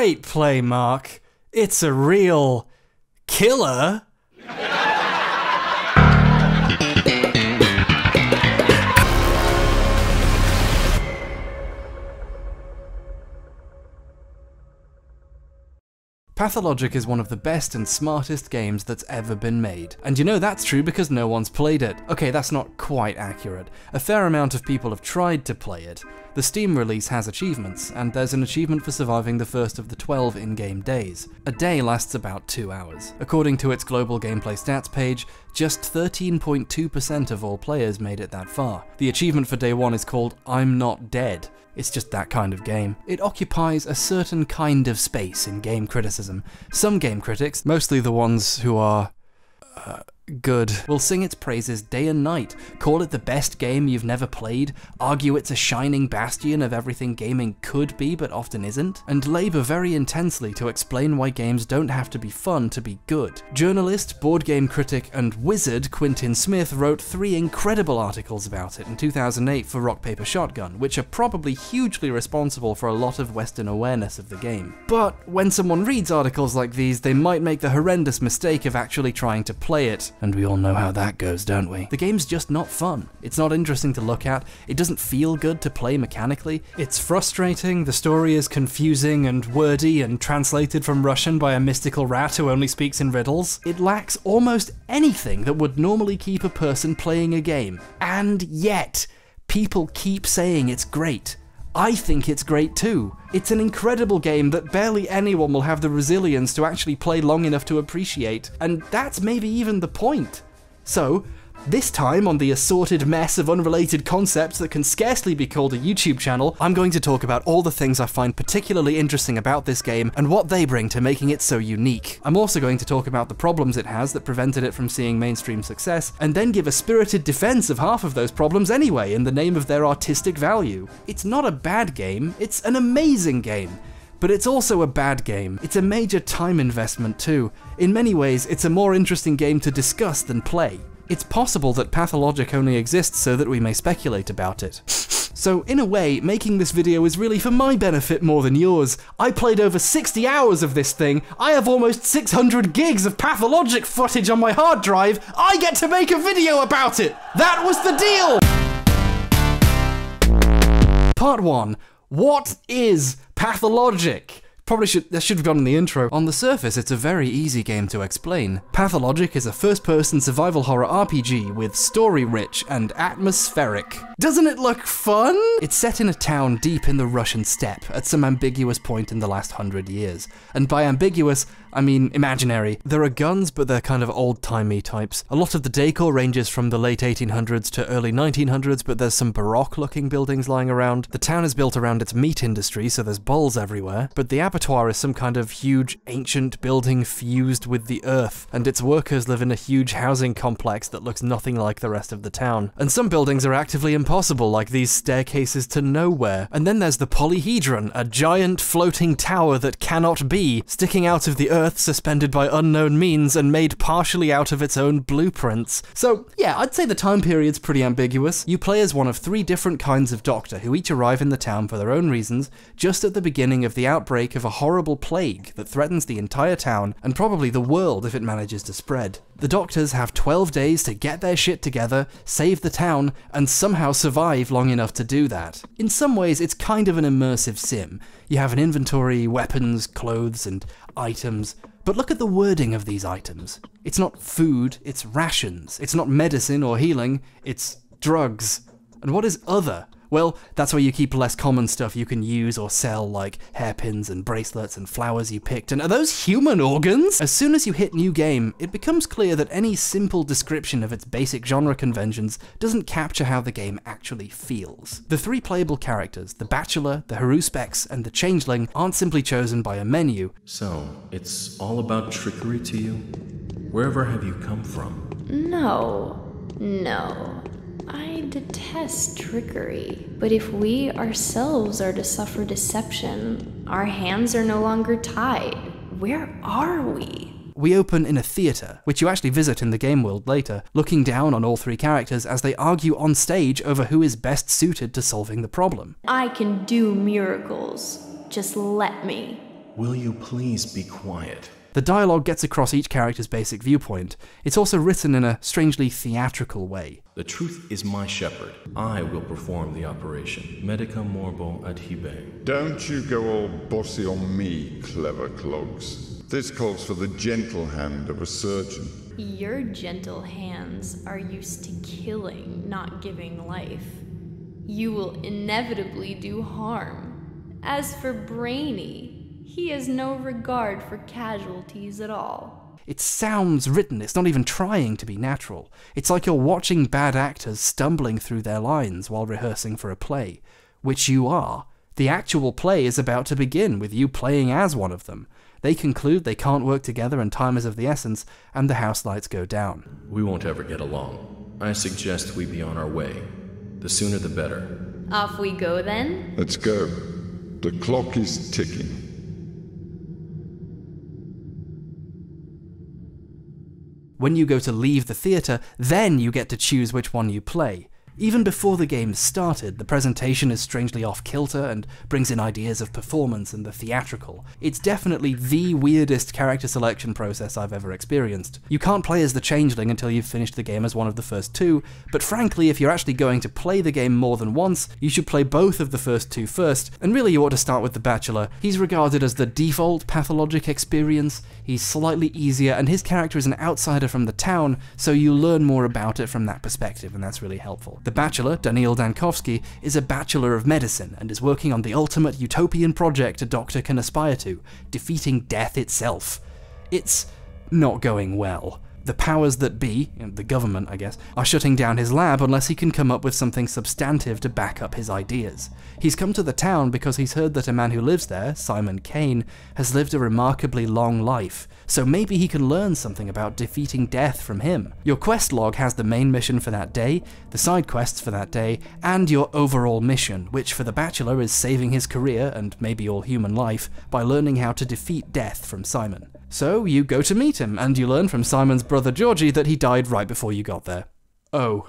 great play, Mark. It's a real killer. Pathologic is one of the best and smartest games that's ever been made. And you know that's true because no one's played it. Okay, that's not quite accurate. A fair amount of people have tried to play it. The Steam release has achievements, and there's an achievement for surviving the first of the 12 in-game days. A day lasts about 2 hours. According to its global gameplay stats page, just 13.2% of all players made it that far. The achievement for day 1 is called I'm Not Dead, it's just that kind of game. It occupies a certain kind of space in game criticism. Some game critics, mostly the ones who are. Uh, good. We'll sing its praises day and night, call it the best game you've never played, argue it's a shining bastion of everything gaming could be but often isn't, and labour very intensely to explain why games don't have to be fun to be good. Journalist, board game critic, and wizard Quintin Smith wrote three incredible articles about it in 2008 for Rock Paper Shotgun, which are probably hugely responsible for a lot of Western awareness of the game. But when someone reads articles like these, they might make the horrendous mistake of actually trying to play it, and we all know how that goes, don't we? The game's just not fun. It's not interesting to look at, it doesn't feel good to play mechanically, it's frustrating, the story is confusing and wordy and translated from Russian by a mystical rat who only speaks in riddles. It lacks almost anything that would normally keep a person playing a game. And yet, people keep saying it's great. I think it's great too. It's an incredible game that barely anyone will have the resilience to actually play long enough to appreciate, and that's maybe even the point. So, this time, on the assorted mess of unrelated concepts that can scarcely be called a YouTube channel, I'm going to talk about all the things I find particularly interesting about this game and what they bring to making it so unique. I'm also going to talk about the problems it has that prevented it from seeing mainstream success, and then give a spirited defense of half of those problems anyway in the name of their artistic value. It's not a bad game, it's an amazing game. But it's also a bad game. It's a major time investment too. In many ways, it's a more interesting game to discuss than play. It's possible that Pathologic only exists so that we may speculate about it. So in a way, making this video is really for my benefit more than yours. I played over 60 hours of this thing, I have almost 600 gigs of pathologic footage on my hard drive, I get to make a video about it! That was the deal! Part 1. What is pathologic? Probably should that should have gone in the intro. On the surface, it's a very easy game to explain. Pathologic is a first-person survival horror RPG with story-rich and atmospheric. Doesn't it look fun? It's set in a town deep in the Russian steppe at some ambiguous point in the last hundred years. And by ambiguous, I mean imaginary. There are guns, but they're kind of old-timey types. A lot of the decor ranges from the late 1800s to early 1900s, but there's some baroque-looking buildings lying around. The town is built around its meat industry, so there's bulls everywhere. But the abattoir is some kind of huge, ancient building fused with the earth, and its workers live in a huge housing complex that looks nothing like the rest of the town. And some buildings are actively impossible, like these staircases to nowhere. And then there's the polyhedron, a giant floating tower that cannot be, sticking out of the earth Earth suspended by unknown means and made partially out of its own blueprints. So, yeah, I'd say the time period's pretty ambiguous. You play as one of three different kinds of doctor who each arrive in the town for their own reasons, just at the beginning of the outbreak of a horrible plague that threatens the entire town and probably the world if it manages to spread. The doctors have 12 days to get their shit together, save the town, and somehow survive long enough to do that. In some ways, it's kind of an immersive sim. You have an inventory, weapons, clothes, and items. But look at the wording of these items. It's not food, it's rations. It's not medicine or healing, it's drugs. And what is other? Well, that's where you keep less common stuff you can use or sell, like hairpins and bracelets and flowers you picked. And are those human organs? As soon as you hit new game, it becomes clear that any simple description of its basic genre conventions doesn't capture how the game actually feels. The three playable characters, the Bachelor, the Haruspex, and the Changeling, aren't simply chosen by a menu. So, it's all about trickery to you? Wherever have you come from? No, no. I detest trickery. But if we ourselves are to suffer deception, our hands are no longer tied. Where are we? We open in a theatre, which you actually visit in the game world later, looking down on all three characters as they argue on stage over who is best suited to solving the problem. I can do miracles. Just let me. Will you please be quiet? The dialogue gets across each character's basic viewpoint. It's also written in a strangely theatrical way. The truth is my shepherd. I will perform the operation. Medica morbo adhibe. Don't you go all bossy on me, clever clogs. This calls for the gentle hand of a surgeon. Your gentle hands are used to killing, not giving life. You will inevitably do harm. As for Brainy, he has no regard for casualties at all. It sounds written, it's not even trying to be natural. It's like you're watching bad actors stumbling through their lines while rehearsing for a play, which you are. The actual play is about to begin with you playing as one of them. They conclude they can't work together and time is of the essence, and the house lights go down. We won't ever get along. I suggest we be on our way. The sooner the better. Off we go then? Let's go. The clock is ticking. When you go to leave the theatre, then you get to choose which one you play. Even before the game started, the presentation is strangely off kilter and brings in ideas of performance and the theatrical. It's definitely the weirdest character selection process I've ever experienced. You can't play as the Changeling until you've finished the game as one of the first two, but frankly, if you're actually going to play the game more than once, you should play both of the first two first, and really you ought to start with The Bachelor. He's regarded as the default pathologic experience, he's slightly easier, and his character is an outsider from the town, so you learn more about it from that perspective, and that's really helpful. The bachelor, Daniil Dankovsky, is a bachelor of medicine and is working on the ultimate utopian project a doctor can aspire to, defeating death itself. It's not going well. The powers that be, the government I guess, are shutting down his lab unless he can come up with something substantive to back up his ideas. He's come to the town because he's heard that a man who lives there, Simon Kain, has lived a remarkably long life, so maybe he can learn something about defeating death from him. Your quest log has the main mission for that day, the side quests for that day, and your overall mission, which for the Bachelor is saving his career, and maybe all human life, by learning how to defeat death from Simon. So you go to meet him, and you learn from Simon's brother Georgie that he died right before you got there. Oh.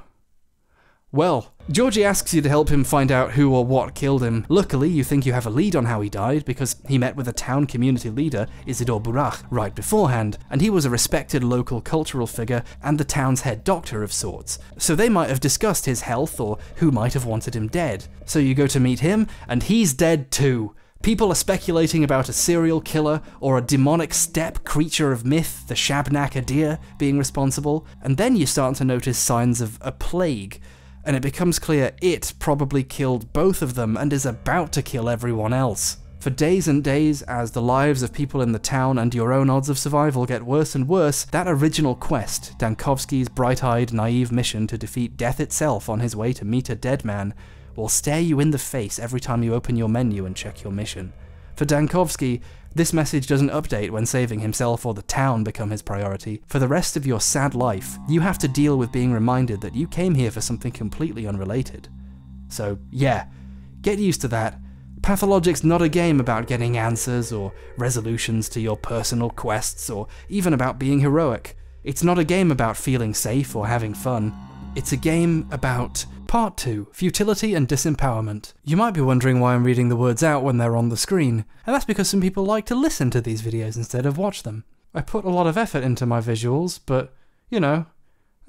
Well, Georgie asks you to help him find out who or what killed him. Luckily, you think you have a lead on how he died because he met with a town community leader, Isidor Burakh, right beforehand, and he was a respected local cultural figure and the town's head doctor of sorts. So they might have discussed his health or who might have wanted him dead. So you go to meet him, and he's dead too. People are speculating about a serial killer or a demonic steppe creature of myth, the Shabnak Adyr, being responsible, and then you start to notice signs of a plague and it becomes clear it probably killed both of them and is about to kill everyone else. For days and days, as the lives of people in the town and your own odds of survival get worse and worse, that original quest, Dankovsky's bright-eyed, naive mission to defeat death itself on his way to meet a dead man, will stare you in the face every time you open your menu and check your mission. For Dankovsky, this message doesn't update when saving himself or the town become his priority. For the rest of your sad life, you have to deal with being reminded that you came here for something completely unrelated. So, yeah, get used to that. Pathologic's not a game about getting answers or resolutions to your personal quests or even about being heroic. It's not a game about feeling safe or having fun. It's a game about Part 2 Futility and Disempowerment. You might be wondering why I'm reading the words out when they're on the screen, and that's because some people like to listen to these videos instead of watch them. I put a lot of effort into my visuals, but, you know,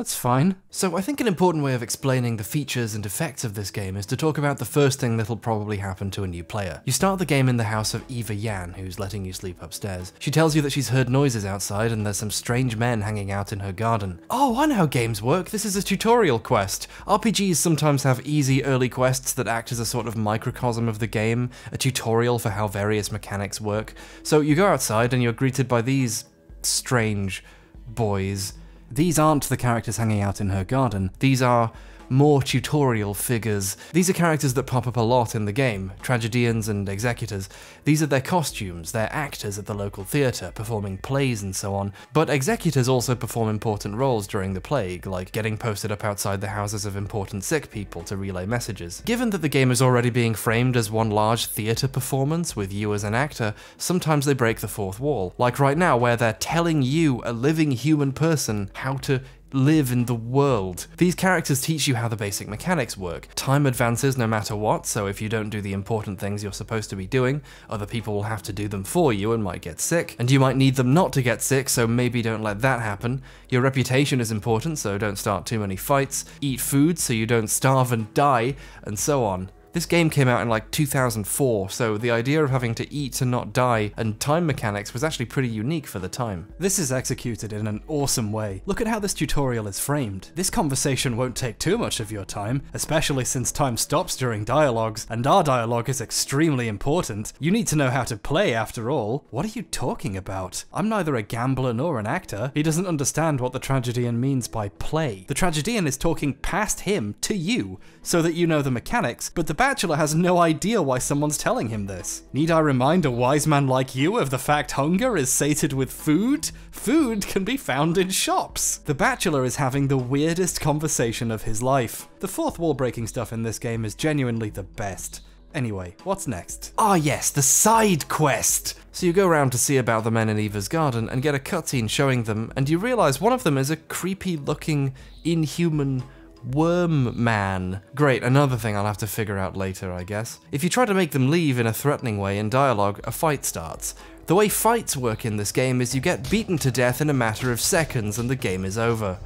that's fine. So I think an important way of explaining the features and effects of this game is to talk about the first thing that'll probably happen to a new player. You start the game in the house of Eva Yan, who's letting you sleep upstairs. She tells you that she's heard noises outside and there's some strange men hanging out in her garden. Oh, I know how games work. This is a tutorial quest. RPGs sometimes have easy early quests that act as a sort of microcosm of the game, a tutorial for how various mechanics work. So you go outside and you're greeted by these strange boys these aren't the characters hanging out in her garden, these are more tutorial figures. These are characters that pop up a lot in the game, tragedians and executors. These are their costumes, they're actors at the local theatre, performing plays and so on. But executors also perform important roles during the plague, like getting posted up outside the houses of important sick people to relay messages. Given that the game is already being framed as one large theatre performance with you as an actor, sometimes they break the fourth wall. Like right now, where they're telling you, a living human person, how to live in the world. These characters teach you how the basic mechanics work. Time advances no matter what, so if you don't do the important things you're supposed to be doing, other people will have to do them for you and might get sick. And you might need them not to get sick, so maybe don't let that happen. Your reputation is important, so don't start too many fights. Eat food so you don't starve and die, and so on. This game came out in like 2004, so the idea of having to eat and not die and time mechanics was actually pretty unique for the time. This is executed in an awesome way. Look at how this tutorial is framed. This conversation won't take too much of your time, especially since time stops during dialogues, and our dialogue is extremely important. You need to know how to play after all. What are you talking about? I'm neither a gambler nor an actor. He doesn't understand what the tragedian means by play. The tragedian is talking past him to you, so that you know the mechanics, but the Bachelor has no idea why someone's telling him this. Need I remind a wise man like you of the fact hunger is sated with food? Food can be found in shops. The Bachelor is having the weirdest conversation of his life. The fourth wall breaking stuff in this game is genuinely the best. Anyway, what's next? Ah yes, the side quest! So you go around to see about the men in Eva's garden and get a cutscene showing them, and you realise one of them is a creepy looking, inhuman Worm Man. Great, another thing I'll have to figure out later, I guess. If you try to make them leave in a threatening way in dialogue, a fight starts. The way fights work in this game is you get beaten to death in a matter of seconds and the game is over.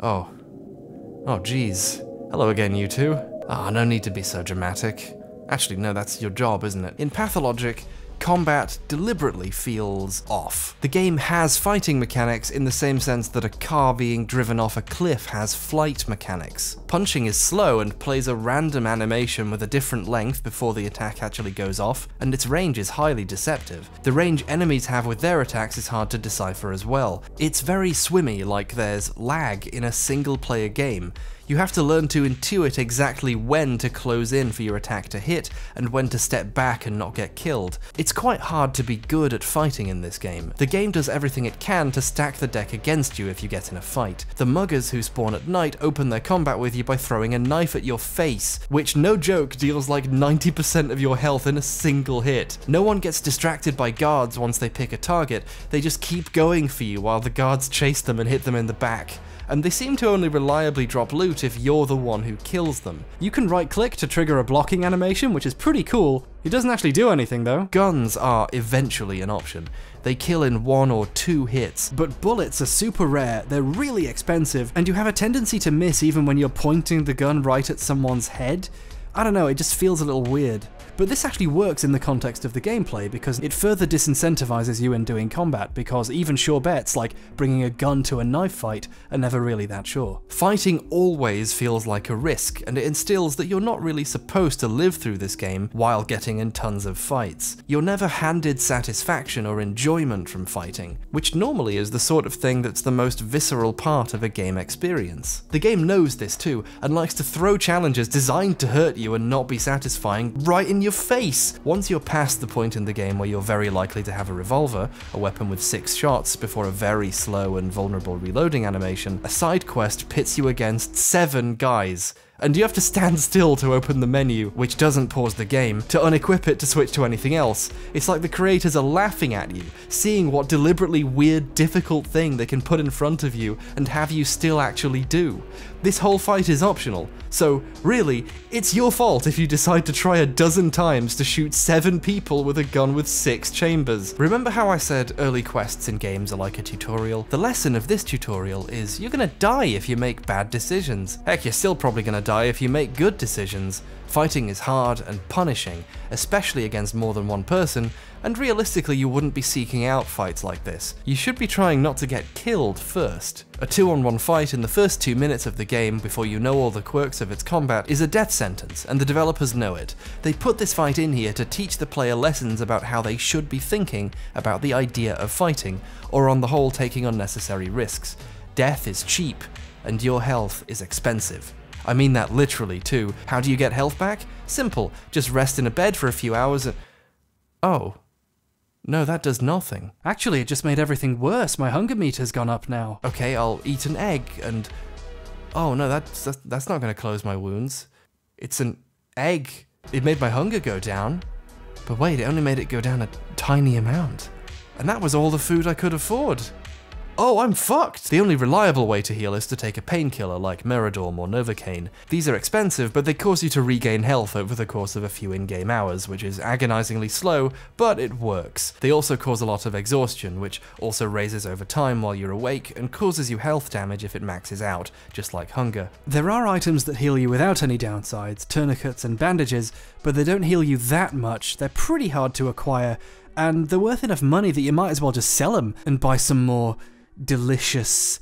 Oh. Oh, jeez. Hello again, you two. Ah, oh, no need to be so dramatic. Actually, no, that's your job, isn't it? In Pathologic, combat deliberately feels off. The game has fighting mechanics in the same sense that a car being driven off a cliff has flight mechanics. Punching is slow and plays a random animation with a different length before the attack actually goes off, and its range is highly deceptive. The range enemies have with their attacks is hard to decipher as well. It's very swimmy, like there's lag in a single player game, you have to learn to intuit exactly when to close in for your attack to hit, and when to step back and not get killed. It's quite hard to be good at fighting in this game. The game does everything it can to stack the deck against you if you get in a fight. The muggers who spawn at night open their combat with you by throwing a knife at your face, which no joke deals like 90% of your health in a single hit. No one gets distracted by guards once they pick a target, they just keep going for you while the guards chase them and hit them in the back and they seem to only reliably drop loot if you're the one who kills them. You can right click to trigger a blocking animation, which is pretty cool. It doesn't actually do anything though. Guns are eventually an option. They kill in one or two hits, but bullets are super rare, they're really expensive, and you have a tendency to miss even when you're pointing the gun right at someone's head. I don't know, it just feels a little weird. But this actually works in the context of the gameplay because it further disincentivizes you in doing combat because even sure bets like bringing a gun to a knife fight are never really that sure. Fighting always feels like a risk and it instills that you're not really supposed to live through this game while getting in tons of fights. You're never handed satisfaction or enjoyment from fighting, which normally is the sort of thing that's the most visceral part of a game experience. The game knows this too and likes to throw challenges designed to hurt you and not be satisfying right in your your face. Once you're past the point in the game where you're very likely to have a revolver, a weapon with six shots before a very slow and vulnerable reloading animation, a side quest pits you against seven guys and you have to stand still to open the menu, which doesn't pause the game, to unequip it to switch to anything else. It's like the creators are laughing at you, seeing what deliberately weird, difficult thing they can put in front of you and have you still actually do. This whole fight is optional, so really, it's your fault if you decide to try a dozen times to shoot seven people with a gun with six chambers. Remember how I said early quests in games are like a tutorial? The lesson of this tutorial is you're gonna die if you make bad decisions. Heck, you're still probably gonna die if you make good decisions. Fighting is hard and punishing, especially against more than one person, and realistically you wouldn't be seeking out fights like this. You should be trying not to get killed first. A 2 on 1 fight in the first 2 minutes of the game before you know all the quirks of its combat is a death sentence, and the developers know it. They put this fight in here to teach the player lessons about how they should be thinking about the idea of fighting, or on the whole taking unnecessary risks. Death is cheap, and your health is expensive. I mean that literally too. How do you get health back? Simple, just rest in a bed for a few hours and... Oh. No, that does nothing. Actually, it just made everything worse. My hunger meter's gone up now. Okay, I'll eat an egg and... Oh no, that's, that's, that's not gonna close my wounds. It's an egg. It made my hunger go down. But wait, it only made it go down a tiny amount. And that was all the food I could afford. Oh, I'm fucked. The only reliable way to heal is to take a painkiller like Meridorm or Novocaine. These are expensive, but they cause you to regain health over the course of a few in-game hours, which is agonizingly slow, but it works. They also cause a lot of exhaustion, which also raises over time while you're awake and causes you health damage if it maxes out, just like hunger. There are items that heal you without any downsides, tourniquets and bandages, but they don't heal you that much. They're pretty hard to acquire, and they're worth enough money that you might as well just sell them and buy some more delicious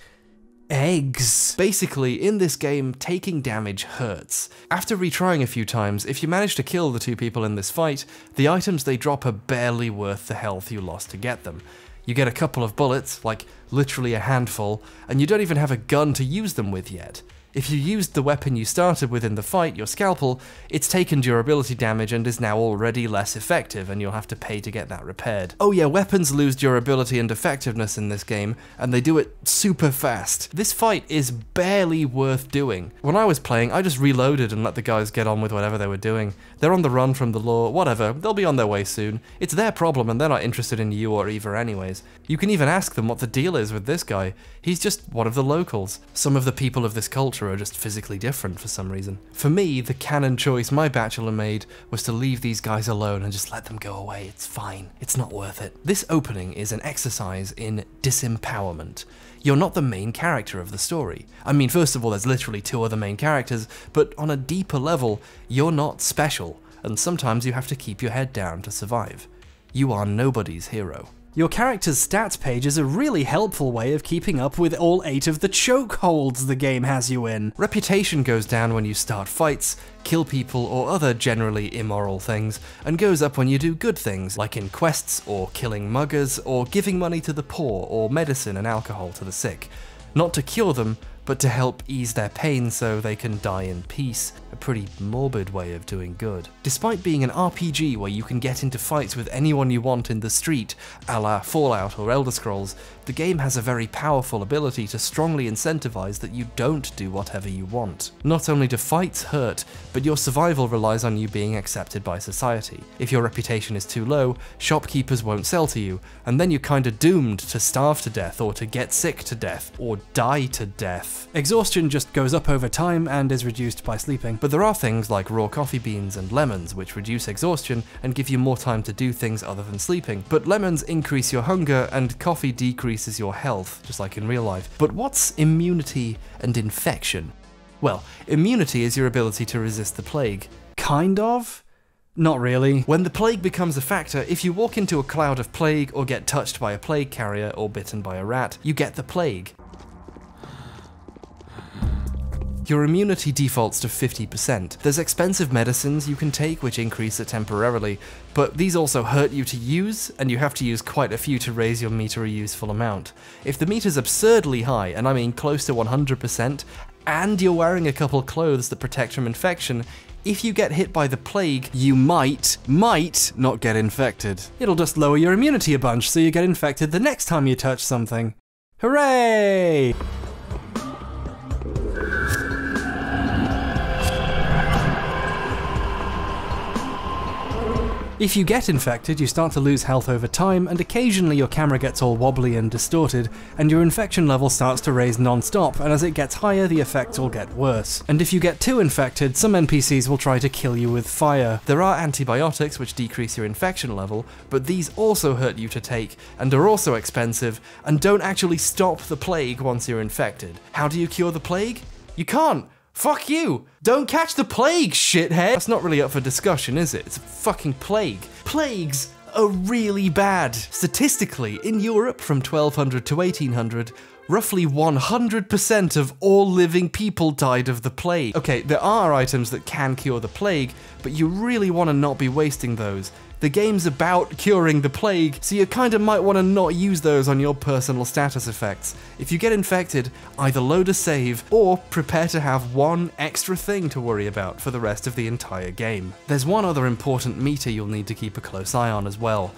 eggs. Basically, in this game, taking damage hurts. After retrying a few times, if you manage to kill the two people in this fight, the items they drop are barely worth the health you lost to get them. You get a couple of bullets, like literally a handful, and you don't even have a gun to use them with yet. If you used the weapon you started with in the fight, your scalpel, it's taken durability damage and is now already less effective, and you'll have to pay to get that repaired. Oh yeah, weapons lose durability and effectiveness in this game, and they do it super fast. This fight is barely worth doing. When I was playing, I just reloaded and let the guys get on with whatever they were doing. They're on the run from the law, whatever, they'll be on their way soon. It's their problem and they're not interested in you or Eva anyways. You can even ask them what the deal is with this guy. He's just one of the locals. Some of the people of this culture are just physically different for some reason. For me, the canon choice my bachelor made was to leave these guys alone and just let them go away. It's fine. It's not worth it. This opening is an exercise in disempowerment. You're not the main character of the story. I mean, first of all, there's literally two other main characters, but on a deeper level, you're not special, and sometimes you have to keep your head down to survive. You are nobody's hero. Your character's stats page is a really helpful way of keeping up with all 8 of the chokeholds the game has you in. Reputation goes down when you start fights, kill people or other generally immoral things, and goes up when you do good things, like in quests, or killing muggers, or giving money to the poor, or medicine and alcohol to the sick. Not to cure them, but to help ease their pain so they can die in peace. A pretty morbid way of doing good. Despite being an RPG where you can get into fights with anyone you want in the street, a la Fallout or Elder Scrolls, the game has a very powerful ability to strongly incentivize that you don't do whatever you want. Not only do fights hurt, but your survival relies on you being accepted by society. If your reputation is too low, shopkeepers won't sell to you, and then you're kinda doomed to starve to death or to get sick to death or die to death. Exhaustion just goes up over time and is reduced by sleeping, but there are things like raw coffee beans and lemons which reduce exhaustion and give you more time to do things other than sleeping. But lemons increase your hunger and coffee decreases your health, just like in real life. But what's immunity and infection? Well, immunity is your ability to resist the plague. Kind of? Not really. When the plague becomes a factor, if you walk into a cloud of plague or get touched by a plague carrier or bitten by a rat, you get the plague. Your immunity defaults to 50%. There's expensive medicines you can take which increase it temporarily, but these also hurt you to use, and you have to use quite a few to raise your meter a useful amount. If the meter's absurdly high, and I mean close to 100%, and you're wearing a couple clothes that protect from infection, if you get hit by the plague, you might, might not get infected. It'll just lower your immunity a bunch so you get infected the next time you touch something. Hooray! If you get infected, you start to lose health over time, and occasionally your camera gets all wobbly and distorted, and your infection level starts to raise non-stop, and as it gets higher, the effects will get worse. And if you get too infected, some NPCs will try to kill you with fire. There are antibiotics which decrease your infection level, but these also hurt you to take, and are also expensive, and don't actually stop the plague once you're infected. How do you cure the plague? You can't! Fuck you! Don't catch the plague, shithead! That's not really up for discussion, is it? It's a fucking plague. Plagues are really bad. Statistically, in Europe from 1200 to 1800, roughly 100% of all living people died of the plague. Okay, there are items that can cure the plague, but you really want to not be wasting those. The game's about curing the plague, so you kinda might want to not use those on your personal status effects. If you get infected, either load a save, or prepare to have one extra thing to worry about for the rest of the entire game. There's one other important meter you'll need to keep a close eye on as well.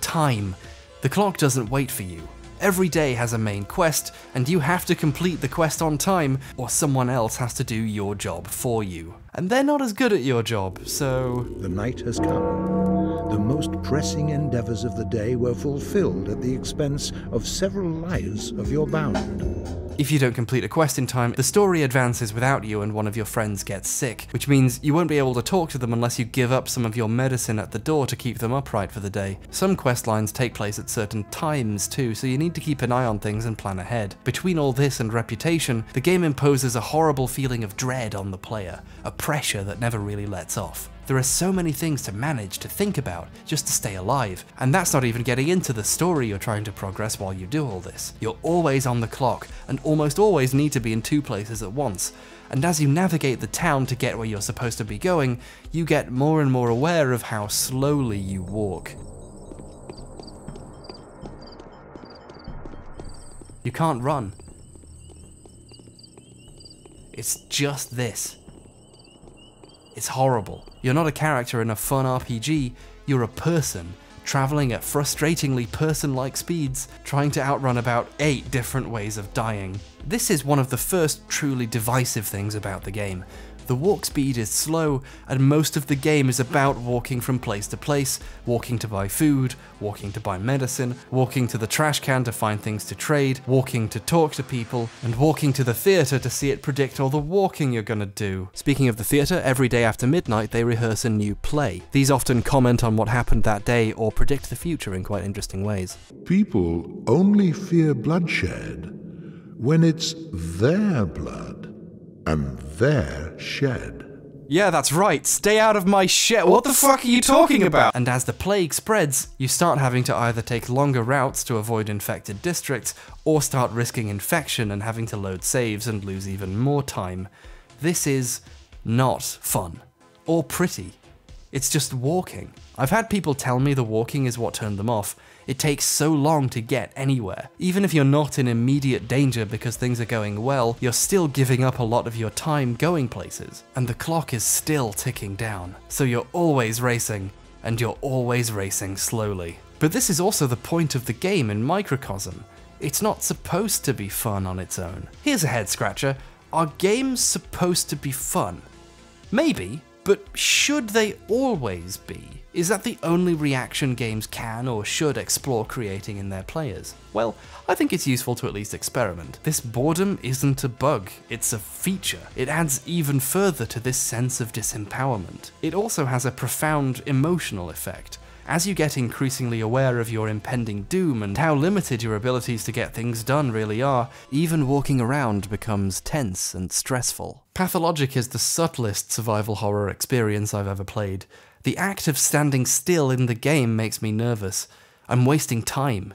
Time. The clock doesn't wait for you. Every day has a main quest, and you have to complete the quest on time, or someone else has to do your job for you. And they're not as good at your job, so... The night has come. the most pressing endeavors of the day were fulfilled at the expense of several lives of your bound. If you don't complete a quest in time, the story advances without you and one of your friends gets sick, which means you won't be able to talk to them unless you give up some of your medicine at the door to keep them upright for the day. Some quest lines take place at certain times too, so you need to keep an eye on things and plan ahead. Between all this and reputation, the game imposes a horrible feeling of dread on the player, a pressure that never really lets off. There are so many things to manage, to think about, just to stay alive. And that's not even getting into the story you're trying to progress while you do all this. You're always on the clock, and almost always need to be in two places at once. And as you navigate the town to get where you're supposed to be going, you get more and more aware of how slowly you walk. You can't run. It's just this. It's horrible. You're not a character in a fun RPG, you're a person, traveling at frustratingly person-like speeds, trying to outrun about 8 different ways of dying. This is one of the first truly divisive things about the game, the walk speed is slow, and most of the game is about walking from place to place, walking to buy food, walking to buy medicine, walking to the trash can to find things to trade, walking to talk to people, and walking to the theatre to see it predict all the walking you're gonna do. Speaking of the theatre, every day after midnight they rehearse a new play. These often comment on what happened that day or predict the future in quite interesting ways. People only fear bloodshed when it's their blood and their shed. Yeah, that's right. Stay out of my shed. What the fuck are you talking about? And as the plague spreads, you start having to either take longer routes to avoid infected districts, or start risking infection and having to load saves and lose even more time. This is not fun. Or pretty. It's just walking. I've had people tell me the walking is what turned them off, it takes so long to get anywhere. Even if you're not in immediate danger because things are going well, you're still giving up a lot of your time going places. And the clock is still ticking down. So you're always racing, and you're always racing slowly. But this is also the point of the game in Microcosm. It's not supposed to be fun on its own. Here's a head scratcher. Are games supposed to be fun? Maybe, but should they always be? Is that the only reaction games can or should explore creating in their players? Well, I think it's useful to at least experiment. This boredom isn't a bug, it's a feature. It adds even further to this sense of disempowerment. It also has a profound emotional effect. As you get increasingly aware of your impending doom and how limited your abilities to get things done really are, even walking around becomes tense and stressful. Pathologic is the subtlest survival horror experience I've ever played. The act of standing still in the game makes me nervous. I'm wasting time.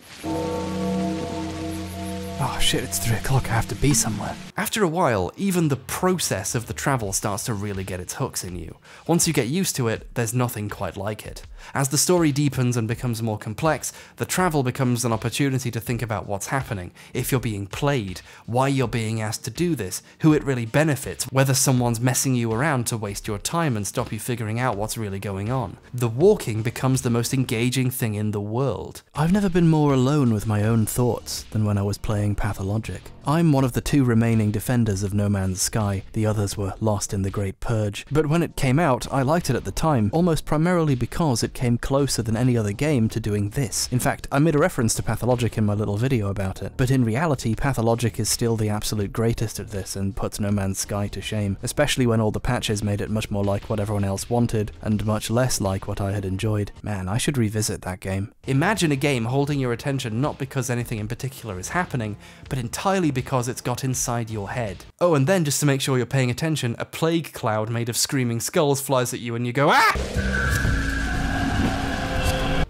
Oh shit, it's 3 o'clock, I have to be somewhere. After a while, even the process of the travel starts to really get its hooks in you. Once you get used to it, there's nothing quite like it. As the story deepens and becomes more complex, the travel becomes an opportunity to think about what's happening, if you're being played, why you're being asked to do this, who it really benefits, whether someone's messing you around to waste your time and stop you figuring out what's really going on. The walking becomes the most engaging thing in the world. I've never been more alone with my own thoughts than when I was playing Pathologic. I'm one of the two remaining defenders of No Man's Sky, the others were lost in the Great Purge. But when it came out, I liked it at the time, almost primarily because it came closer than any other game to doing this. In fact, I made a reference to Pathologic in my little video about it, but in reality, Pathologic is still the absolute greatest at this and puts No Man's Sky to shame, especially when all the patches made it much more like what everyone else wanted, and much less like what I had enjoyed. Man, I should revisit that game. Imagine a game holding your attention not because anything in particular is happening, but entirely because it's got inside your head. Oh, and then just to make sure you're paying attention, a plague cloud made of screaming skulls flies at you and you go, ah!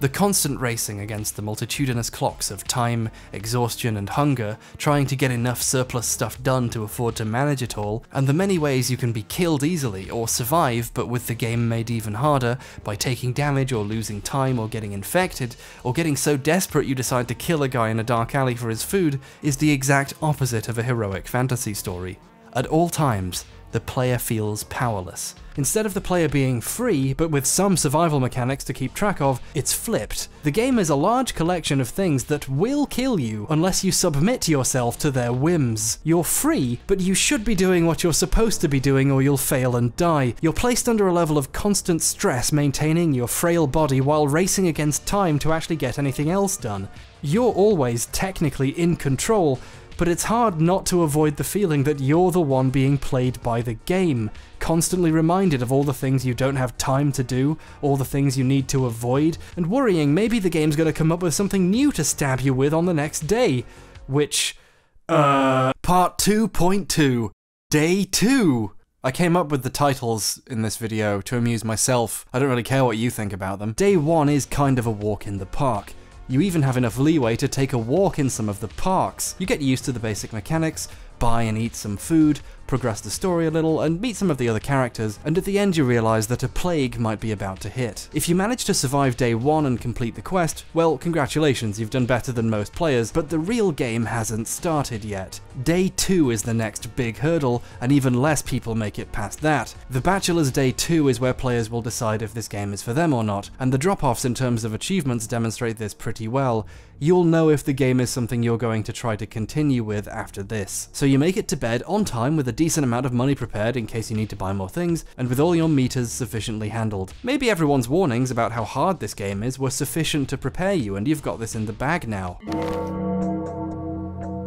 The constant racing against the multitudinous clocks of time, exhaustion, and hunger, trying to get enough surplus stuff done to afford to manage it all, and the many ways you can be killed easily or survive, but with the game made even harder by taking damage or losing time or getting infected, or getting so desperate you decide to kill a guy in a dark alley for his food, is the exact opposite of a heroic fantasy story. At all times, the player feels powerless. Instead of the player being free, but with some survival mechanics to keep track of, it's flipped. The game is a large collection of things that will kill you unless you submit yourself to their whims. You're free, but you should be doing what you're supposed to be doing or you'll fail and die. You're placed under a level of constant stress maintaining your frail body while racing against time to actually get anything else done. You're always technically in control, but it's hard not to avoid the feeling that you're the one being played by the game, constantly reminded of all the things you don't have time to do, all the things you need to avoid, and worrying maybe the game's gonna come up with something new to stab you with on the next day. Which, uh, part 2.2, day 2. I came up with the titles in this video to amuse myself. I don't really care what you think about them. Day 1 is kind of a walk in the park. You even have enough leeway to take a walk in some of the parks. You get used to the basic mechanics, buy and eat some food, progress the story a little, and meet some of the other characters, and at the end you realise that a plague might be about to hit. If you manage to survive day 1 and complete the quest, well, congratulations, you've done better than most players, but the real game hasn't started yet. Day 2 is the next big hurdle, and even less people make it past that. The Bachelor's Day 2 is where players will decide if this game is for them or not, and the drop-offs in terms of achievements demonstrate this pretty well. You'll know if the game is something you're going to try to continue with after this. So you make it to bed on time with a decent amount of money prepared in case you need to buy more things, and with all your meters sufficiently handled. Maybe everyone's warnings about how hard this game is were sufficient to prepare you and you've got this in the bag now.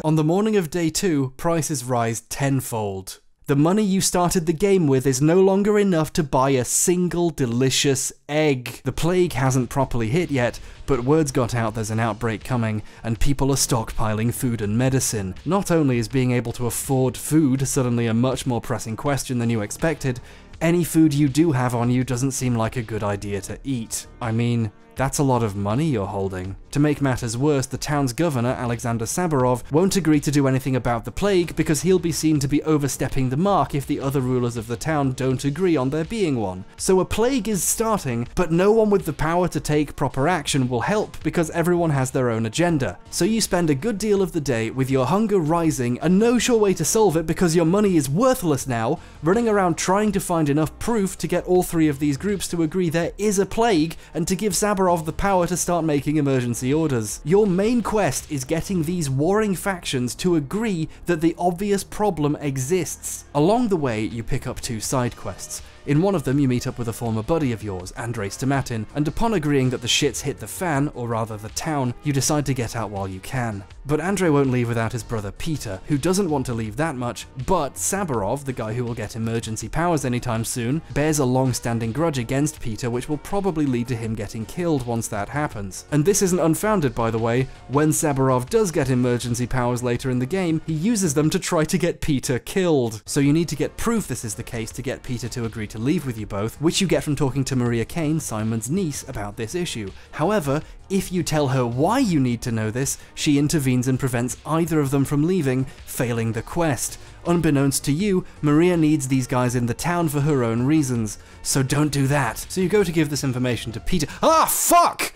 On the morning of day 2, prices rise tenfold. The money you started the game with is no longer enough to buy a single delicious egg. The plague hasn't properly hit yet, but word's got out there's an outbreak coming, and people are stockpiling food and medicine. Not only is being able to afford food suddenly a much more pressing question than you expected, any food you do have on you doesn't seem like a good idea to eat. I mean, that's a lot of money you're holding. To make matters worse, the town's governor, Alexander Saburov, won't agree to do anything about the plague because he'll be seen to be overstepping the mark if the other rulers of the town don't agree on there being one. So a plague is starting, but no one with the power to take proper action will help because everyone has their own agenda. So you spend a good deal of the day with your hunger rising and no sure way to solve it because your money is worthless now, running around trying to find enough proof to get all three of these groups to agree there is a plague and to give Saburov the power to start making emergency orders. Your main quest is getting these warring factions to agree that the obvious problem exists. Along the way, you pick up two side quests. In one of them, you meet up with a former buddy of yours, Andrei Stamatin, and upon agreeing that the shit's hit the fan, or rather the town, you decide to get out while you can. But Andrei won't leave without his brother Peter, who doesn't want to leave that much, but Saburov, the guy who will get emergency powers anytime soon, bears a long-standing grudge against Peter which will probably lead to him getting killed once that happens. And this isn't unfounded by the way, when Saburov does get emergency powers later in the game, he uses them to try to get Peter killed. So you need to get proof this is the case to get Peter to agree to leave with you both, which you get from talking to Maria Kane, Simon's niece, about this issue. However, if you tell her why you need to know this, she intervenes and prevents either of them from leaving, failing the quest. Unbeknownst to you, Maria needs these guys in the town for her own reasons, so don't do that. So you go to give this information to Peter. Ah, fuck!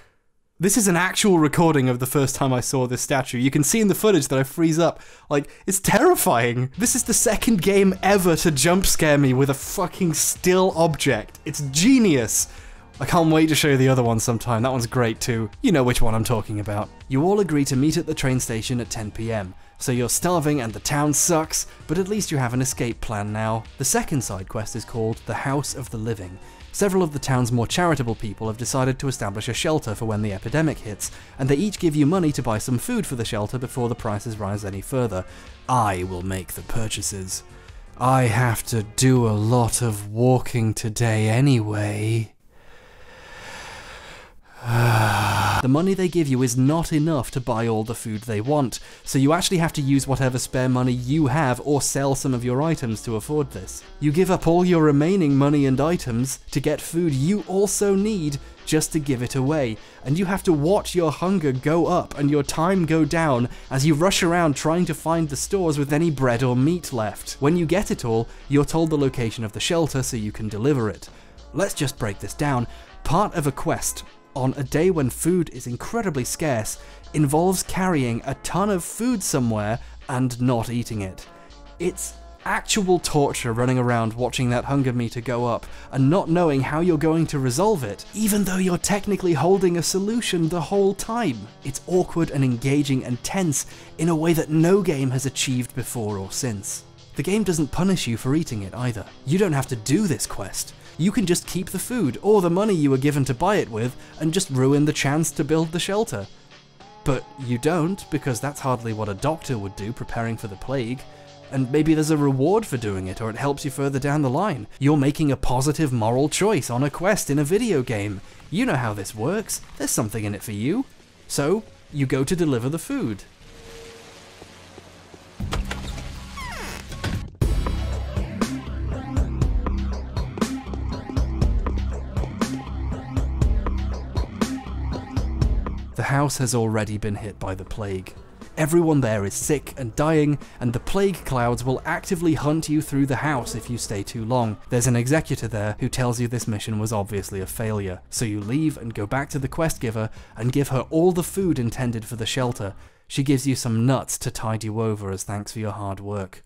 This is an actual recording of the first time I saw this statue. You can see in the footage that I freeze up. Like, it's terrifying. This is the second game ever to jump scare me with a fucking still object. It's genius. I can't wait to show you the other one sometime. That one's great too. You know which one I'm talking about. You all agree to meet at the train station at 10pm. So you're starving and the town sucks, but at least you have an escape plan now. The second side quest is called The House of the Living. Several of the town's more charitable people have decided to establish a shelter for when the epidemic hits, and they each give you money to buy some food for the shelter before the prices rise any further. I will make the purchases. I have to do a lot of walking today anyway. the money they give you is not enough to buy all the food they want, so you actually have to use whatever spare money you have or sell some of your items to afford this. You give up all your remaining money and items to get food you also need just to give it away, and you have to watch your hunger go up and your time go down as you rush around trying to find the stores with any bread or meat left. When you get it all, you're told the location of the shelter so you can deliver it. Let's just break this down. Part of a quest on a day when food is incredibly scarce involves carrying a ton of food somewhere and not eating it. It's actual torture running around watching that hunger meter go up and not knowing how you're going to resolve it, even though you're technically holding a solution the whole time. It's awkward and engaging and tense in a way that no game has achieved before or since. The game doesn't punish you for eating it either. You don't have to do this quest. You can just keep the food or the money you were given to buy it with and just ruin the chance to build the shelter. But you don't, because that's hardly what a doctor would do preparing for the plague. And maybe there's a reward for doing it, or it helps you further down the line. You're making a positive moral choice on a quest in a video game. You know how this works, there's something in it for you. So, you go to deliver the food. The house has already been hit by the plague. Everyone there is sick and dying, and the plague clouds will actively hunt you through the house if you stay too long. There's an executor there who tells you this mission was obviously a failure, so you leave and go back to the quest giver and give her all the food intended for the shelter. She gives you some nuts to tide you over as thanks for your hard work.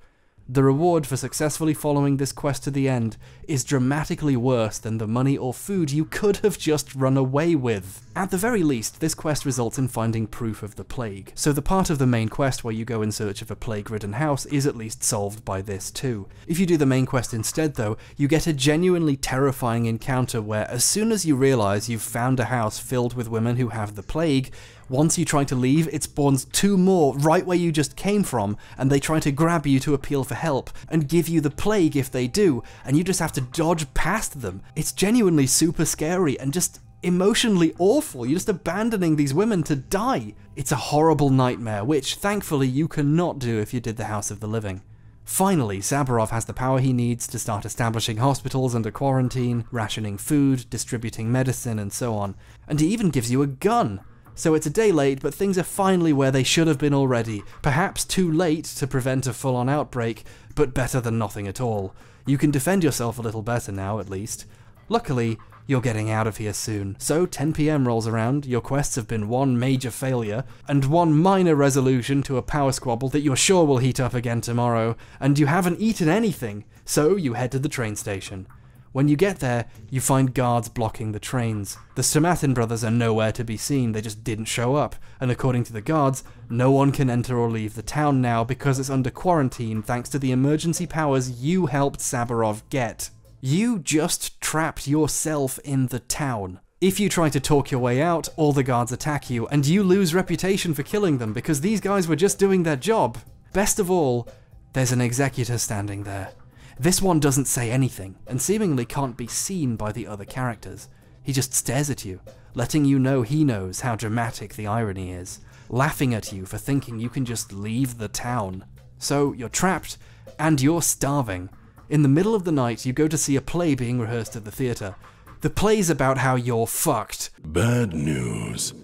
The reward for successfully following this quest to the end is dramatically worse than the money or food you could have just run away with. At the very least, this quest results in finding proof of the plague, so the part of the main quest where you go in search of a plague-ridden house is at least solved by this too. If you do the main quest instead though, you get a genuinely terrifying encounter where as soon as you realise you've found a house filled with women who have the plague, once you try to leave, it spawns two more right where you just came from, and they try to grab you to appeal for help, and give you the plague if they do, and you just have to dodge past them. It's genuinely super scary and just emotionally awful. You're just abandoning these women to die. It's a horrible nightmare, which thankfully you cannot do if you did the House of the Living. Finally, Saburov has the power he needs to start establishing hospitals under quarantine, rationing food, distributing medicine, and so on. And he even gives you a gun. So it's a day late, but things are finally where they should have been already. Perhaps too late to prevent a full on outbreak, but better than nothing at all. You can defend yourself a little better now, at least. Luckily, you're getting out of here soon. So 10pm rolls around, your quests have been one major failure, and one minor resolution to a power squabble that you're sure will heat up again tomorrow, and you haven't eaten anything, so you head to the train station. When you get there, you find guards blocking the trains. The Stamatin brothers are nowhere to be seen, they just didn't show up, and according to the guards, no one can enter or leave the town now because it's under quarantine thanks to the emergency powers you helped Saburov get. You just trapped yourself in the town. If you try to talk your way out, all the guards attack you, and you lose reputation for killing them because these guys were just doing their job. Best of all, there's an executor standing there. This one doesn't say anything, and seemingly can't be seen by the other characters. He just stares at you, letting you know he knows how dramatic the irony is, laughing at you for thinking you can just leave the town. So you're trapped, and you're starving. In the middle of the night, you go to see a play being rehearsed at the theatre. The play's about how you're fucked. Bad news.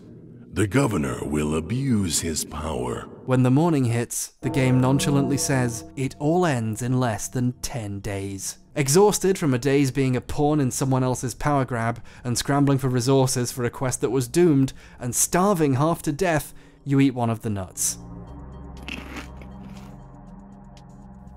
The governor will abuse his power. When the morning hits, the game nonchalantly says it all ends in less than 10 days. Exhausted from a day's being a pawn in someone else's power grab and scrambling for resources for a quest that was doomed, and starving half to death, you eat one of the nuts.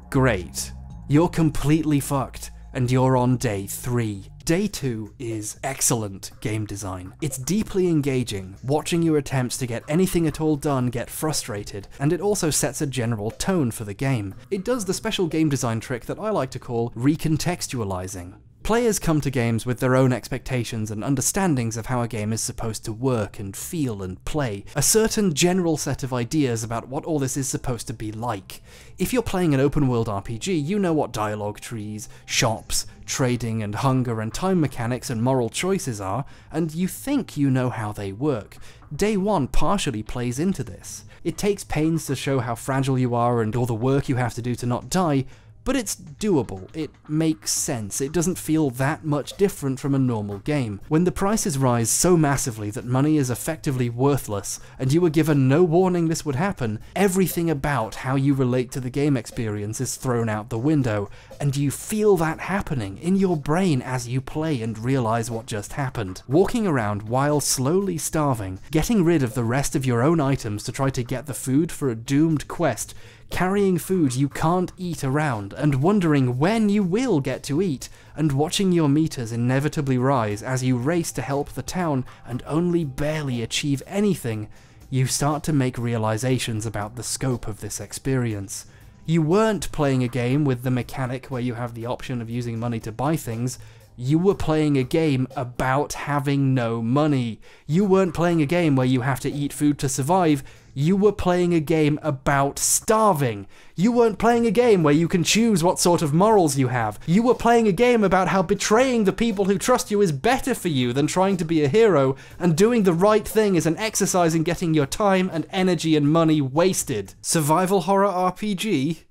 Great. You're completely fucked, and you're on day 3. Day 2 is excellent game design. It's deeply engaging, watching your attempts to get anything at all done get frustrated, and it also sets a general tone for the game. It does the special game design trick that I like to call recontextualizing. Players come to games with their own expectations and understandings of how a game is supposed to work and feel and play, a certain general set of ideas about what all this is supposed to be like. If you're playing an open world RPG, you know what dialogue trees, shops, trading and hunger and time mechanics and moral choices are, and you think you know how they work. Day 1 partially plays into this. It takes pains to show how fragile you are and all the work you have to do to not die, but it's doable, it makes sense, it doesn't feel that much different from a normal game. When the prices rise so massively that money is effectively worthless, and you were given no warning this would happen, everything about how you relate to the game experience is thrown out the window, and you feel that happening in your brain as you play and realize what just happened. Walking around while slowly starving, getting rid of the rest of your own items to try to get the food for a doomed quest, carrying food you can't eat around, and wondering when you will get to eat, and watching your meters inevitably rise as you race to help the town and only barely achieve anything, you start to make realizations about the scope of this experience. You weren't playing a game with the mechanic where you have the option of using money to buy things. You were playing a game about having no money. You weren't playing a game where you have to eat food to survive. You were playing a game about starving. You weren't playing a game where you can choose what sort of morals you have. You were playing a game about how betraying the people who trust you is better for you than trying to be a hero, and doing the right thing is an exercise in getting your time and energy and money wasted. Survival horror RPG?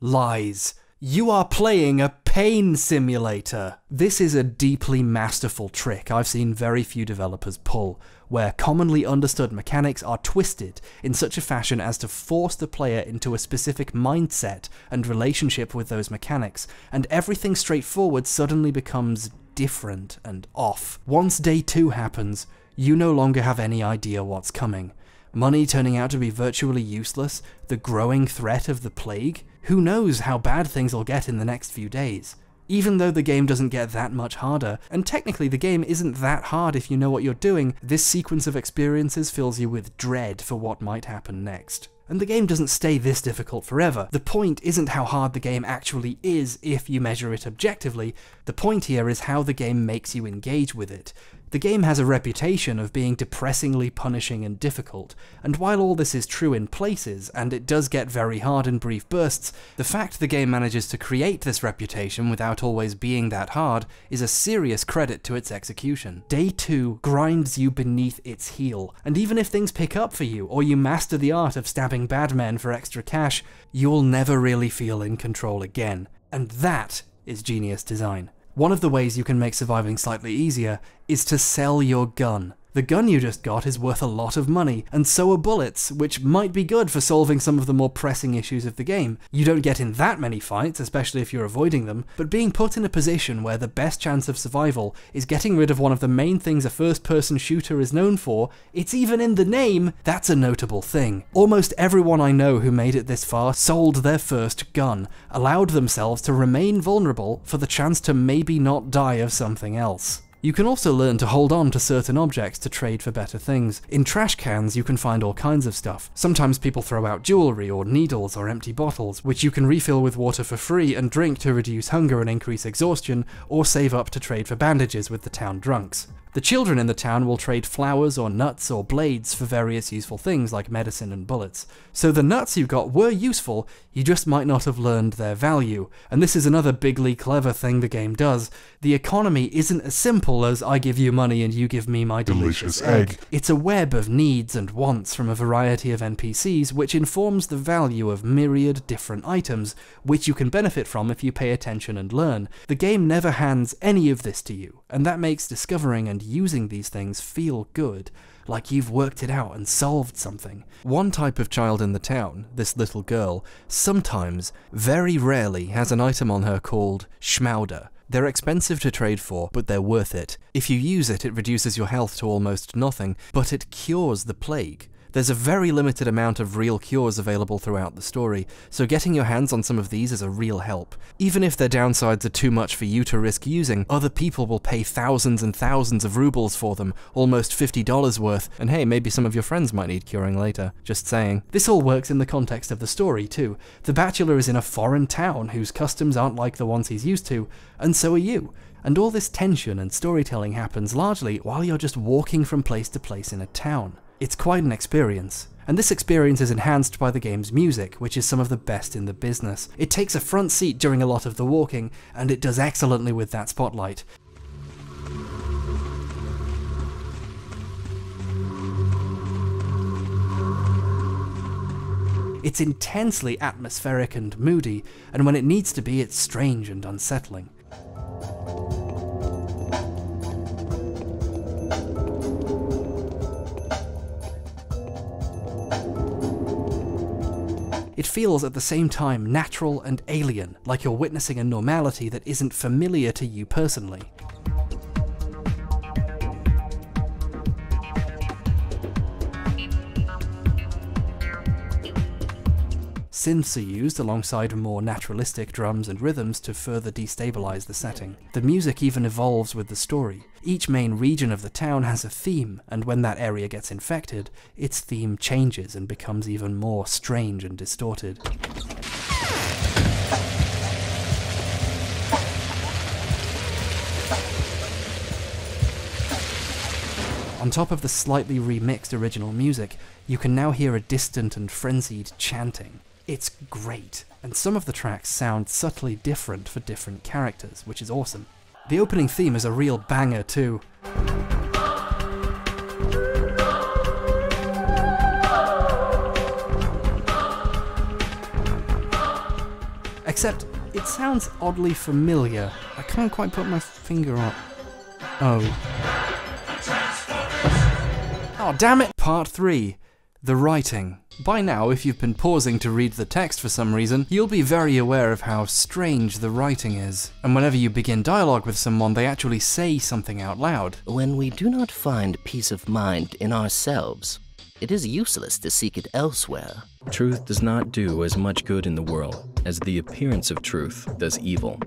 Lies. You are playing a pain simulator. This is a deeply masterful trick I've seen very few developers pull, where commonly understood mechanics are twisted in such a fashion as to force the player into a specific mindset and relationship with those mechanics, and everything straightforward suddenly becomes different and off. Once day 2 happens, you no longer have any idea what's coming. Money turning out to be virtually useless, the growing threat of the plague, who knows how bad things will get in the next few days. Even though the game doesn't get that much harder, and technically the game isn't that hard if you know what you're doing, this sequence of experiences fills you with dread for what might happen next. And the game doesn't stay this difficult forever. The point isn't how hard the game actually is if you measure it objectively, the point here is how the game makes you engage with it. The game has a reputation of being depressingly punishing and difficult, and while all this is true in places, and it does get very hard in brief bursts, the fact the game manages to create this reputation without always being that hard is a serious credit to its execution. Day 2 grinds you beneath its heel, and even if things pick up for you, or you master the art of stabbing bad men for extra cash, you'll never really feel in control again. And that is genius design. One of the ways you can make surviving slightly easier is to sell your gun. The gun you just got is worth a lot of money, and so are bullets, which might be good for solving some of the more pressing issues of the game. You don't get in that many fights, especially if you're avoiding them, but being put in a position where the best chance of survival is getting rid of one of the main things a first person shooter is known for, it's even in the name, that's a notable thing. Almost everyone I know who made it this far sold their first gun, allowed themselves to remain vulnerable for the chance to maybe not die of something else. You can also learn to hold on to certain objects to trade for better things. In trash cans, you can find all kinds of stuff. Sometimes people throw out jewelry or needles or empty bottles, which you can refill with water for free and drink to reduce hunger and increase exhaustion, or save up to trade for bandages with the town drunks. The children in the town will trade flowers or nuts or blades for various useful things like medicine and bullets. So the nuts you got were useful, you just might not have learned their value. And this is another bigly clever thing the game does. The economy isn't as simple as I give you money and you give me my delicious, Delicious egg. egg. It's a web of needs and wants from a variety of NPCs which informs the value of myriad different items, which you can benefit from if you pay attention and learn. The game never hands any of this to you, and that makes discovering and using these things feel good, like you've worked it out and solved something. One type of child in the town, this little girl, sometimes, very rarely, has an item on her called Shmowder. They're expensive to trade for, but they're worth it. If you use it, it reduces your health to almost nothing, but it cures the plague. There's a very limited amount of real cures available throughout the story, so getting your hands on some of these is a real help. Even if their downsides are too much for you to risk using, other people will pay thousands and thousands of rubles for them, almost $50 worth, and hey, maybe some of your friends might need curing later. Just saying. This all works in the context of the story, too. The Bachelor is in a foreign town whose customs aren't like the ones he's used to, and so are you. And all this tension and storytelling happens largely while you're just walking from place to place in a town. It's quite an experience. And this experience is enhanced by the game's music, which is some of the best in the business. It takes a front seat during a lot of the walking, and it does excellently with that spotlight. It's intensely atmospheric and moody, and when it needs to be, it's strange and unsettling. It feels at the same time natural and alien, like you're witnessing a normality that isn't familiar to you personally. Synths are used alongside more naturalistic drums and rhythms to further destabilize the setting. The music even evolves with the story. Each main region of the town has a theme, and when that area gets infected, its theme changes and becomes even more strange and distorted. On top of the slightly remixed original music, you can now hear a distant and frenzied chanting. It's great, and some of the tracks sound subtly different for different characters, which is awesome. The opening theme is a real banger too. Except, it sounds oddly familiar. I can't quite put my finger on. Oh. Oh, damn it! Part 3 The Writing. By now, if you've been pausing to read the text for some reason, you'll be very aware of how strange the writing is. And whenever you begin dialogue with someone, they actually say something out loud. When we do not find peace of mind in ourselves, it is useless to seek it elsewhere. Truth does not do as much good in the world as the appearance of truth does evil.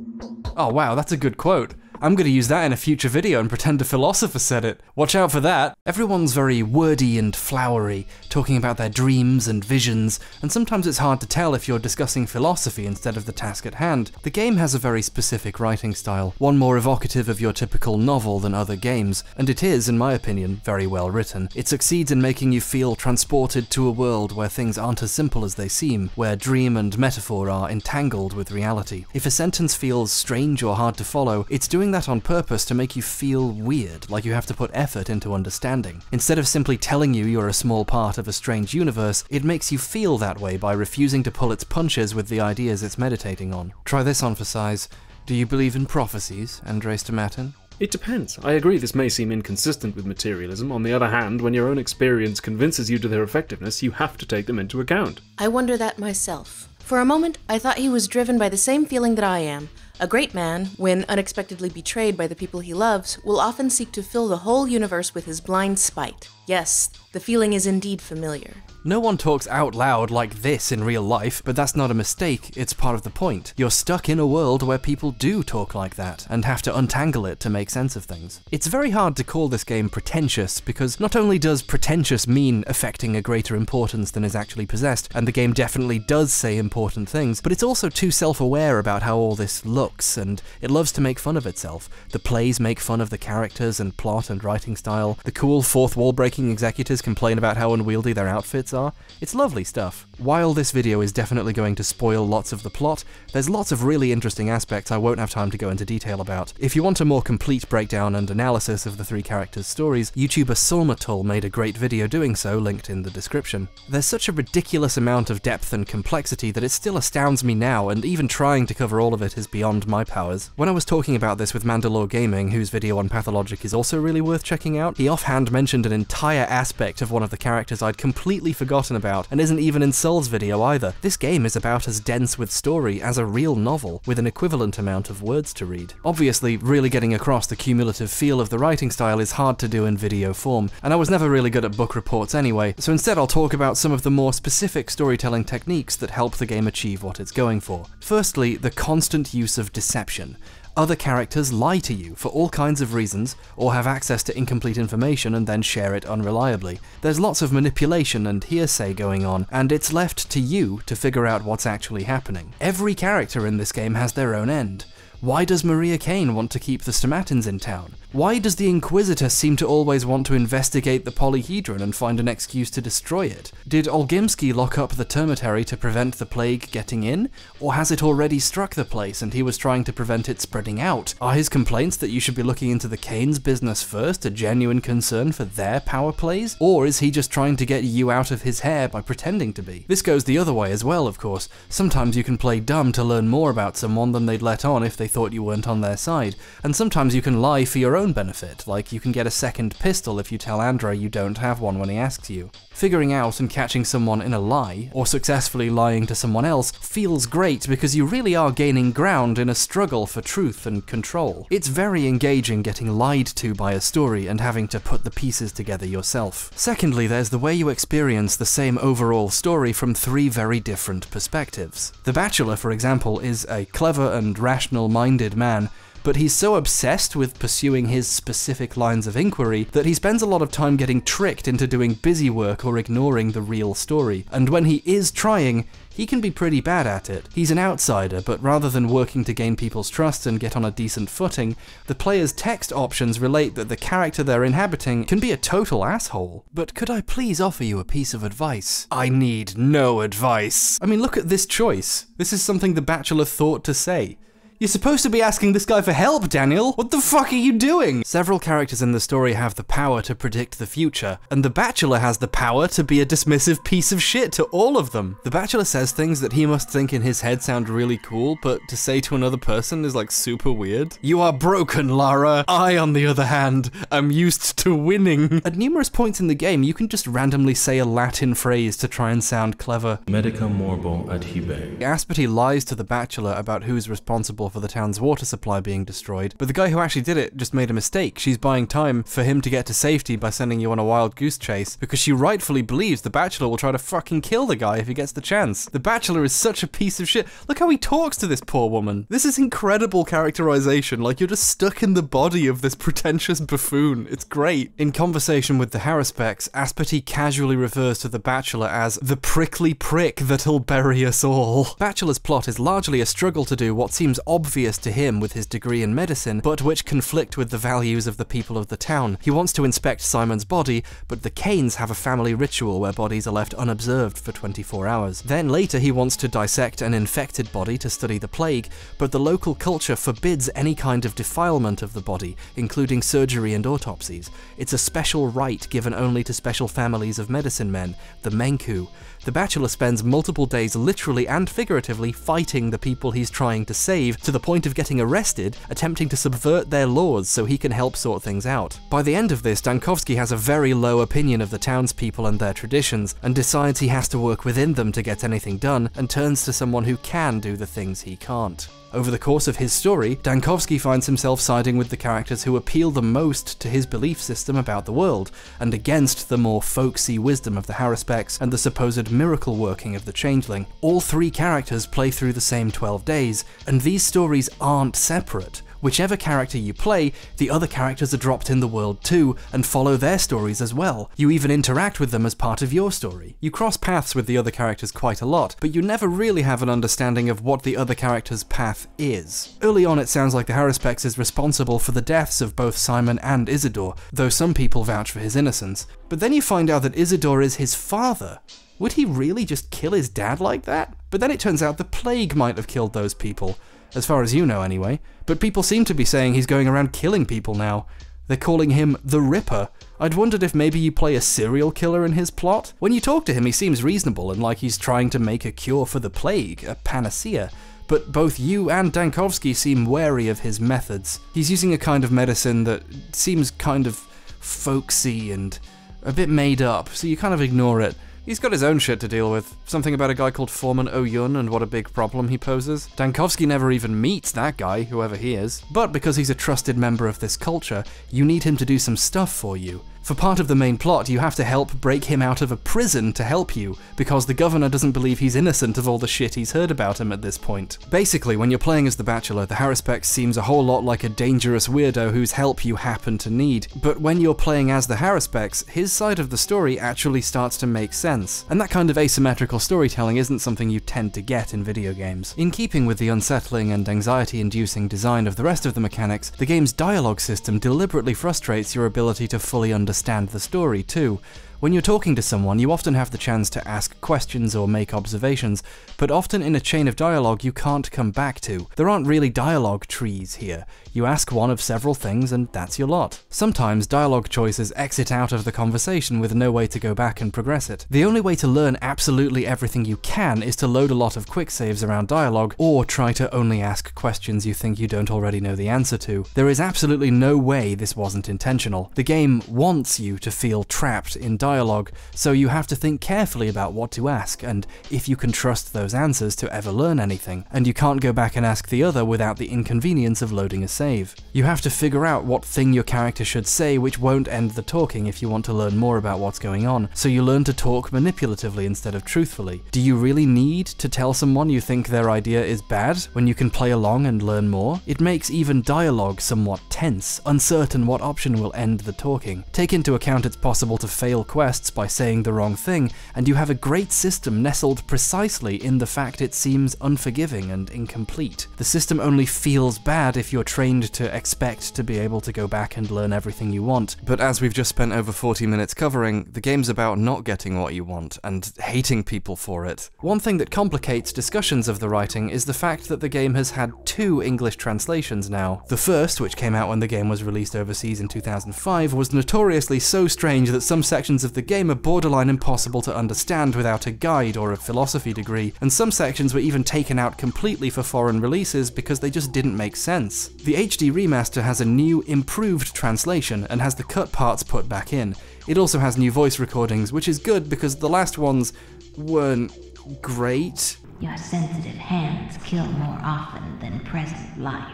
Oh wow, that's a good quote. I'm going to use that in a future video and pretend a philosopher said it. Watch out for that. Everyone's very wordy and flowery, talking about their dreams and visions, and sometimes it's hard to tell if you're discussing philosophy instead of the task at hand. The game has a very specific writing style, one more evocative of your typical novel than other games, and it is, in my opinion, very well written. It succeeds in making you feel transported to a world where things aren't as simple as they seem, where dream and metaphor are entangled with reality. If a sentence feels strange or hard to follow, it's doing that on purpose to make you feel weird, like you have to put effort into understanding. Instead of simply telling you you're a small part of a strange universe, it makes you feel that way by refusing to pull its punches with the ideas it's meditating on. Try this on for size. Do you believe in prophecies, Andrey Stamatin? It depends. I agree this may seem inconsistent with materialism. On the other hand, when your own experience convinces you to their effectiveness, you have to take them into account. I wonder that myself. For a moment, I thought he was driven by the same feeling that I am. A great man, when unexpectedly betrayed by the people he loves, will often seek to fill the whole universe with his blind spite. Yes, the feeling is indeed familiar. No one talks out loud like this in real life, but that's not a mistake, it's part of the point. You're stuck in a world where people do talk like that, and have to untangle it to make sense of things. It's very hard to call this game pretentious, because not only does pretentious mean affecting a greater importance than is actually possessed, and the game definitely does say important things, but it's also too self-aware about how all this looks, and it loves to make fun of itself. The plays make fun of the characters and plot and writing style, the cool fourth wall breaking executors complain about how unwieldy their outfits are. It's lovely stuff. While this video is definitely going to spoil lots of the plot, there's lots of really interesting aspects I won't have time to go into detail about. If you want a more complete breakdown and analysis of the three characters' stories, YouTuber Sulmatul made a great video doing so, linked in the description. There's such a ridiculous amount of depth and complexity that it still astounds me now, and even trying to cover all of it is beyond my powers. When I was talking about this with Mandalore Gaming, whose video on Pathologic is also really worth checking out, he offhand mentioned an entire aspect of one of the characters I'd completely forgotten about, and isn't even in Soul's video either. This game is about as dense with story as a real novel, with an equivalent amount of words to read. Obviously, really getting across the cumulative feel of the writing style is hard to do in video form, and I was never really good at book reports anyway, so instead I'll talk about some of the more specific storytelling techniques that help the game achieve what it's going for. Firstly, the constant use of deception. Other characters lie to you for all kinds of reasons, or have access to incomplete information and then share it unreliably. There's lots of manipulation and hearsay going on, and it's left to you to figure out what's actually happening. Every character in this game has their own end. Why does Maria Kain want to keep the Stamatins in town? Why does the Inquisitor seem to always want to investigate the Polyhedron and find an excuse to destroy it? Did Olgimsky lock up the Termitary to prevent the plague getting in? Or has it already struck the place and he was trying to prevent it spreading out? Are his complaints that you should be looking into the Kain's business first a genuine concern for their power plays? Or is he just trying to get you out of his hair by pretending to be? This goes the other way as well, of course. Sometimes you can play dumb to learn more about someone than they'd let on if they they thought you weren't on their side. And sometimes you can lie for your own benefit, like you can get a second pistol if you tell Andrey you don't have one when he asks you. Figuring out and catching someone in a lie, or successfully lying to someone else, feels great because you really are gaining ground in a struggle for truth and control. It's very engaging getting lied to by a story and having to put the pieces together yourself. Secondly, there's the way you experience the same overall story from three very different perspectives. The Bachelor, for example, is a clever and rational minded man but he's so obsessed with pursuing his specific lines of inquiry that he spends a lot of time getting tricked into doing busy work or ignoring the real story. And when he is trying, he can be pretty bad at it. He's an outsider, but rather than working to gain people's trust and get on a decent footing, the player's text options relate that the character they're inhabiting can be a total asshole. But could I please offer you a piece of advice? I need no advice. I mean, look at this choice. This is something the Bachelor thought to say. You're supposed to be asking this guy for help, Daniel! What the fuck are you doing? Several characters in the story have the power to predict the future, and The Bachelor has the power to be a dismissive piece of shit to all of them. The Bachelor says things that he must think in his head sound really cool, but to say to another person is like super weird. You are broken, Lara! I, on the other hand, am used to winning. At numerous points in the game, you can just randomly say a Latin phrase to try and sound clever. Medica morbo adhibe. Aspity lies to the Bachelor about who's responsible for the town's water supply being destroyed, but the guy who actually did it just made a mistake. She's buying time for him to get to safety by sending you on a wild goose chase, because she rightfully believes the Bachelor will try to fucking kill the guy if he gets the chance. The Bachelor is such a piece of shit. Look how he talks to this poor woman. This is incredible characterization, like you're just stuck in the body of this pretentious buffoon. It's great. In conversation with the Haruspex, Aspity casually refers to the Bachelor as the prickly prick that'll bury us all. Bachelor's plot is largely a struggle to do what seems obvious to him with his degree in medicine, but which conflict with the values of the people of the town. He wants to inspect Simon's body, but the Kains have a family ritual where bodies are left unobserved for 24 hours. Then later he wants to dissect an infected body to study the plague, but the local culture forbids any kind of defilement of the body, including surgery and autopsies. It's a special rite given only to special families of medicine men, the Menkhu. The Bachelor spends multiple days literally and figuratively fighting the people he's trying to save, to the point of getting arrested, attempting to subvert their laws so he can help sort things out. By the end of this, Dankovsky has a very low opinion of the townspeople and their traditions, and decides he has to work within them to get anything done, and turns to someone who can do the things he can't. Over the course of his story, Dankovsky finds himself siding with the characters who appeal the most to his belief system about the world, and against the more folksy wisdom of the Haruspex and the supposed miracle working of the Changeling. All three characters play through the same 12 days, and these stories aren't separate. Whichever character you play, the other characters are dropped in the world too, and follow their stories as well. You even interact with them as part of your story. You cross paths with the other characters quite a lot, but you never really have an understanding of what the other character's path is. Early on it sounds like the Haruspex is responsible for the deaths of both Simon and Isidor, though some people vouch for his innocence. But then you find out that Isidor is his father. Would he really just kill his dad like that? But then it turns out the plague might have killed those people as far as you know anyway. But people seem to be saying he's going around killing people now. They're calling him the Ripper. I'd wondered if maybe you play a serial killer in his plot. When you talk to him, he seems reasonable and like he's trying to make a cure for the plague, a panacea. But both you and Dankovsky seem wary of his methods. He's using a kind of medicine that seems kind of folksy and a bit made up, so you kind of ignore it. He's got his own shit to deal with. Something about a guy called Foreman Oyun and what a big problem he poses. Dankovsky never even meets that guy, whoever he is. But because he's a trusted member of this culture, you need him to do some stuff for you. For part of the main plot, you have to help break him out of a prison to help you, because the governor doesn't believe he's innocent of all the shit he's heard about him at this point. Basically, when you're playing as the Bachelor, the Haruspex seems a whole lot like a dangerous weirdo whose help you happen to need. But when you're playing as the Haruspex, his side of the story actually starts to make sense. And that kind of asymmetrical storytelling isn't something you tend to get in video games. In keeping with the unsettling and anxiety-inducing design of the rest of the mechanics, the game's dialogue system deliberately frustrates your ability to fully understand understand the story too. When you're talking to someone, you often have the chance to ask questions or make observations, but often in a chain of dialogue you can't come back to. There aren't really dialogue trees here. You ask one of several things and that's your lot. Sometimes dialogue choices exit out of the conversation with no way to go back and progress it. The only way to learn absolutely everything you can is to load a lot of quick saves around dialogue, or try to only ask questions you think you don't already know the answer to. There is absolutely no way this wasn't intentional. The game wants you to feel trapped in dialogue, so you have to think carefully about what to ask, and if you can trust those answers to ever learn anything, and you can't go back and ask the other without the inconvenience of loading a save. You have to figure out what thing your character should say which won't end the talking if you want to learn more about what's going on, so you learn to talk manipulatively instead of truthfully. Do you really need to tell someone you think their idea is bad when you can play along and learn more? It makes even dialogue somewhat tense, uncertain what option will end the talking. Take into account it's possible to fail quests by saying the wrong thing, and you have a great system nestled precisely in the fact it seems unforgiving and incomplete. The system only feels bad if you're trained to expect to be able to go back and learn everything you want, but as we've just spent over 40 minutes covering, the game's about not getting what you want, and hating people for it. One thing that complicates discussions of the writing is the fact that the game has had two English translations now. The first, which came out when the game was released overseas in 2005, was notoriously so strange that some sections of the game are borderline impossible to understand without a guide or a philosophy degree, and some sections were even taken out completely for foreign releases because they just didn't make sense. The HD remaster has a new, improved translation and has the cut parts put back in. It also has new voice recordings, which is good because the last ones weren't great. Your sensitive hands kill more often than present life.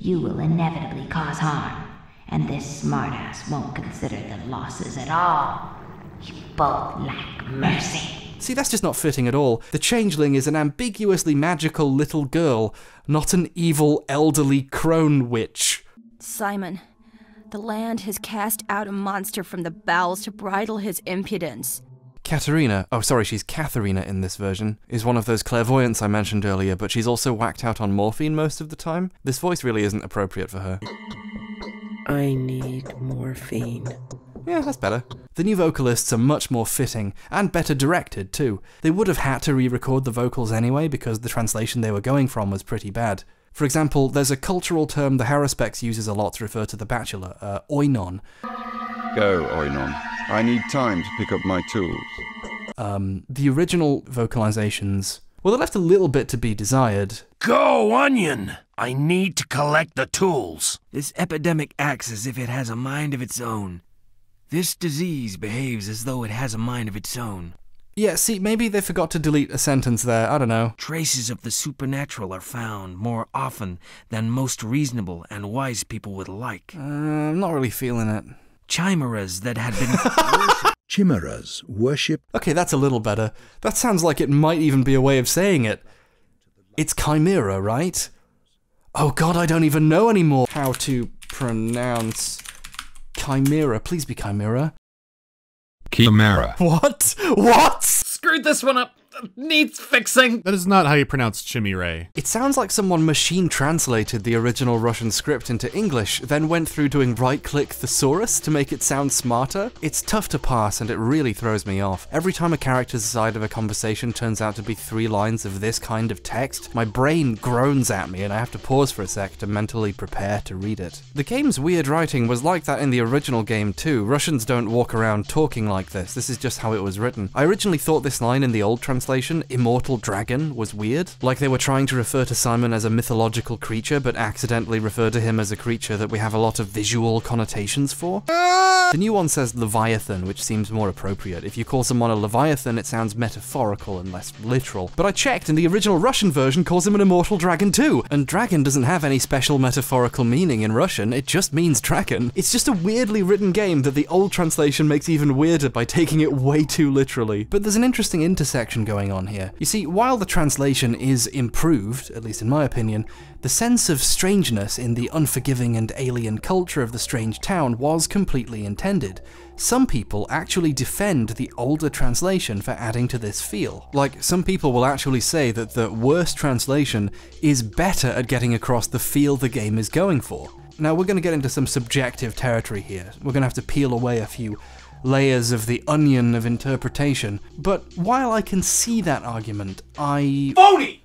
You will inevitably cause harm, and this smartass won't consider the losses at all. You both lack mercy. See, that's just not fitting at all. The changeling is an ambiguously magical little girl, not an evil elderly crone witch. Simon, the land has cast out a monster from the bowels to bridle his impudence. Katerina, oh sorry, she's Katharina in this version, is one of those clairvoyants I mentioned earlier, but she's also whacked out on morphine most of the time. This voice really isn't appropriate for her. I need morphine. Yeah, that's better. The new vocalists are much more fitting, and better directed too. They would have had to re record the vocals anyway because the translation they were going from was pretty bad. For example, there's a cultural term the Haruspex uses a lot to refer to The Bachelor, uh, oinon. Go, Oinon. I need time to pick up my tools. Um, the original vocalizations, well, they left a little bit to be desired. Go, Onion! I need to collect the tools. This epidemic acts as if it has a mind of its own. This disease behaves as though it has a mind of its own. Yeah, see, maybe they forgot to delete a sentence there, I don't know. Traces of the supernatural are found more often than most reasonable and wise people would like. Uh, I'm not really feeling it. Chimeras that had been Chimeras worship. Okay, that's a little better. That sounds like it might even be a way of saying it. It's chimera, right? Oh god, I don't even know anymore how to pronounce chimera. Please be chimera. Chimera. What? What? Screwed this one up. Needs fixing. That is not how you pronounce chimere. It sounds like someone machine translated the original Russian script into English, then went through doing right click thesaurus to make it sound smarter. It's tough to pass and it really throws me off. Every time a character's side of a conversation turns out to be three lines of this kind of text, my brain groans at me and I have to pause for a sec to mentally prepare to read it. The game's weird writing was like that in the original game too. Russians don't walk around talking like this, this is just how it was written. I originally thought this line in the old translation translation, Immortal Dragon, was weird. Like they were trying to refer to Simon as a mythological creature, but accidentally refer to him as a creature that we have a lot of visual connotations for. Ah! The new one says Leviathan, which seems more appropriate. If you call someone a Leviathan, it sounds metaphorical and less literal. But I checked, and the original Russian version calls him an immortal dragon too. And dragon doesn't have any special metaphorical meaning in Russian, it just means dragon. It's just a weirdly written game that the old translation makes even weirder by taking it way too literally. But there's an interesting intersection going on here. You see, while the translation is improved, at least in my opinion, the sense of strangeness in the unforgiving and alien culture of the strange town was completely intended. Some people actually defend the older translation for adding to this feel. Like, some people will actually say that the worst translation is better at getting across the feel the game is going for. Now, we're going to get into some subjective territory here. We're going to have to peel away a few layers of the onion of interpretation. But while I can see that argument, I. Phony!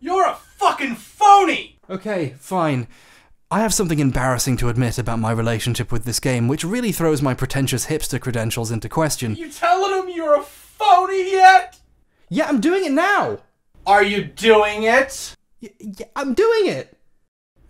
You're a fucking phony! Okay, fine. I have something embarrassing to admit about my relationship with this game, which really throws my pretentious hipster credentials into question. You telling him you're a phony yet? Yeah, I'm doing it now! Are you doing it? Yeah, I'm doing it!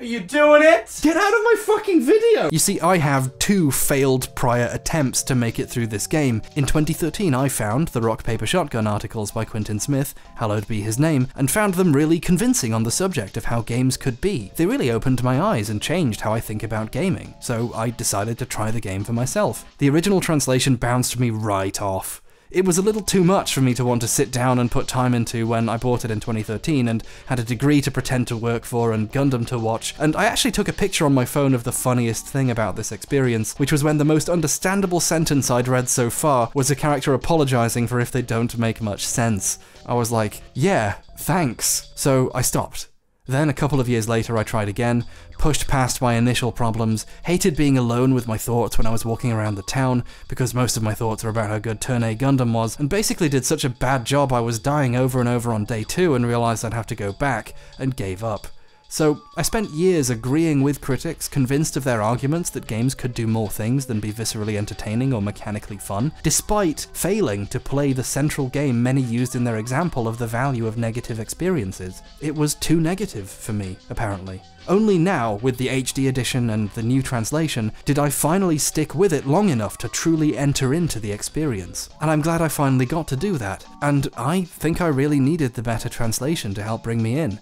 Are you doing it? Get out of my fucking video! You see, I have two failed prior attempts to make it through this game. In 2013, I found the Rock Paper Shotgun articles by Quintin Smith, hallowed be his name, and found them really convincing on the subject of how games could be. They really opened my eyes and changed how I think about gaming, so I decided to try the game for myself. The original translation bounced me right off. It was a little too much for me to want to sit down and put time into when I bought it in 2013 and had a degree to pretend to work for and Gundam to watch, and I actually took a picture on my phone of the funniest thing about this experience, which was when the most understandable sentence I'd read so far was a character apologizing for if they don't make much sense. I was like, yeah, thanks. So I stopped. Then, a couple of years later, I tried again, pushed past my initial problems, hated being alone with my thoughts when I was walking around the town, because most of my thoughts were about how good Turn A Gundam was, and basically did such a bad job I was dying over and over on day two and realized I'd have to go back, and gave up. So, I spent years agreeing with critics, convinced of their arguments that games could do more things than be viscerally entertaining or mechanically fun, despite failing to play the central game many used in their example of the value of negative experiences. It was too negative for me, apparently. Only now, with the HD edition and the new translation, did I finally stick with it long enough to truly enter into the experience. And I'm glad I finally got to do that. And I think I really needed the better translation to help bring me in.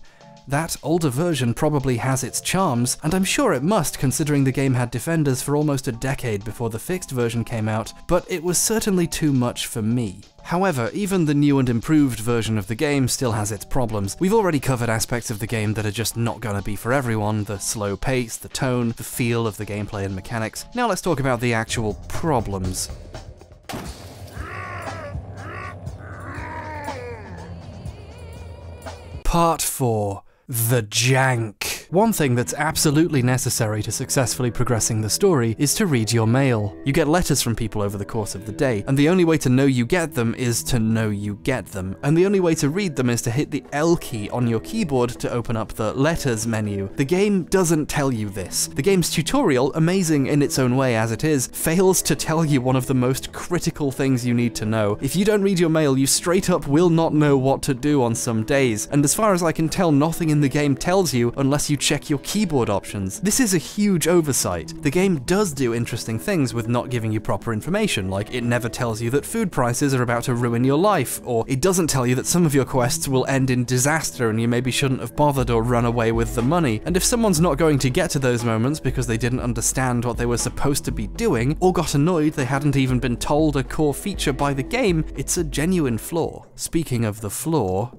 That older version probably has its charms, and I'm sure it must considering the game had defenders for almost a decade before the fixed version came out, but it was certainly too much for me. However, even the new and improved version of the game still has its problems. We've already covered aspects of the game that are just not gonna be for everyone, the slow pace, the tone, the feel of the gameplay and mechanics. Now let's talk about the actual problems. Part 4 The Jank. One thing that's absolutely necessary to successfully progressing the story is to read your mail. You get letters from people over the course of the day, and the only way to know you get them is to know you get them. And the only way to read them is to hit the L key on your keyboard to open up the letters menu. The game doesn't tell you this. The game's tutorial, amazing in its own way as it is, fails to tell you one of the most critical things you need to know. If you don't read your mail, you straight up will not know what to do on some days. And as far as I can tell, nothing in the game tells you unless you check your keyboard options. This is a huge oversight. The game does do interesting things with not giving you proper information, like it never tells you that food prices are about to ruin your life, or it doesn't tell you that some of your quests will end in disaster and you maybe shouldn't have bothered or run away with the money. And if someone's not going to get to those moments because they didn't understand what they were supposed to be doing, or got annoyed they hadn't even been told a core feature by the game, it's a genuine flaw. Speaking of the flaw,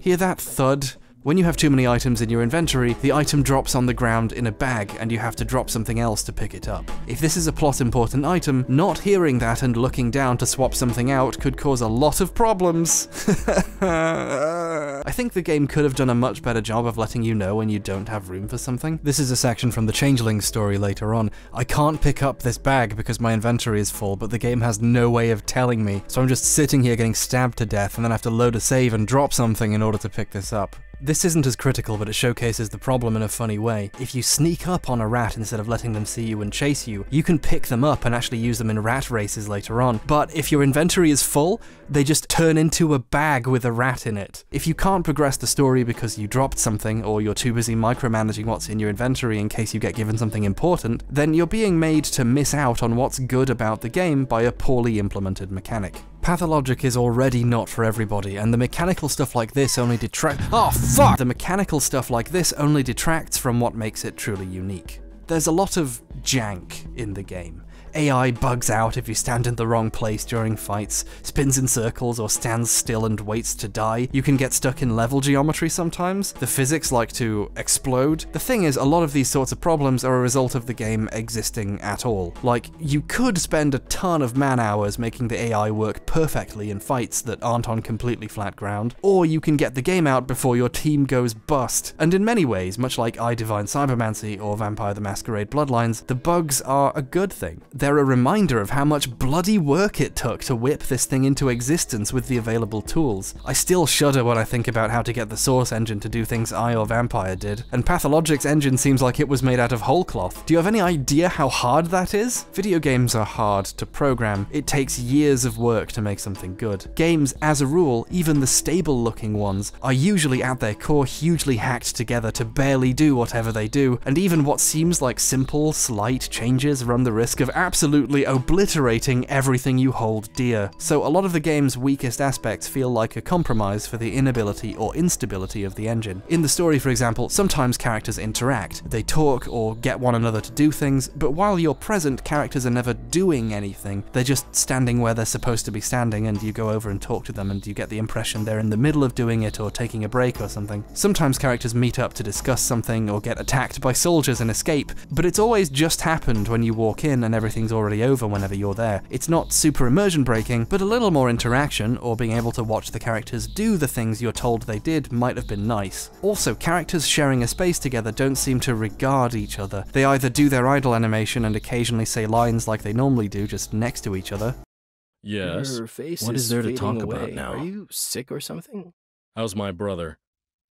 Hear that thud? When you have too many items in your inventory, the item drops on the ground in a bag and you have to drop something else to pick it up. If this is a plot important item, not hearing that and looking down to swap something out could cause a lot of problems. I think the game could have done a much better job of letting you know when you don't have room for something. This is a section from the Changeling story later on. I can't pick up this bag because my inventory is full, but the game has no way of telling me, so I'm just sitting here getting stabbed to death and then I have to load a save and drop something in order to pick this up. This isn't as critical, but it showcases the problem in a funny way. If you sneak up on a rat instead of letting them see you and chase you, you can pick them up and actually use them in rat races later on. But if your inventory is full, they just turn into a bag with a rat in it. If you can't progress the story because you dropped something, or you're too busy micromanaging what's in your inventory in case you get given something important, then you're being made to miss out on what's good about the game by a poorly implemented mechanic. Pathologic is already not for everybody, and the mechanical stuff like this only detract- Oh fuck! The mechanical stuff like this only detracts from what makes it truly unique. There's a lot of jank in the game. AI bugs out if you stand in the wrong place during fights, spins in circles or stands still and waits to die. You can get stuck in level geometry sometimes. The physics like to explode. The thing is, a lot of these sorts of problems are a result of the game existing at all. Like, you could spend a ton of man hours making the AI work perfectly in fights that aren't on completely flat ground, or you can get the game out before your team goes bust. And in many ways, much like EYE Divine Cybermancy or Vampire the Masquerade Bloodlines, the bugs are a good thing. They're they're a reminder of how much bloody work it took to whip this thing into existence with the available tools. I still shudder when I think about how to get the Source engine to do things EYE or Vampire did, and Pathologic's engine seems like it was made out of whole cloth. Do you have any idea how hard that is? Video games are hard to program. It takes years of work to make something good. Games, as a rule, even the stable looking ones, are usually at their core hugely hacked together to barely do whatever they do, and even what seems like simple, slight changes run the risk of absolutely obliterating everything you hold dear. So a lot of the game's weakest aspects feel like a compromise for the inability or instability of the engine. In the story, for example, sometimes characters interact. They talk or get one another to do things, but while you're present, characters are never doing anything. They're just standing where they're supposed to be standing, and you go over and talk to them, and you get the impression they're in the middle of doing it or taking a break or something. Sometimes characters meet up to discuss something or get attacked by soldiers and escape, but it's always just happened when you walk in and everything's already over whenever you're there. It's not super immersion breaking, but a little more interaction or being able to watch the characters do the things you're told they did might have been nice. Also, characters sharing a space together don't seem to regard each other. They either do their idle animation and occasionally say lines like they normally do just next to each other. Yes. Your face what is is there to talk away. about now? Are you sick or something? How's my brother?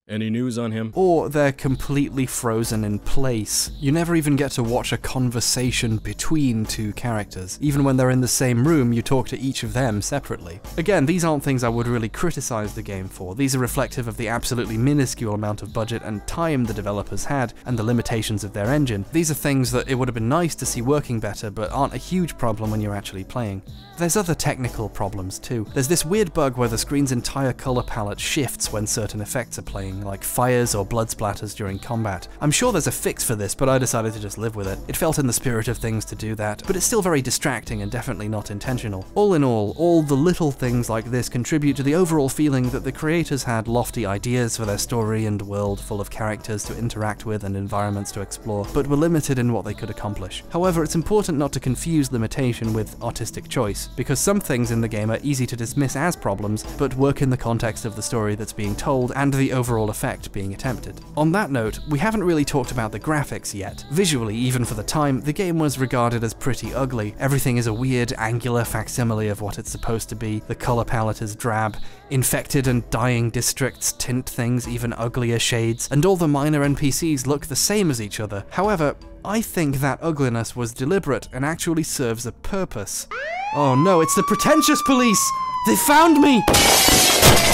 Any news on him? Or they're completely frozen in place. You never even get to watch a conversation between two characters. Even when they're in the same room, you talk to each of them separately. Again, these aren't things I would really criticize the game for. These are reflective of the absolutely minuscule amount of budget and time the developers had, and the limitations of their engine. These are things that it would have been nice to see working better, but aren't a huge problem when you're actually playing. There's other technical problems too. There's this weird bug where the screen's entire color palette shifts when certain effects are playing, like fires or blood splatters during combat. I'm sure there's a fix for this, but I decided to just live with it. It felt in the spirit of things to do that, but it's still very distracting and definitely not intentional. All in all, all the little things like this contribute to the overall feeling that the creators had lofty ideas for their story and world full of characters to interact with and environments to explore, but were limited in what they could accomplish. However, it's important not to confuse limitation with artistic choice, because some things in the game are easy to dismiss as problems, but work in the context of the story that's being told and the overall effect being attempted. On that note, we haven't really talked about the graphics yet. Visually, even for the time, the game was regarded as pretty ugly. Everything is a weird, angular facsimile of what it's supposed to be. The color palette is drab. Infected and dying districts tint things even uglier shades, and all the minor NPCs look the same as each other. However, I think that ugliness was deliberate and actually serves a purpose. Oh no, it's the pretentious police! They found me!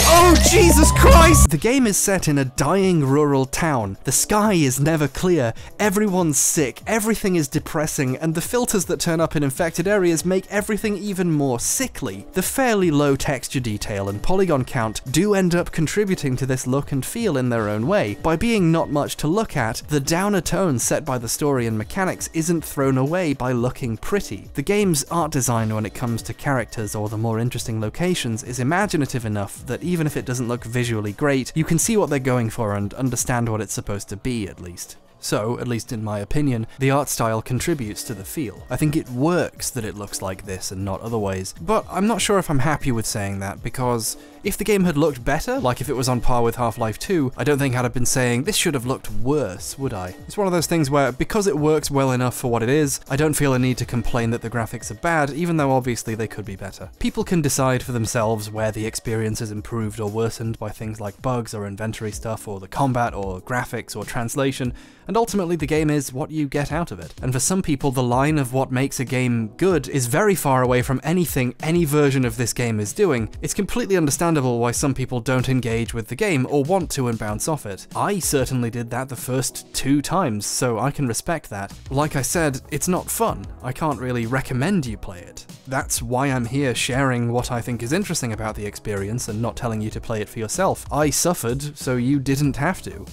Oh, Jesus Christ! The game is set in a dying rural town. The sky is never clear, everyone's sick, everything is depressing, and the filters that turn up in infected areas make everything even more sickly. The fairly low texture detail and polygon count do end up contributing to this look and feel in their own way. By being not much to look at, the downer tone set by the story and mechanics isn't thrown away by looking pretty. The game's art design when it comes to characters or the more interesting locations is imaginative enough that even if it doesn't look visually great, you can see what they're going for and understand what it's supposed to be at least. So, at least in my opinion, the art style contributes to the feel. I think it works that it looks like this and not otherwise, but I'm not sure if I'm happy with saying that because if the game had looked better, like if it was on par with Half-Life 2, I don't think I'd have been saying this should have looked worse, would I? It's one of those things where because it works well enough for what it is, I don't feel a need to complain that the graphics are bad, even though obviously they could be better. People can decide for themselves where the experience is improved or worsened by things like bugs or inventory stuff or the combat or graphics or translation, and ultimately the game is what you get out of it. And for some people, the line of what makes a game good is very far away from anything any version of this game is doing. It's completely understandable why some people don't engage with the game or want to and bounce off it. I certainly did that the first two times, so I can respect that. Like I said, it's not fun. I can't really recommend you play it. That's why I'm here sharing what I think is interesting about the experience and not telling you to play it for yourself. I suffered, so you didn't have to.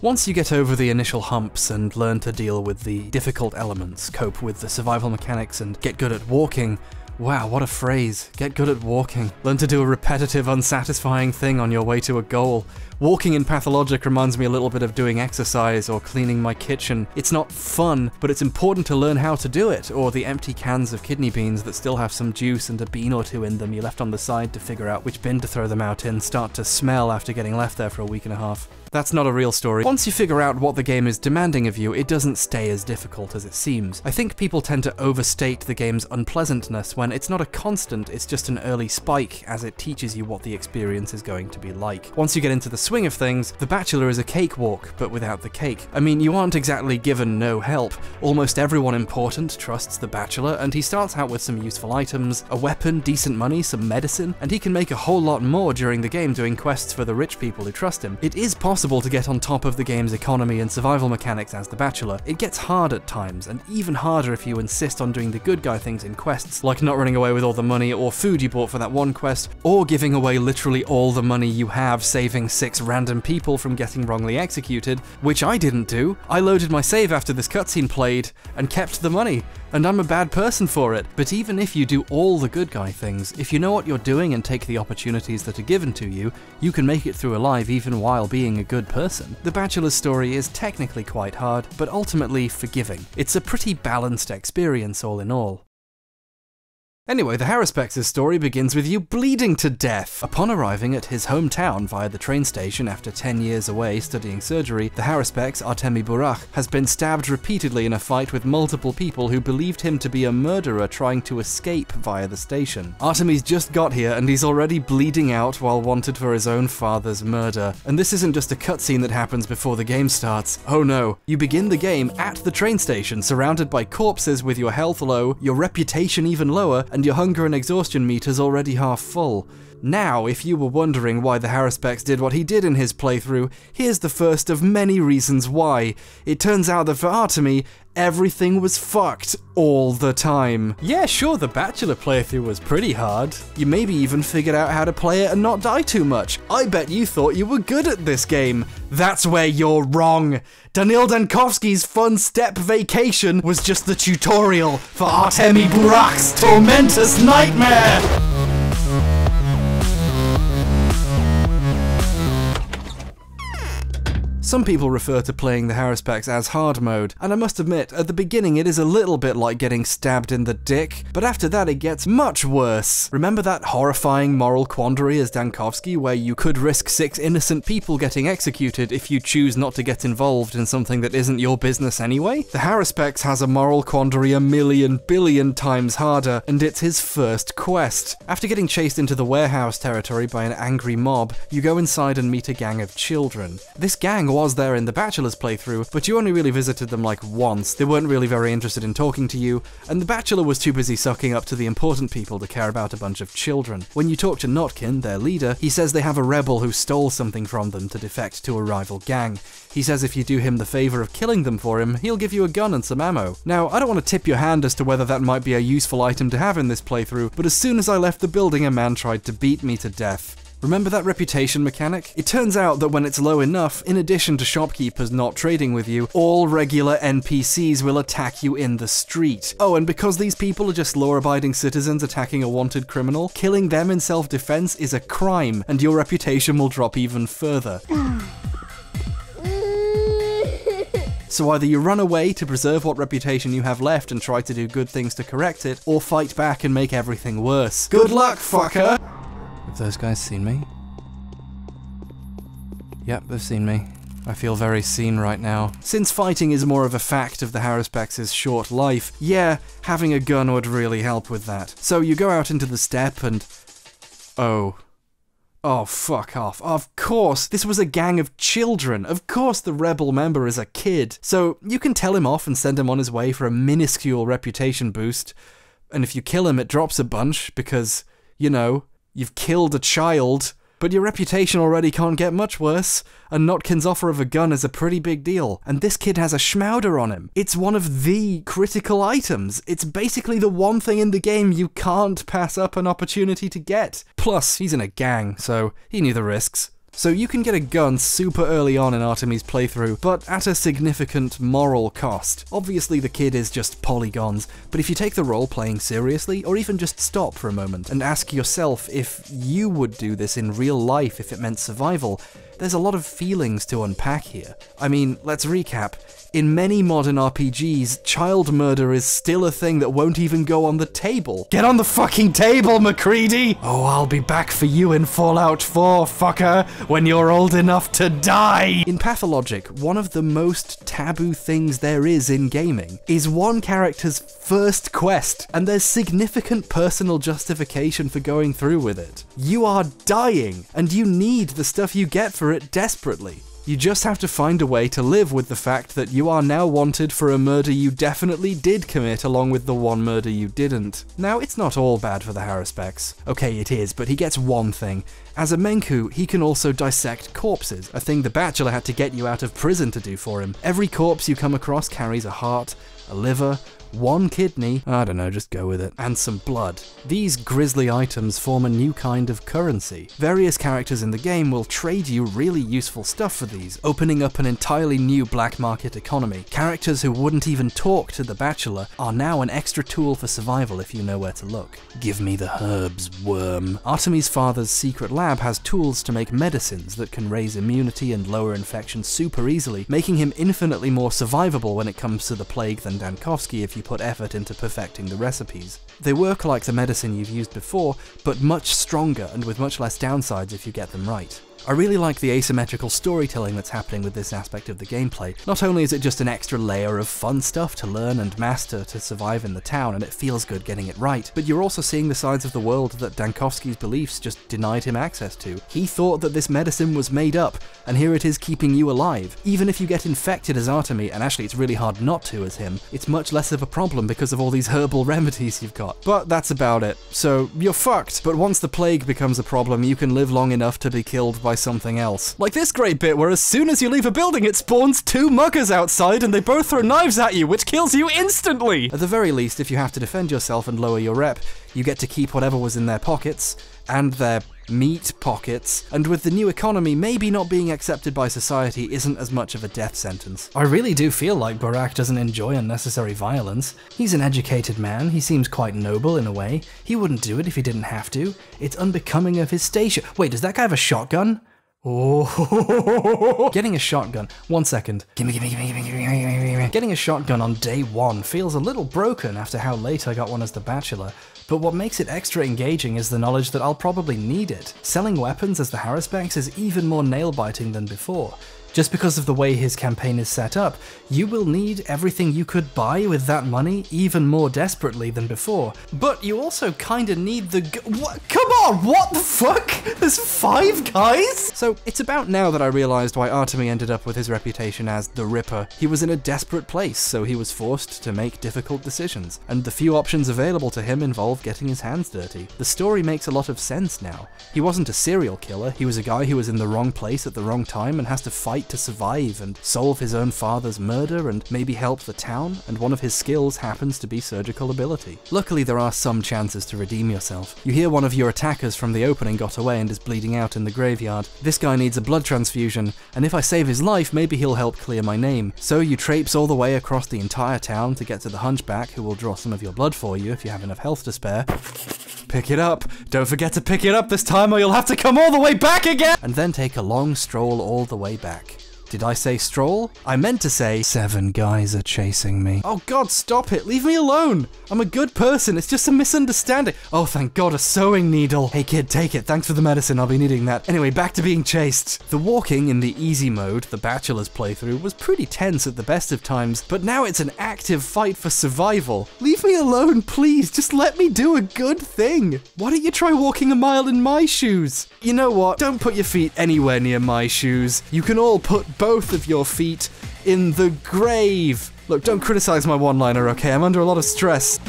Once you get over the initial humps and learn to deal with the difficult elements, cope with the survival mechanics, and get good at walking, Wow, what a phrase. Get good at walking. Learn to do a repetitive, unsatisfying thing on your way to a goal. Walking in Pathologic reminds me a little bit of doing exercise or cleaning my kitchen. It's not fun, but it's important to learn how to do it, or the empty cans of kidney beans that still have some juice and a bean or two in them you left on the side to figure out which bin to throw them out in start to smell after getting left there for a week and a half. That's not a real story. Once you figure out what the game is demanding of you, it doesn't stay as difficult as it seems. I think people tend to overstate the game's unpleasantness when it's not a constant, it's just an early spike as it teaches you what the experience is going to be like. Once you get into the swing of things, The Bachelor is a cakewalk, but without the cake. I mean, you aren't exactly given no help. Almost everyone important trusts The Bachelor, and he starts out with some useful items, a weapon, decent money, some medicine, and he can make a whole lot more during the game doing quests for the rich people who trust him. It is possible to get on top of the game's economy and survival mechanics as The Bachelor. It gets hard at times, and even harder if you insist on doing the good guy things in quests, like not running away with all the money or food you bought for that one quest, or giving away literally all the money you have saving six random people from getting wrongly executed, which I didn't do. I loaded my save after this cutscene played and kept the money, and I'm a bad person for it. But even if you do all the good guy things, if you know what you're doing and take the opportunities that are given to you, you can make it through alive even while being a good person. The Bachelor's story is technically quite hard, but ultimately forgiving. It's a pretty balanced experience all in all. Anyway, the Haruspex' story begins with you bleeding to death. Upon arriving at his hometown via the train station after 10 years away studying surgery, the Haruspex, Artemy Burakh, has been stabbed repeatedly in a fight with multiple people who believed him to be a murderer trying to escape via the station. Artemy's just got here and he's already bleeding out while wanted for his own father's murder. And this isn't just a cutscene that happens before the game starts. Oh no. You begin the game at the train station, surrounded by corpses with your health low, your reputation even lower, and your hunger and exhaustion meter's already half full. Now, if you were wondering why the Haruspex did what he did in his playthrough, here's the first of many reasons why. It turns out that for Artemy, everything was fucked all the time. Yeah, sure, the Bachelor playthrough was pretty hard. You maybe even figured out how to play it and not die too much. I bet you thought you were good at this game. That's where you're wrong. Daniil Dankovsky's Fun Step Vacation was just the tutorial for Artemy Burakh's Tormentus Nightmare! Some people refer to playing the Haruspex as hard mode, and I must admit, at the beginning it is a little bit like getting stabbed in the dick, but after that it gets much worse. Remember that horrifying moral quandary as Dankovsky where you could risk six innocent people getting executed if you choose not to get involved in something that isn't your business anyway? The Haruspex has a moral quandary a million billion times harder, and it's his first quest. After getting chased into the warehouse territory by an angry mob, you go inside and meet a gang of children. This gang was there in the Bachelor's playthrough, but you only really visited them like once. They weren't really very interested in talking to you, and the Bachelor was too busy sucking up to the important people to care about a bunch of children. When you talk to Notkin, their leader, he says they have a rebel who stole something from them to defect to a rival gang. He says if you do him the favor of killing them for him, he'll give you a gun and some ammo. Now, I don't want to tip your hand as to whether that might be a useful item to have in this playthrough, but as soon as I left the building, a man tried to beat me to death. Remember that reputation mechanic? It turns out that when it's low enough, in addition to shopkeepers not trading with you, all regular NPCs will attack you in the street. Oh, and because these people are just law-abiding citizens attacking a wanted criminal, killing them in self-defense is a crime, and your reputation will drop even further. So either you run away to preserve what reputation you have left and try to do good things to correct it, or fight back and make everything worse. Good luck, fucker! Have those guys seen me? Yep, they've seen me. I feel very seen right now. Since fighting is more of a fact of the Haruspex's short life, yeah, having a gun would really help with that. So you go out into the steppe and... Oh. Oh, fuck off. Of course, this was a gang of children. Of course the rebel member is a kid. So you can tell him off and send him on his way for a minuscule reputation boost. And if you kill him, it drops a bunch because, you know, you've killed a child. But your reputation already can't get much worse, and Notkin's offer of a gun is a pretty big deal. And this kid has a shmowder on him. It's one of the critical items. It's basically the one thing in the game you can't pass up an opportunity to get. Plus, he's in a gang, so he knew the risks. So you can get a gun super early on in Artemy's playthrough, but at a significant moral cost. Obviously the kid is just polygons, but if you take the role playing seriously, or even just stop for a moment and ask yourself if you would do this in real life if it meant survival, there's a lot of feelings to unpack here. I mean, let's recap. In many modern RPGs, child murder is still a thing that won't even go on the table. Get on the fucking table, MacCready! Oh, I'll be back for you in Fallout 4, fucker, when you're old enough to die! In Pathologic, one of the most taboo things there is in gaming is one character's first quest, and there's significant personal justification for going through with it. You are dying, and you need the stuff you get for it desperately. You just have to find a way to live with the fact that you are now wanted for a murder you definitely did commit along with the one murder you didn't. Now, it's not all bad for the Haruspex. Okay, it is, but he gets one thing. As a Menkhu, he can also dissect corpses, a thing the Bachelor had to get you out of prison to do for him. Every corpse you come across carries a heart, a liver, one kidney, I don't know, just go with it, and some blood. These grisly items form a new kind of currency. Various characters in the game will trade you really useful stuff for these, opening up an entirely new black market economy. Characters who wouldn't even talk to the Bachelor are now an extra tool for survival if you know where to look. Give me the herbs, worm. Artemy's father's secret lab has tools to make medicines that can raise immunity and lower infection super easily, making him infinitely more survivable when it comes to the plague than Dankovsky if you put effort into perfecting the recipes. They work like the medicine you've used before, but much stronger and with much less downsides if you get them right. I really like the asymmetrical storytelling that's happening with this aspect of the gameplay. Not only is it just an extra layer of fun stuff to learn and master to survive in the town, and it feels good getting it right, but you're also seeing the sides of the world that Dankovsky's beliefs just denied him access to. He thought that this medicine was made up, and here it is keeping you alive. Even if you get infected as Artemy, and actually it's really hard not to as him, it's much less of a problem because of all these herbal remedies you've got. But that's about it. So you're fucked. But once the plague becomes a problem, you can live long enough to be killed by something else. Like this great bit where as soon as you leave a building, it spawns two muggers outside and they both throw knives at you, which kills you instantly! At the very least, if you have to defend yourself and lower your rep, you get to keep whatever was in their pockets, and their meat pockets, and with the new economy maybe not being accepted by society isn't as much of a death sentence. I really do feel like Burakh doesn't enjoy unnecessary violence. He's an educated man, he seems quite noble in a way. He wouldn't do it if he didn't have to. It's unbecoming of his station. Wait, does that guy have a shotgun? Oh, getting a shotgun. One second. Gimme, gimme, gimme, gimme, gimme, gimme, gimme. Getting a shotgun on day one feels a little broken after how late I got one as the bachelor. But what makes it extra engaging is the knowledge that I'll probably need it. Selling weapons as the Harris Haruspex is even more nail-biting than before. Just because of the way his campaign is set up, you will need everything you could buy with that money even more desperately than before. But you also kinda need the what? Come on, what the fuck? There's five guys? So it's about now that I realized why Artemy ended up with his reputation as the Ripper. He was in a desperate place, so he was forced to make difficult decisions, and the few options available to him involved getting his hands dirty. The story makes a lot of sense now. He wasn't a serial killer, he was a guy who was in the wrong place at the wrong time and has to fight to survive and solve his own father's murder and maybe help the town, and one of his skills happens to be surgical ability. Luckily, there are some chances to redeem yourself. You hear one of your attackers from the opening got away and is bleeding out in the graveyard. This guy needs a blood transfusion, and if I save his life, maybe he'll help clear my name. So you traipse all the way across the entire town to get to the hunchback, who will draw some of your blood for you if you have enough health to spare. Pick it up. Don't forget to pick it up this time or you'll have to come all the way back again! And then take a long stroll all the way back. Did I say stroll? I meant to say seven guys are chasing me. Oh god, stop it. Leave me alone. I'm a good person. It's just a misunderstanding. Oh, thank god, a sewing needle. Hey kid, take it. Thanks for the medicine. I'll be needing that. Anyway, back to being chased. The walking in the easy mode, the bachelor's playthrough, was pretty tense at the best of times, but now it's an active fight for survival. Leave me alone, please. Just let me do a good thing. Why don't you try walking a mile in my shoes? You know what? Don't put your feet anywhere near my shoes. You can all put both of your feet in the grave. Look, don't criticize my one-liner, okay? I'm under a lot of stress.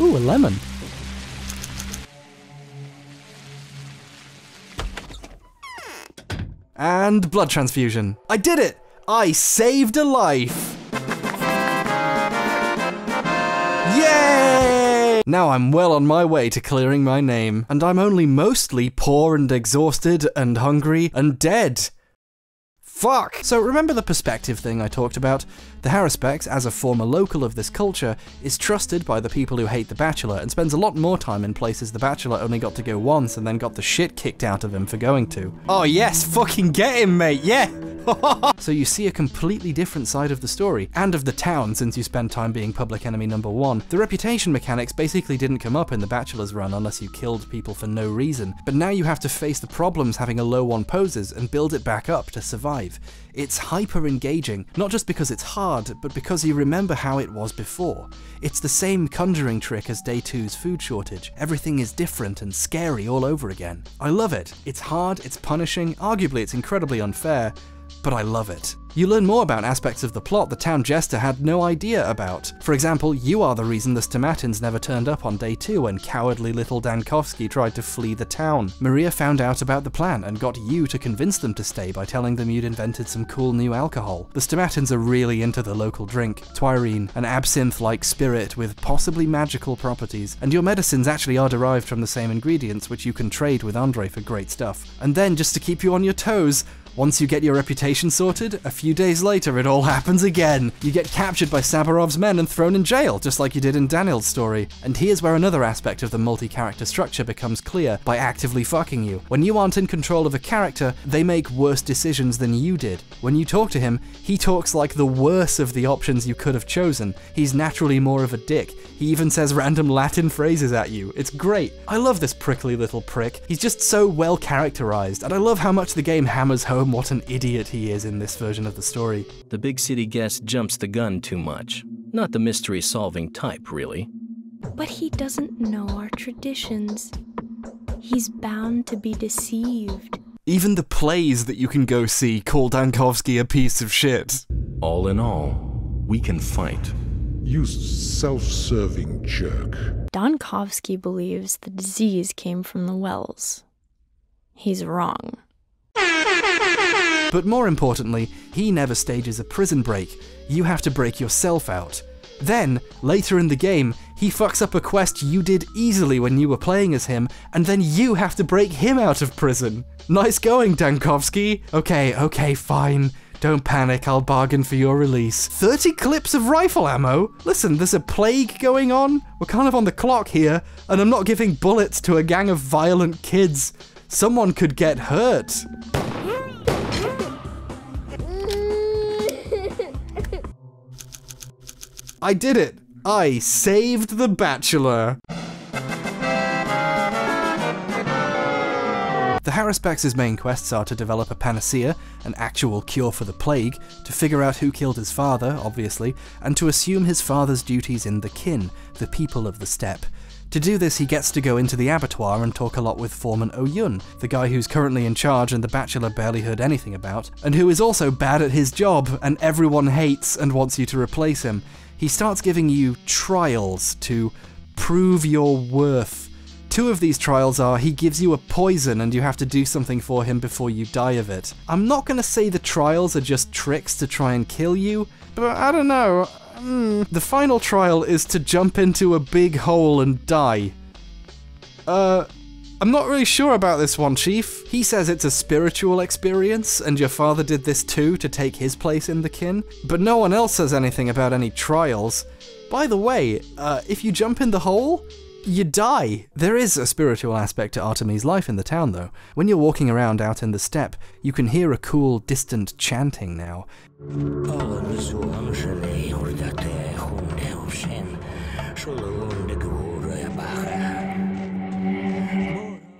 Ooh, a lemon. And blood transfusion. I did it! I saved a life! Yay! Now I'm well on my way to clearing my name, and I'm only mostly poor and exhausted and hungry and dead. Fuck! So remember the perspective thing I talked about? The Haruspex, as a former local of this culture, is trusted by the people who hate The Bachelor and spends a lot more time in places The Bachelor only got to go once and then got the shit kicked out of him for going to. Oh yes, fucking get him, mate, yeah! so you see a completely different side of the story, and of the town since you spend time being public enemy number one. The reputation mechanics basically didn't come up in the Bachelor's run unless you killed people for no reason, but now you have to face the problems having a low one poses and build it back up to survive. It's hyper engaging, not just because it's hard, but because you remember how it was before. It's the same conjuring trick as Day 2's food shortage. Everything is different and scary all over again. I love it. It's hard, it's punishing, arguably it's incredibly unfair, but I love it. You learn more about aspects of the plot the town jester had no idea about. For example, you are the reason the Stamatins never turned up on day two when cowardly little Dankovsky tried to flee the town. Maria found out about the plan and got you to convince them to stay by telling them you'd invented some cool new alcohol. The Stamatins are really into the local drink, Twyrine, an absinthe-like spirit with possibly magical properties, and your medicines actually are derived from the same ingredients which you can trade with Andrey for great stuff. And then, just to keep you on your toes, once you get your reputation sorted, a few days later it all happens again. You get captured by Saburov's men and thrown in jail, just like you did in Daniil's story. And here's where another aspect of the multi-character structure becomes clear by actively fucking you. When you aren't in control of a character, they make worse decisions than you did. When you talk to him, he talks like the worst of the options you could have chosen. He's naturally more of a dick. He even says random Latin phrases at you. It's great. I love this prickly little prick. He's just so well characterized, and I love how much the game hammers home Oh, what an idiot he is in this version of the story. The big city guest jumps the gun too much. Not the mystery solving type, really. But he doesn't know our traditions. He's bound to be deceived. Even the plays that you can go see call Dankovsky a piece of shit. All in all, we can fight. You self-serving jerk. Dankovsky believes the disease came from the wells. He's wrong. But more importantly, he never stages a prison break. You have to break yourself out. Then, later in the game, he fucks up a quest you did easily when you were playing as him, and then you have to break him out of prison. Nice going, Dankovsky. Okay, okay, fine. Don't panic, I'll bargain for your release. 30 clips of rifle ammo? Listen, there's a plague going on. We're kind of on the clock here, and I'm not giving bullets to a gang of violent kids. Someone could get hurt. I did it! I saved the Bachelor! The Haruspex' main quests are to develop a panacea, an actual cure for the plague, to figure out who killed his father, obviously, and to assume his father's duties in the kin, the people of the steppe. To do this, he gets to go into the abattoir and talk a lot with Foreman Oyun, the guy who's currently in charge and the Bachelor barely heard anything about, and who is also bad at his job and everyone hates and wants you to replace him. He starts giving you trials to prove your worth. Two of these trials are he gives you a poison and you have to do something for him before you die of it. I'm not to say the trials are just tricks to try and kill you, but I don't know. Mm. The final trial is to jump into a big hole and die. Uh, I'm not really sure about this one, Chief. He says it's a spiritual experience, and your father did this too to take his place in the kin, but no one else says anything about any trials. By the way, uh, if you jump in the hole, you die. There is a spiritual aspect to Artemy's life in the town, though. When you're walking around out in the steppe, you can hear a cool, distant chanting now.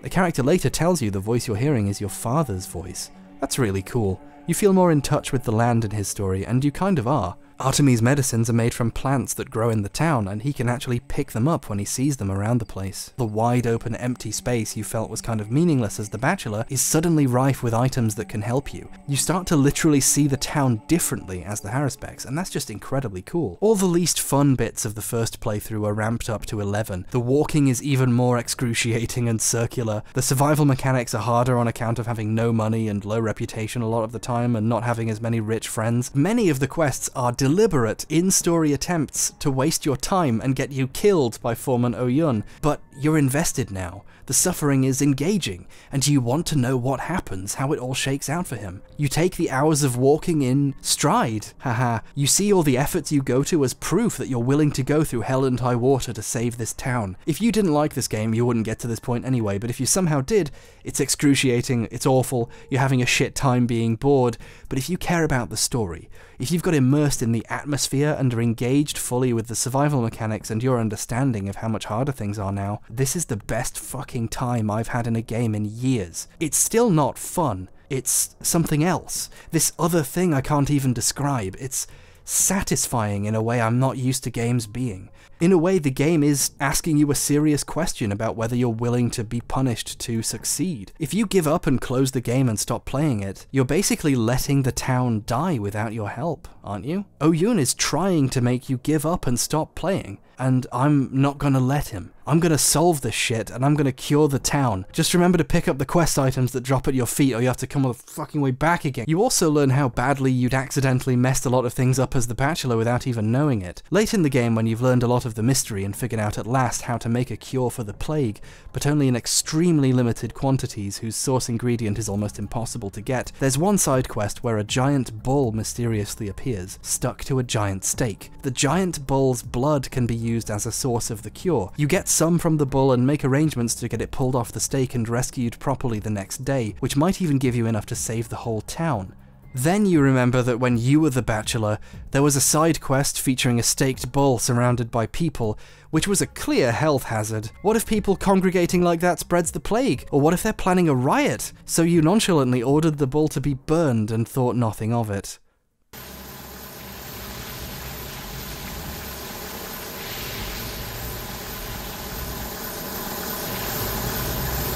The character later tells you the voice you're hearing is your father's voice. That's really cool. You feel more in touch with the land in his story, and you kind of are. Artemy's medicines are made from plants that grow in the town, and he can actually pick them up when he sees them around the place. The wide open empty space you felt was kind of meaningless as the bachelor is suddenly rife with items that can help you. You start to literally see the town differently as the Haruspex, and that's just incredibly cool. All the least fun bits of the first playthrough are ramped up to 11. The walking is even more excruciating and circular. The survival mechanics are harder on account of having no money and low reputation a lot of the time and not having as many rich friends. Many of the quests are deliberate in-story attempts to waste your time and get you killed by Foreman Oyun, but you're invested now. The suffering is engaging, and you want to know what happens, how it all shakes out for him. You take the hours of walking in stride, haha. You see all the efforts you go to as proof that you're willing to go through hell and high water to save this town. If you didn't like this game, you wouldn't get to this point anyway, but if you somehow did, it's excruciating, it's awful, you're having a shit time being bored, but if you care about the story, if you've got immersed in the atmosphere and are engaged fully with the survival mechanics and your understanding of how much harder things are now, this is the best fucking time I've had in a game in years. It's still not fun. It's something else. This other thing I can't even describe. It's satisfying in a way I'm not used to games being. In a way, the game is asking you a serious question about whether you're willing to be punished to succeed. If you give up and close the game and stop playing it, you're basically letting the town die without your help, aren't you? Oyun is trying to make you give up and stop playing, and I'm not gonna let him. I'm gonna solve this shit and I'm gonna cure the town. Just remember to pick up the quest items that drop at your feet or you have to come all the fucking way back again. You also learn how badly you'd accidentally messed a lot of things up as the Bachelor without even knowing it. Late in the game when you've learned a lot of the mystery and figured out at last how to make a cure for the plague, but only in extremely limited quantities whose source ingredient is almost impossible to get, there's one side quest where a giant bull mysteriously appears, stuck to a giant stake. The giant bull's blood can be used as a source of the cure. You get some from the bull and make arrangements to get it pulled off the stake and rescued properly the next day, which might even give you enough to save the whole town. Then you remember that when you were the bachelor, there was a side quest featuring a staked bull surrounded by people, which was a clear health hazard. What if people congregating like that spreads the plague? Or what if they're planning a riot? So you nonchalantly ordered the bull to be burned and thought nothing of it.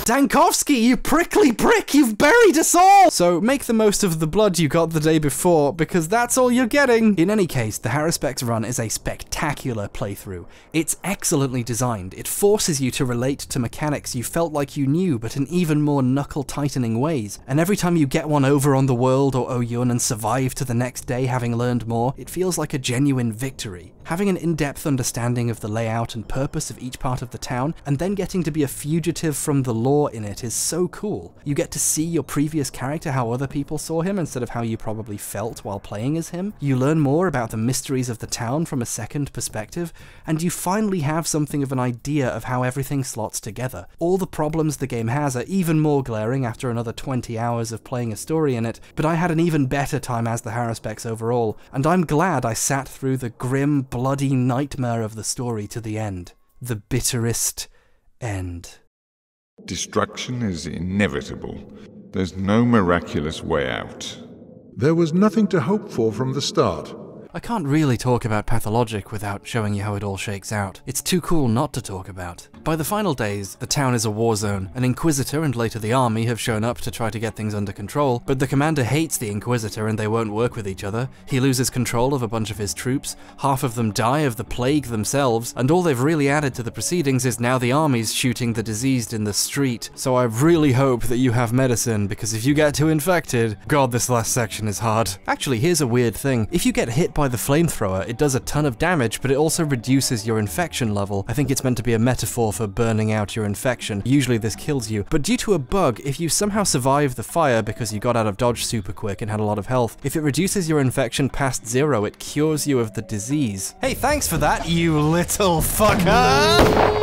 Dankovsky, you prickly prick, you've buried us all! So make the most of the blood you got the day before, because that's all you're getting. In any case, the Haruspex run is a spectacular playthrough. It's excellently designed. It forces you to relate to mechanics you felt like you knew, but in even more knuckle-tightening ways. And every time you get one over on the world or Oyun and survive to the next day having learned more, it feels like a genuine victory. Having an in-depth understanding of the layout and purpose of each part of the town, and then getting to be a fugitive from the law in it is so cool. You get to see your previous character how other people saw him instead of how you probably felt while playing as him. You learn more about the mysteries of the town from a second perspective, and you finally have something of an idea of how everything slots together. All the problems the game has are even more glaring after another 20 hours of playing a story in it, but I had an even better time as the Haruspex overall, and I'm glad I sat through the grim, bloody nightmare of the story to the end. The bitterest end. Destruction is inevitable. There's no miraculous way out. There was nothing to hope for from the start. I can't really talk about Pathologic without showing you how it all shakes out. It's too cool not to talk about. By the final days, the town is a war zone. An Inquisitor and later the army have shown up to try to get things under control, but the commander hates the Inquisitor and they won't work with each other. He loses control of a bunch of his troops, half of them die of the plague themselves, and all they've really added to the proceedings is now the army's shooting the diseased in the street. So I really hope that you have medicine, because if you get too infected, god this last section is hard. Actually, here's a weird thing. If you get hit by the flamethrower, it does a ton of damage, but it also reduces your infection level. I think it's meant to be a metaphor for burning out your infection. Usually this kills you, but due to a bug, if you somehow survive the fire because you got out of dodge super quick and had a lot of health, if it reduces your infection past zero, it cures you of the disease. Hey, thanks for that, you little fucker!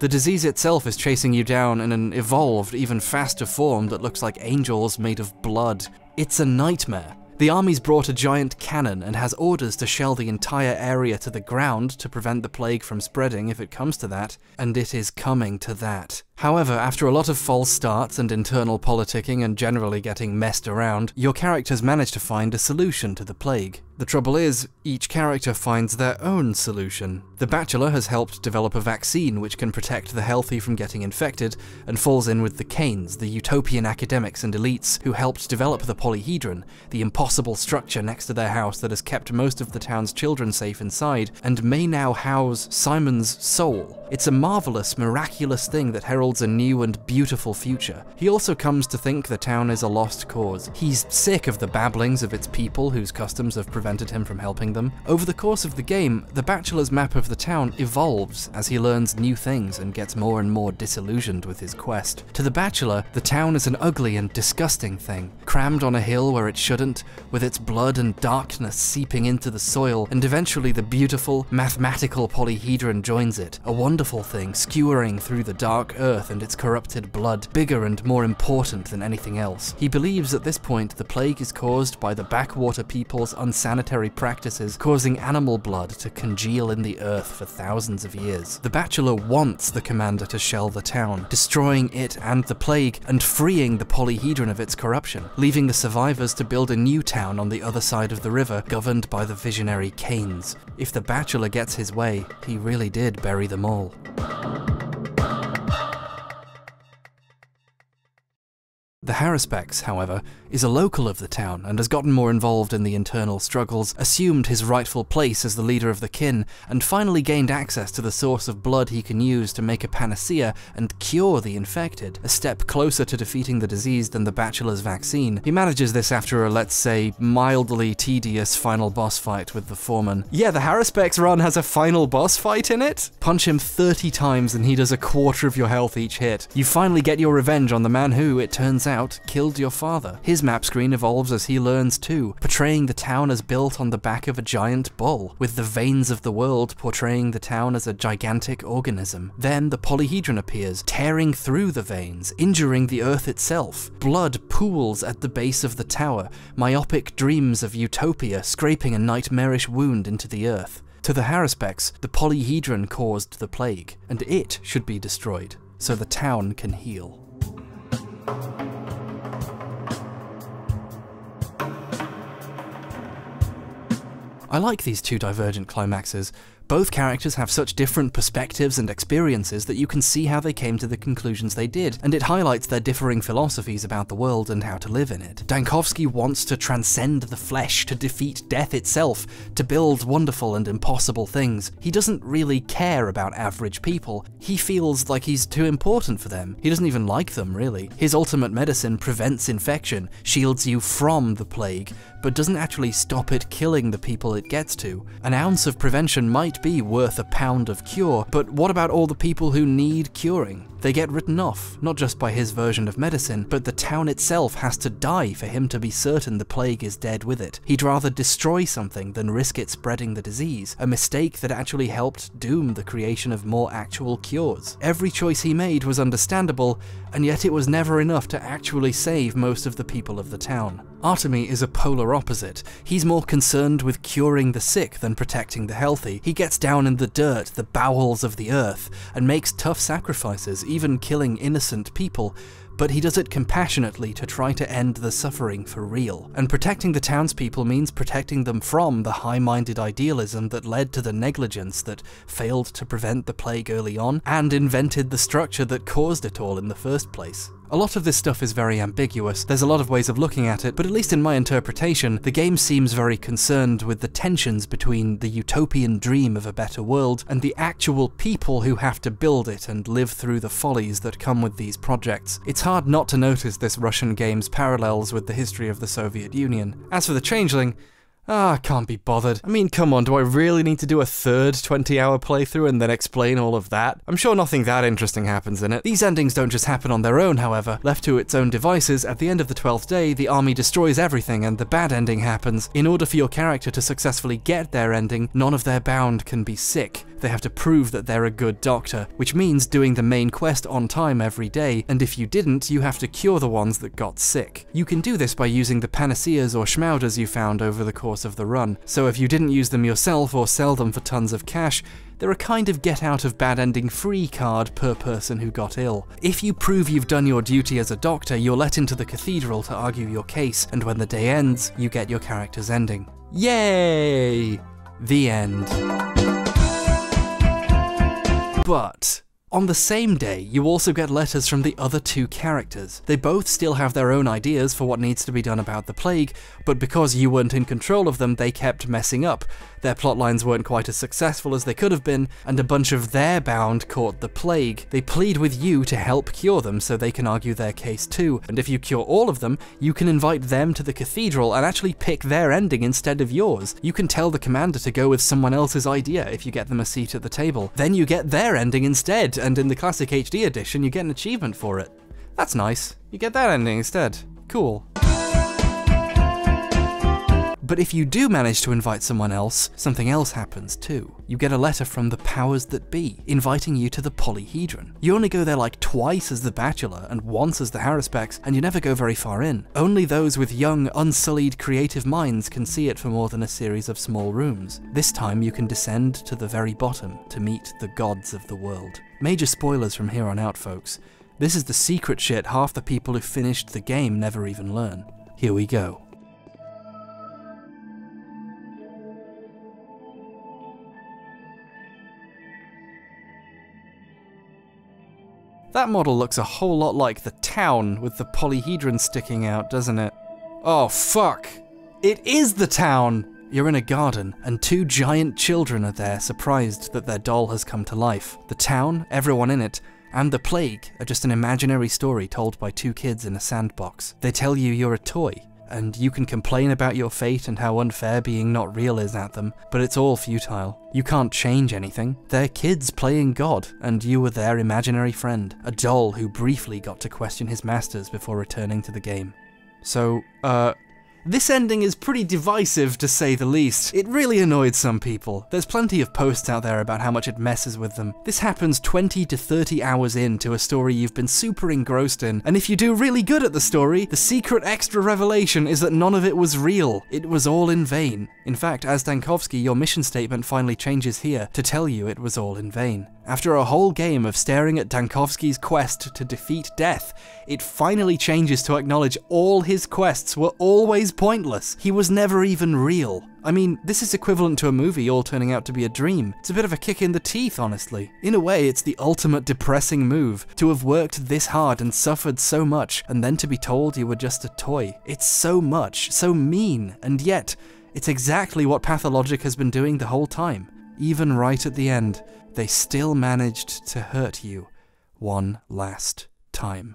The disease itself is chasing you down in an evolved, even faster form that looks like angels made of blood. It's a nightmare. The army's brought a giant cannon and has orders to shell the entire area to the ground to prevent the plague from spreading if it comes to that, and it is coming to that. However, after a lot of false starts and internal politicking and generally getting messed around, your characters manage to find a solution to the plague. The trouble is, each character finds their own solution. The Bachelor has helped develop a vaccine which can protect the healthy from getting infected, and falls in with the Kains, the utopian academics and elites who helped develop the polyhedron, the impossible structure next to their house that has kept most of the town's children safe inside, and may now house Simon's soul. It's a marvelous, miraculous thing that heralds a new and beautiful future. He also comes to think the town is a lost cause. He's sick of the babblings of its people whose customs have prevented him from helping them. Over the course of the game, the Bachelor's map of the town evolves as he learns new things and gets more and more disillusioned with his quest. To the Bachelor, the town is an ugly and disgusting thing, crammed on a hill where it shouldn't, with its blood and darkness seeping into the soil, and eventually the beautiful, mathematical polyhedron joins it, a wonderful thing skewering through the dark earth and its corrupted blood, bigger and more important than anything else. He believes at this point the plague is caused by the backwater people's unsanitary practices, causing animal blood to congeal in the earth for thousands of years. The Bachelor wants the commander to shell the town, destroying it and the plague, and freeing the polyhedron of its corruption, leaving the survivors to build a new town on the other side of the river, governed by the visionary Kains. If the Bachelor gets his way, he really did bury them all. The Haruspex, however, is a local of the town and has gotten more involved in the internal struggles, assumed his rightful place as the leader of the kin, and finally gained access to the source of blood he can use to make a panacea and cure the infected, a step closer to defeating the disease than the Bachelor's vaccine. He manages this after a, let's say, mildly tedious final boss fight with the foreman. Yeah, the Haruspex run has a final boss fight in it? Punch him 30 times and he does a quarter of your health each hit. You finally get your revenge on the man who, it turns out, killed your father. His map screen evolves as he learns too, portraying the town as built on the back of a giant bull, with the veins of the world portraying the town as a gigantic organism. Then the polyhedron appears, tearing through the veins, injuring the earth itself. Blood pools at the base of the tower, myopic dreams of utopia scraping a nightmarish wound into the earth. To the Haruspex, the polyhedron caused the plague, and it should be destroyed, so the town can heal. I like these two divergent climaxes. Both characters have such different perspectives and experiences that you can see how they came to the conclusions they did, and it highlights their differing philosophies about the world and how to live in it. Dankovsky wants to transcend the flesh, to defeat death itself, to build wonderful and impossible things. He doesn't really care about average people. He feels like he's too important for them. He doesn't even like them, really. His ultimate medicine prevents infection, shields you from the plague, but doesn't actually stop it killing the people it gets to. An ounce of prevention might be worth a pound of cure, but what about all the people who need curing? They get written off, not just by his version of medicine, but the town itself has to die for him to be certain the plague is dead with it. He'd rather destroy something than risk it spreading the disease, a mistake that actually helped doom the creation of more actual cures. Every choice he made was understandable, and yet it was never enough to actually save most of the people of the town. Artemy is a polar opposite. He's more concerned with curing the sick than protecting the healthy. He gets down in the dirt, the bowels of the earth, and makes tough sacrifices, even killing innocent people, but he does it compassionately to try to end the suffering for real. And protecting the townspeople means protecting them from the high-minded idealism that led to the negligence that failed to prevent the plague early on, and invented the structure that caused it all in the first place. A lot of this stuff is very ambiguous, there's a lot of ways of looking at it, but at least in my interpretation, the game seems very concerned with the tensions between the utopian dream of a better world and the actual people who have to build it and live through the follies that come with these projects. It's hard not to notice this Russian game's parallels with the history of the Soviet Union. As for the Changeling, Ah, I can't be bothered. I mean, come on, do I really need to do a third 20 hour playthrough and then explain all of that? I'm sure nothing that interesting happens in it. These endings don't just happen on their own, however. Left to its own devices, at the end of the 12th day, the army destroys everything and the bad ending happens. In order for your character to successfully get their ending, none of their bound can be sick. They have to prove that they're a good doctor, which means doing the main quest on time every day, and if you didn't, you have to cure the ones that got sick. You can do this by using the panaceas or shmowders you found over the course of the run, so if you didn't use them yourself or sell them for tons of cash, they're a kind of get out of bad ending free card per person who got ill. If you prove you've done your duty as a doctor, you're let into the cathedral to argue your case, and when the day ends, you get your character's ending. Yay! The end. But on the same day, you also get letters from the other two characters. They both still have their own ideas for what needs to be done about the plague, but because you weren't in control of them, they kept messing up. Their plotlines weren't quite as successful as they could have been, and a bunch of their bound caught the plague. They plead with you to help cure them so they can argue their case too, and if you cure all of them, you can invite them to the cathedral and actually pick their ending instead of yours. You can tell the commander to go with someone else's idea if you get them a seat at the table. Then you get their ending instead, and in the classic HD edition, you get an achievement for it. That's nice. You get that ending instead. Cool. But if you do manage to invite someone else, something else happens too. You get a letter from the powers that be, inviting you to the polyhedron. You only go there like twice as the Bachelor and once as the Haruspex, and you never go very far in. Only those with young, unsullied creative minds can see it for more than a series of small rooms. This time you can descend to the very bottom to meet the gods of the world. Major spoilers from here on out, folks. This is the secret shit half the people who finished the game never even learn. Here we go. That model looks a whole lot like the town with the polyhedron sticking out, doesn't it? Oh fuck! It is the town! You're in a garden, and two giant children are there, surprised that their doll has come to life. The town, everyone in it, and the plague are just an imaginary story told by two kids in a sandbox. They tell you you're a toy, and you can complain about your fate and how unfair being not real is at them, but it's all futile. You can't change anything. They're kids playing God, and you were their imaginary friend, a doll who briefly got to question his masters before returning to the game. So, uh, this ending is pretty divisive to say the least. It really annoyed some people. There's plenty of posts out there about how much it messes with them. This happens 20 to 30 hours into a story you've been super engrossed in, and if you do really good at the story, the secret extra revelation is that none of it was real. It was all in vain. In fact, as Dankovsky, your mission statement finally changes here to tell you it was all in vain. After a whole game of staring at Dankovsky's quest to defeat death, it finally changes to acknowledge all his quests were always pointless. He was never even real. I mean, this is equivalent to a movie all turning out to be a dream. It's a bit of a kick in the teeth, honestly. In a way, it's the ultimate depressing move to have worked this hard and suffered so much, and then to be told you were just a toy. It's so much, so mean, and yet, it's exactly what Pathologic has been doing the whole time. Even right at the end, they still managed to hurt you one last time.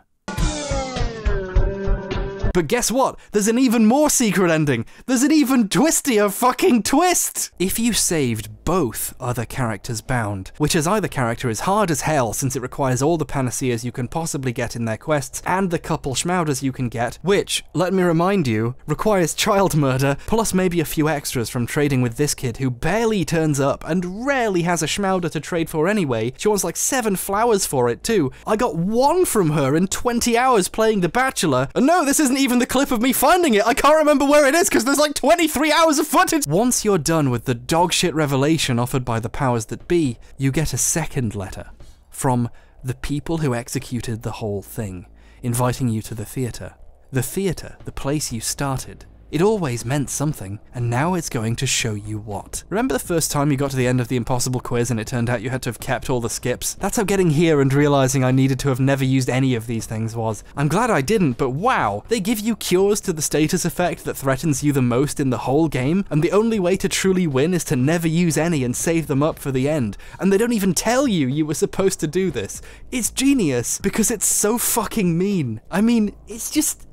But guess what? There's an even more secret ending. There's an even twistier fucking twist! If you saved both other characters bound, which as either character is hard as hell since it requires all the panaceas you can possibly get in their quests and the couple shmowders you can get, which, let me remind you, requires child murder plus maybe a few extras from trading with this kid who barely turns up and rarely has a shmowder to trade for anyway. She wants like seven flowers for it too. I got one from her in 20 hours playing The Bachelor, and no, this isn't even the clip of me finding it. I can't remember where it is because there's like 23 hours of footage. Once you're done with the dogshit revelation offered by the powers that be, you get a second letter from the people who executed the whole thing, inviting you to the theatre. The theatre, the place you started. It always meant something, and now it's going to show you what. Remember the first time you got to the end of the impossible quiz and it turned out you had to have kept all the skips? That's how getting here and realizing I needed to have never used any of these things was. I'm glad I didn't, but wow, they give you cures to the status effect that threatens you the most in the whole game, and the only way to truly win is to never use any and save them up for the end. And they don't even tell you you were supposed to do this. It's genius, because it's so fucking mean. I mean, it's just...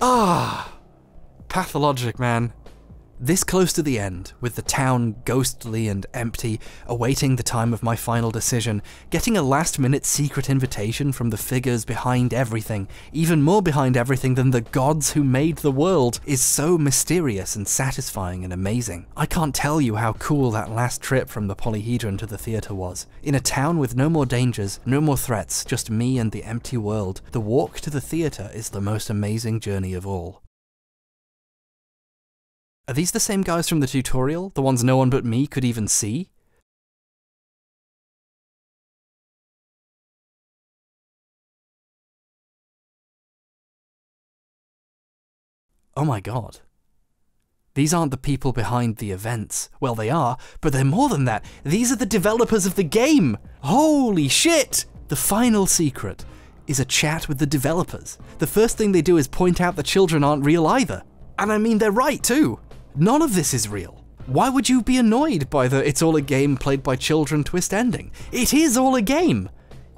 Ah... Pathologic, man. This close to the end, with the town ghostly and empty, awaiting the time of my final decision, getting a last minute secret invitation from the figures behind everything, even more behind everything than the gods who made the world, is so mysterious and satisfying and amazing. I can't tell you how cool that last trip from the polyhedron to the theatre was. In a town with no more dangers, no more threats, just me and the empty world, the walk to the theatre is the most amazing journey of all. Are these the same guys from the tutorial? The ones no one but me could even see? Oh my god. These aren't the people behind the events. Well, they are, but they're more than that. These are the developers of the game. Holy shit! The final secret is a chat with the developers. The first thing they do is point out the children aren't real either. And I mean, they're right too. None of this is real. Why would you be annoyed by the it's all a game played by children twist ending? It is all a game.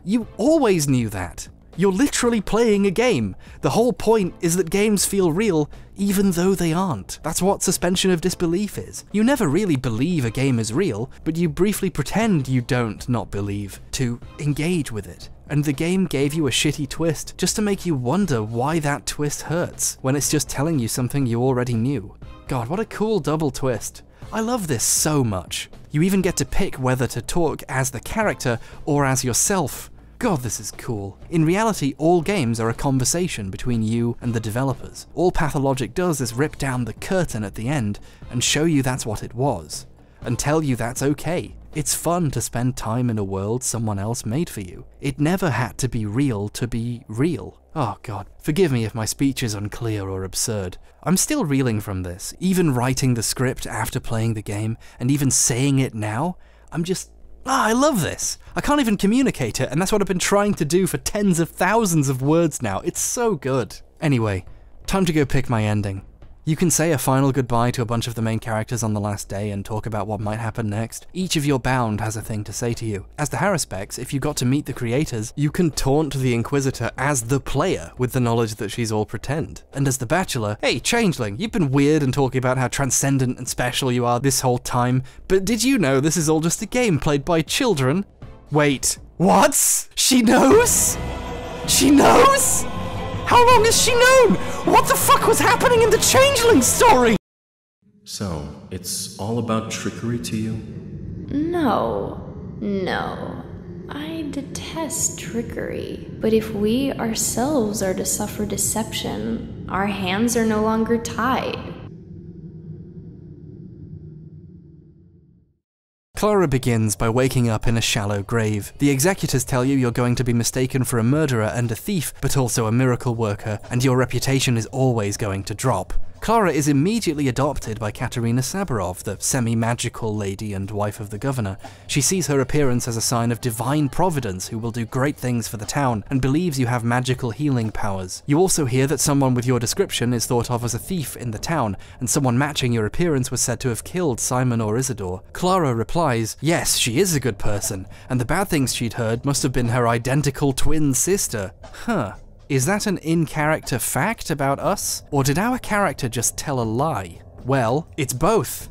You always knew that. You're literally playing a game. The whole point is that games feel real even though they aren't. That's what suspension of disbelief is. You never really believe a game is real, but you briefly pretend you don't not believe to engage with it. And the game gave you a shitty twist just to make you wonder why that twist hurts when it's just telling you something you already knew. God, what a cool double twist. I love this so much. You even get to pick whether to talk as the character or as yourself. God, this is cool. In reality, all games are a conversation between you and the developers. All Pathologic does is rip down the curtain at the end and show you that's what it was, and tell you that's okay. It's fun to spend time in a world someone else made for you. It never had to be real to be real. Oh god, forgive me if my speech is unclear or absurd. I'm still reeling from this, even writing the script after playing the game, and even saying it now. I'm just Ah, I love this. I can't even communicate it, and that's what I've been trying to do for tens of thousands of words now. It's so good. Anyway, time to go pick my ending. You can say a final goodbye to a bunch of the main characters on the last day and talk about what might happen next. Each of your bound has a thing to say to you. As the Haruspex, if you got to meet the creators, you can taunt the Inquisitor as the player with the knowledge that she's all pretend. And as the Bachelor, hey, Changeling, you've been weird and talking about how transcendent and special you are this whole time, but did you know this is all just a game played by children? Wait, what? She knows? She knows? How long has she known? What the fuck was happening in the Changeling story? So, it's all about trickery to you? No, no. I detest trickery. But if we ourselves are to suffer deception, our hands are no longer tied. Clara begins by waking up in a shallow grave. The executors tell you you're going to be mistaken for a murderer and a thief, but also a miracle worker, and your reputation is always going to drop. Clara is immediately adopted by Katerina Saburov, the semi-magical lady and wife of the governor. She sees her appearance as a sign of divine providence who will do great things for the town, and believes you have magical healing powers. You also hear that someone with your description is thought of as a thief in the town, and someone matching your appearance was said to have killed Simon or Isidor. Clara replies, yes, she is a good person, and the bad things she'd heard must have been her identical twin sister. Huh. Is that an in-character fact about us? Or did our character just tell a lie? Well, it's both.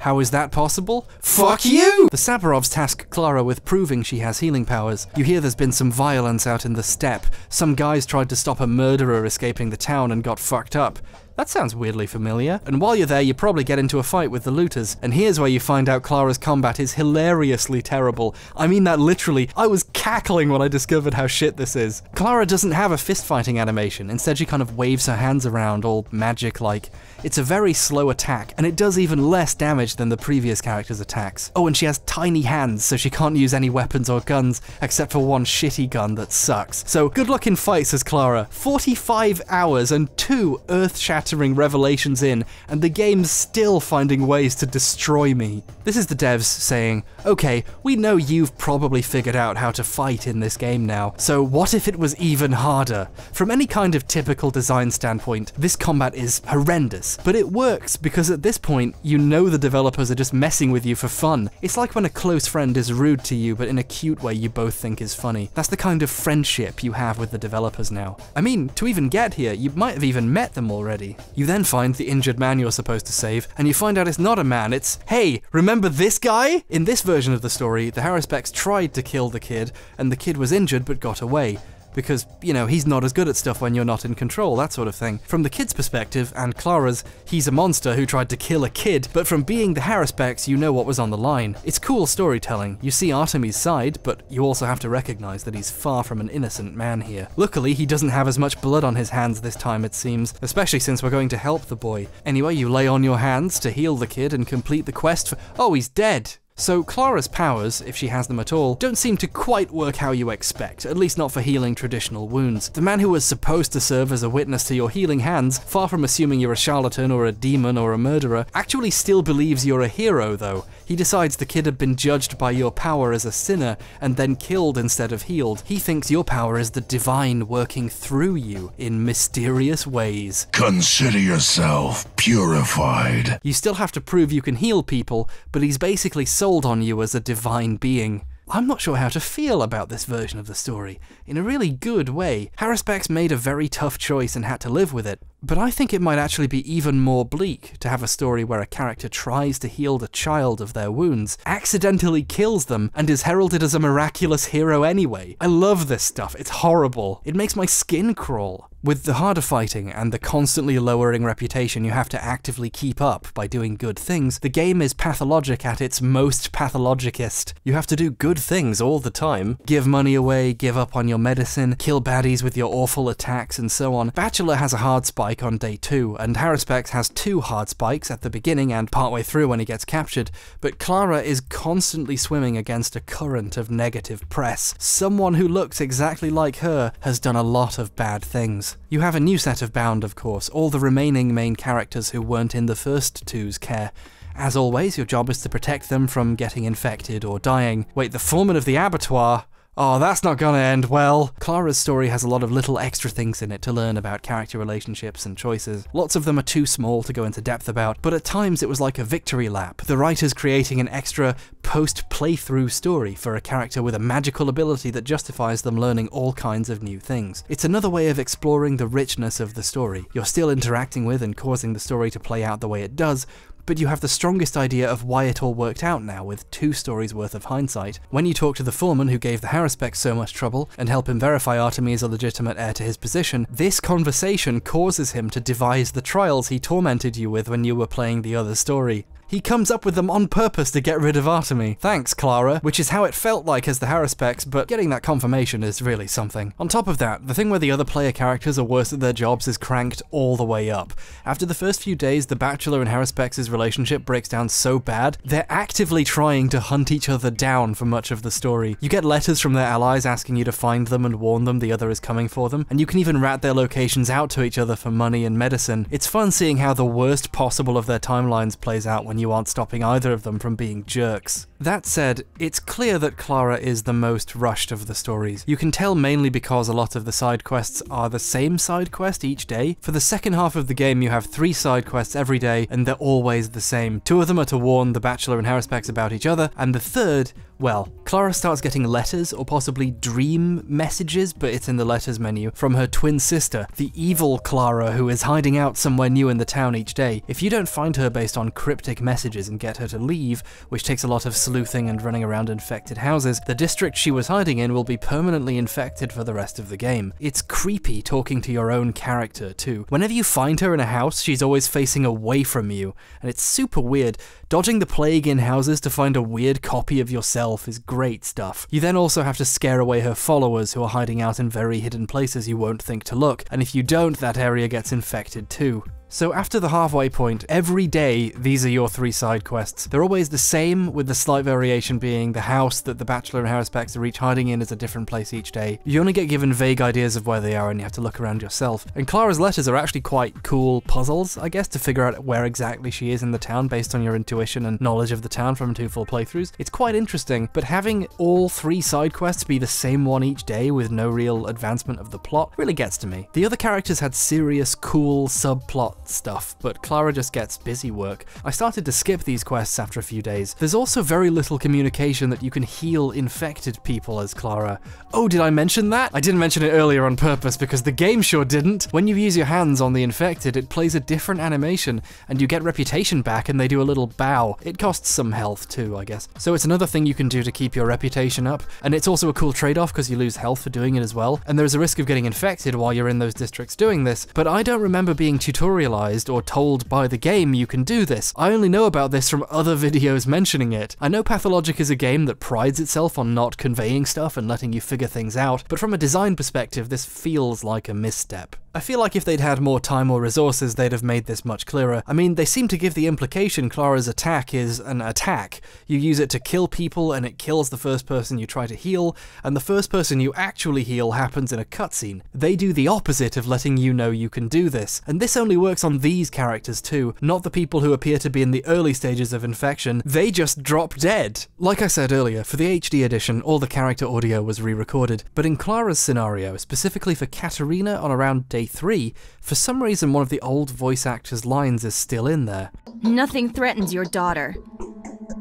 How is that possible? Fuck you! The Saburovs task Clara with proving she has healing powers. You hear there's been some violence out in the steppe. Some guys tried to stop a murderer escaping the town and got fucked up. That sounds weirdly familiar. And while you're there, you probably get into a fight with the looters. And here's where you find out Clara's combat is hilariously terrible. I mean that literally. I was cackling when I discovered how shit this is. Clara doesn't have a fist fighting animation. Instead, she kind of waves her hands around, all magic like. It's a very slow attack, and it does even less damage than the previous character's attacks. Oh, and she has tiny hands, so she can't use any weapons or guns, except for one shitty gun that sucks. So good luck in fights as Clara. 45 hours and two earth-shattering revelations in, and the game's still finding ways to destroy me. This is the devs saying, okay, we know you've probably figured out how to fight in this game now, so what if it was even harder? From any kind of typical design standpoint, this combat is horrendous, but it works because at this point, you know the developers are just messing with you for fun. It's like when a close friend is rude to you, but in a cute way you both think is funny. That's the kind of friendship you have with the developers now. I mean, to even get here, you might have even met them already. You then find the injured man you're supposed to save, and you find out it's not a man, it's, hey, remember this guy? In this version of the story, the Haruspex tried to kill the kid, and the kid was injured but got away because, you know, he's not as good at stuff when you're not in control, that sort of thing. From the kid's perspective, and Clara's, he's a monster who tried to kill a kid, but from being the Haruspex, you know what was on the line. It's cool storytelling. You see Artemy's side, but you also have to recognize that he's far from an innocent man here. Luckily, he doesn't have as much blood on his hands this time, it seems, especially since we're going to help the boy. Anyway, you lay on your hands to heal the kid and complete the quest for- Oh, he's dead! So Clara's powers, if she has them at all, don't seem to quite work how you expect, at least not for healing traditional wounds. The man who was supposed to serve as a witness to your healing hands, far from assuming you're a charlatan or a demon or a murderer, actually still believes you're a hero though. He decides the kid had been judged by your power as a sinner and then killed instead of healed. He thinks your power is the divine working through you in mysterious ways. Consider yourself purified. You still have to prove you can heal people, but he's basically sold on you as a divine being. I'm not sure how to feel about this version of the story. In a really good way, Harris Haruspex made a very tough choice and had to live with it, but I think it might actually be even more bleak to have a story where a character tries to heal the child of their wounds, accidentally kills them, and is heralded as a miraculous hero anyway. I love this stuff, it's horrible. It makes my skin crawl. With the harder fighting and the constantly lowering reputation you have to actively keep up by doing good things, the game is pathologic at its most pathologicist. You have to do good things all the time. Give money away, give up on your medicine, kill baddies with your awful attacks, and so on. Bachelor has a hard spike on day 2, and Haruspex has two hard spikes at the beginning and partway through when he gets captured, but Clara is constantly swimming against a current of negative press. Someone who looks exactly like her has done a lot of bad things. You have a new set of Bound, of course, all the remaining main characters who weren't in the first two's care. As always, your job is to protect them from getting infected or dying. Wait, the foreman of the abattoir? Oh, that's not gonna end well. Clara's story has a lot of little extra things in it to learn about character relationships and choices. Lots of them are too small to go into depth about, but at times it was like a victory lap. The writers creating an extra post-playthrough story for a character with a magical ability that justifies them learning all kinds of new things. It's another way of exploring the richness of the story. You're still interacting with and causing the story to play out the way it does, but you have the strongest idea of why it all worked out now with two stories worth of hindsight. When you talk to the foreman who gave the Haruspex so much trouble and help him verify Artemy is a legitimate heir to his position, this conversation causes him to devise the trials he tormented you with when you were playing the other story. He comes up with them on purpose to get rid of Artemy. Thanks, Clara, which is how it felt like as the Haruspex, but getting that confirmation is really something. On top of that, the thing where the other player characters are worse at their jobs is cranked all the way up. After the first few days, the Bachelor and Haruspex's relationship breaks down so bad, they're actively trying to hunt each other down for much of the story. You get letters from their allies asking you to find them and warn them the other is coming for them, and you can even rat their locations out to each other for money and medicine. It's fun seeing how the worst possible of their timelines plays out when you aren't stopping either of them from being jerks. That said, it's clear that Clara is the most rushed of the stories. You can tell mainly because a lot of the side quests are the same side quest each day. For the second half of the game you have three side quests every day and they're always the same. Two of them are to warn the Bachelor and Haruspex about each other, and the third well, Clara starts getting letters, or possibly dream messages, but it's in the letters menu, from her twin sister, the evil Clara, who is hiding out somewhere new in the town each day. If you don't find her based on cryptic messages and get her to leave, which takes a lot of sleuthing and running around infected houses, the district she was hiding in will be permanently infected for the rest of the game. It's creepy talking to your own character, too. Whenever you find her in a house, she's always facing away from you, and it's super weird. Dodging the plague in houses to find a weird copy of yourself is great stuff. You then also have to scare away her followers who are hiding out in very hidden places you won't think to look, and if you don't, that area gets infected too. So after the halfway point, every day these are your three side quests. They're always the same, with the slight variation being the house that the Bachelor and Haruspex are each hiding in is a different place each day. You only get given vague ideas of where they are and you have to look around yourself. And Clara's letters are actually quite cool puzzles, I guess, to figure out where exactly she is in the town based on your intuition and knowledge of the town from two full playthroughs. It's quite interesting, but having all three side quests be the same one each day with no real advancement of the plot really gets to me. The other characters had serious, cool subplot stuff, but Clara just gets busy work. I started to skip these quests after a few days. There's also very little communication that you can heal infected people as Clara. Oh, did I mention that? I didn't mention it earlier on purpose because the game sure didn't. When you use your hands on the infected, it plays a different animation, and you get reputation back and they do a little bow. It costs some health too, I guess. So it's another thing you can do to keep your reputation up, and it's also a cool trade-off because you lose health for doing it as well, and there's a risk of getting infected while you're in those districts doing this, but I don't remember being tutorialized or told by the game you can do this. I only know about this from other videos mentioning it. I know Pathologic is a game that prides itself on not conveying stuff and letting you figure things out, but from a design perspective this feels like a misstep. I feel like if they'd had more time or resources, they'd have made this much clearer. I mean, they seem to give the implication Clara's attack is an attack. You use it to kill people, and it kills the first person you try to heal, and the first person you actually heal happens in a cutscene. They do the opposite of letting you know you can do this, and this only works on these characters too, not the people who appear to be in the early stages of infection. They just drop dead. Like I said earlier, for the HD edition, all the character audio was re-recorded, but in Clara's scenario, specifically for Katarina on around day 3, for some reason one of the old voice actor's lines is still in there. Nothing threatens your daughter.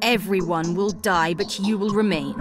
Everyone will die, but you will remain.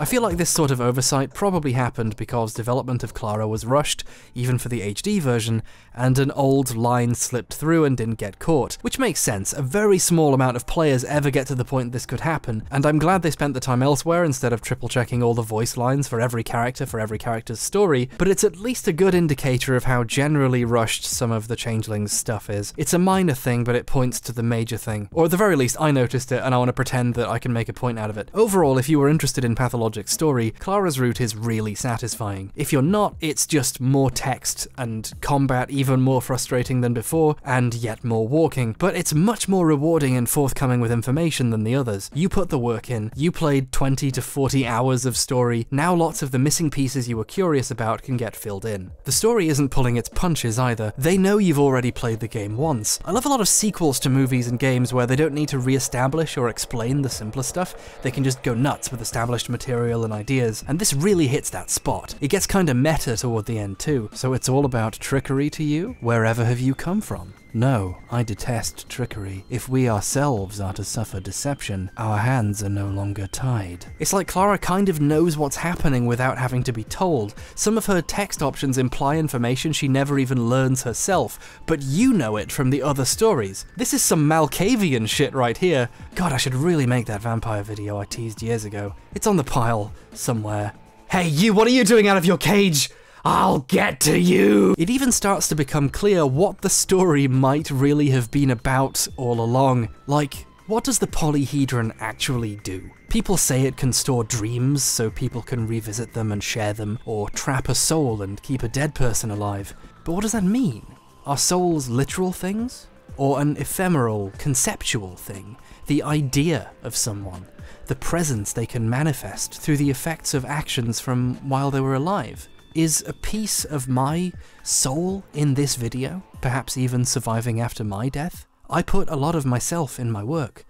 I feel like this sort of oversight probably happened because development of Clara was rushed, even for the HD version, and an old line slipped through and didn't get caught. Which makes sense, a very small amount of players ever get to the point this could happen, and I'm glad they spent the time elsewhere instead of triple checking all the voice lines for every character for every character's story, but it's at least a good indicator of how generally rushed some of the Changelings stuff is. It's a minor thing, but it points to the major thing. Or at the very least, I noticed it, and I want to pretend that I can make a point out of it. Overall, if you were interested in pathological story, Clara's route is really satisfying. If you're not, it's just more text and combat even more frustrating than before, and yet more walking, but it's much more rewarding and forthcoming with information than the others. You put the work in, you played 20 to 40 hours of story, now lots of the missing pieces you were curious about can get filled in. The story isn't pulling its punches either, they know you've already played the game once. I love a lot of sequels to movies and games where they don't need to re-establish or explain the simpler stuff, they can just go nuts with established material and ideas, and this really hits that spot. It gets kinda meta toward the end too, so it's all about trickery to you? Wherever have you come from? No, I detest trickery. If we ourselves are to suffer deception, our hands are no longer tied. It's like Clara kind of knows what's happening without having to be told. Some of her text options imply information she never even learns herself, but you know it from the other stories. This is some Malkavian shit right here. God, I should really make that vampire video I teased years ago. It's on the pile somewhere. Hey, you, what are you doing out of your cage? I'll get to you! It even starts to become clear what the story might really have been about all along. Like, what does the polyhedron actually do? People say it can store dreams so people can revisit them and share them, or trap a soul and keep a dead person alive. But what does that mean? Are souls literal things? Or an ephemeral, conceptual thing? The idea of someone? The presence they can manifest through the effects of actions from while they were alive? Is a piece of my soul in this video, perhaps even surviving after my death? I put a lot of myself in my work.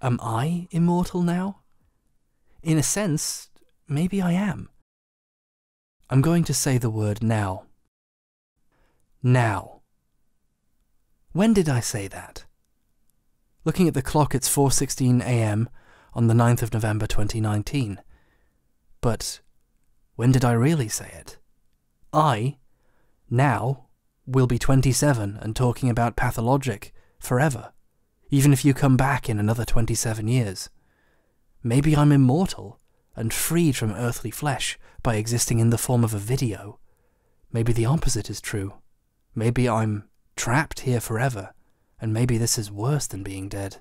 Am I immortal now? In a sense, maybe I am. I'm going to say the word now. Now. When did I say that? Looking at the clock, it's 4:16 a.m. on the 9th of November 2019. But when did I really say it? I, now, will be 27 and talking about pathologic forever, even if you come back in another 27 years. Maybe I'm immortal and freed from earthly flesh by existing in the form of a video. Maybe the opposite is true. Maybe I'm trapped here forever, and maybe this is worse than being dead.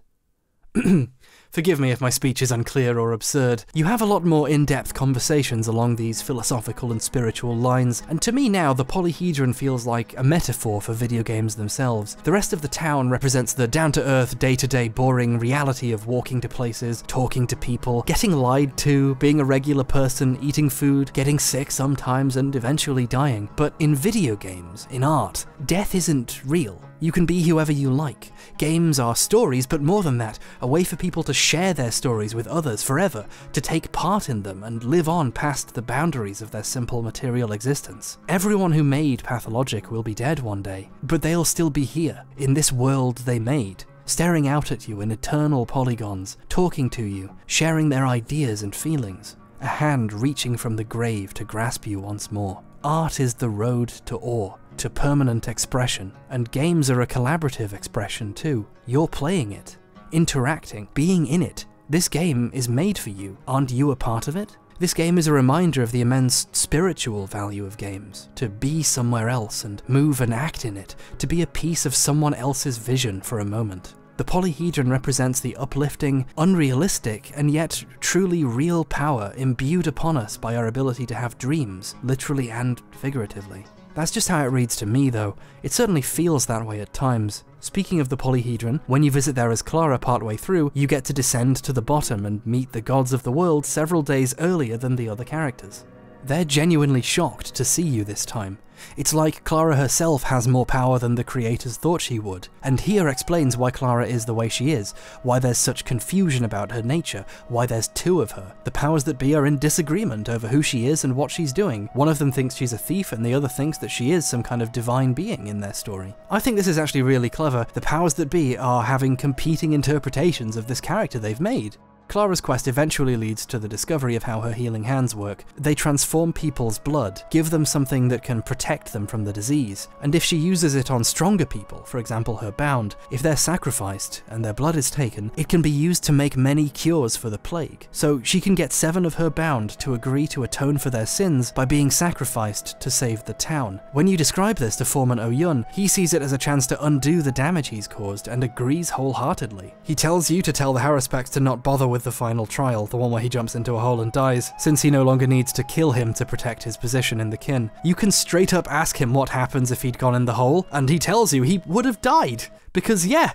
Forgive me if my speech is unclear or absurd. You have a lot more in-depth conversations along these philosophical and spiritual lines, and to me now the polyhedron feels like a metaphor for video games themselves. The rest of the town represents the down-to-earth, day-to-day boring reality of walking to places, talking to people, getting lied to, being a regular person, eating food, getting sick sometimes, and eventually dying. But in video games, in art, death isn't real. You can be whoever you like. Games are stories, but more than that, a way for people to share their stories with others forever, to take part in them and live on past the boundaries of their simple material existence. Everyone who made Pathologic will be dead one day, but they'll still be here, in this world they made, staring out at you in eternal polygons, talking to you, sharing their ideas and feelings, a hand reaching from the grave to grasp you once more. Art is the road to awe, to permanent expression, and games are a collaborative expression too. You're playing it, interacting, being in it. This game is made for you. Aren't you a part of it? This game is a reminder of the immense spiritual value of games. To be somewhere else and move and act in it, to be a piece of someone else's vision for a moment. The polyhedron represents the uplifting, unrealistic, and yet truly real power imbued upon us by our ability to have dreams, literally and figuratively. That's just how it reads to me, though. It certainly feels that way at times. Speaking of the polyhedron, when you visit there as Clara partway through, you get to descend to the bottom and meet the gods of the world several days earlier than the other characters. They're genuinely shocked to see you this time. It's like Clara herself has more power than the creators thought she would, and here explains why Clara is the way she is, why there's such confusion about her nature, why there's two of her. The powers that be are in disagreement over who she is and what she's doing. One of them thinks she's a thief, and the other thinks that she is some kind of divine being in their story. I think this is actually really clever. The powers that be are having competing interpretations of this character they've made. Clara's quest eventually leads to the discovery of how her healing hands work. They transform people's blood, give them something that can protect them from the disease, and if she uses it on stronger people, for example her bound, if they're sacrificed and their blood is taken, it can be used to make many cures for the plague. So she can get seven of her bound to agree to atone for their sins by being sacrificed to save the town. When you describe this to Foreman Oyun, he sees it as a chance to undo the damage he's caused and agrees wholeheartedly. He tells you to tell the Haruspex to not bother with the final trial, the one where he jumps into a hole and dies, since he no longer needs to kill him to protect his position in the kin. You can straight up ask him what happens if he'd gone in the hole, and he tells you he would have died. Because yeah,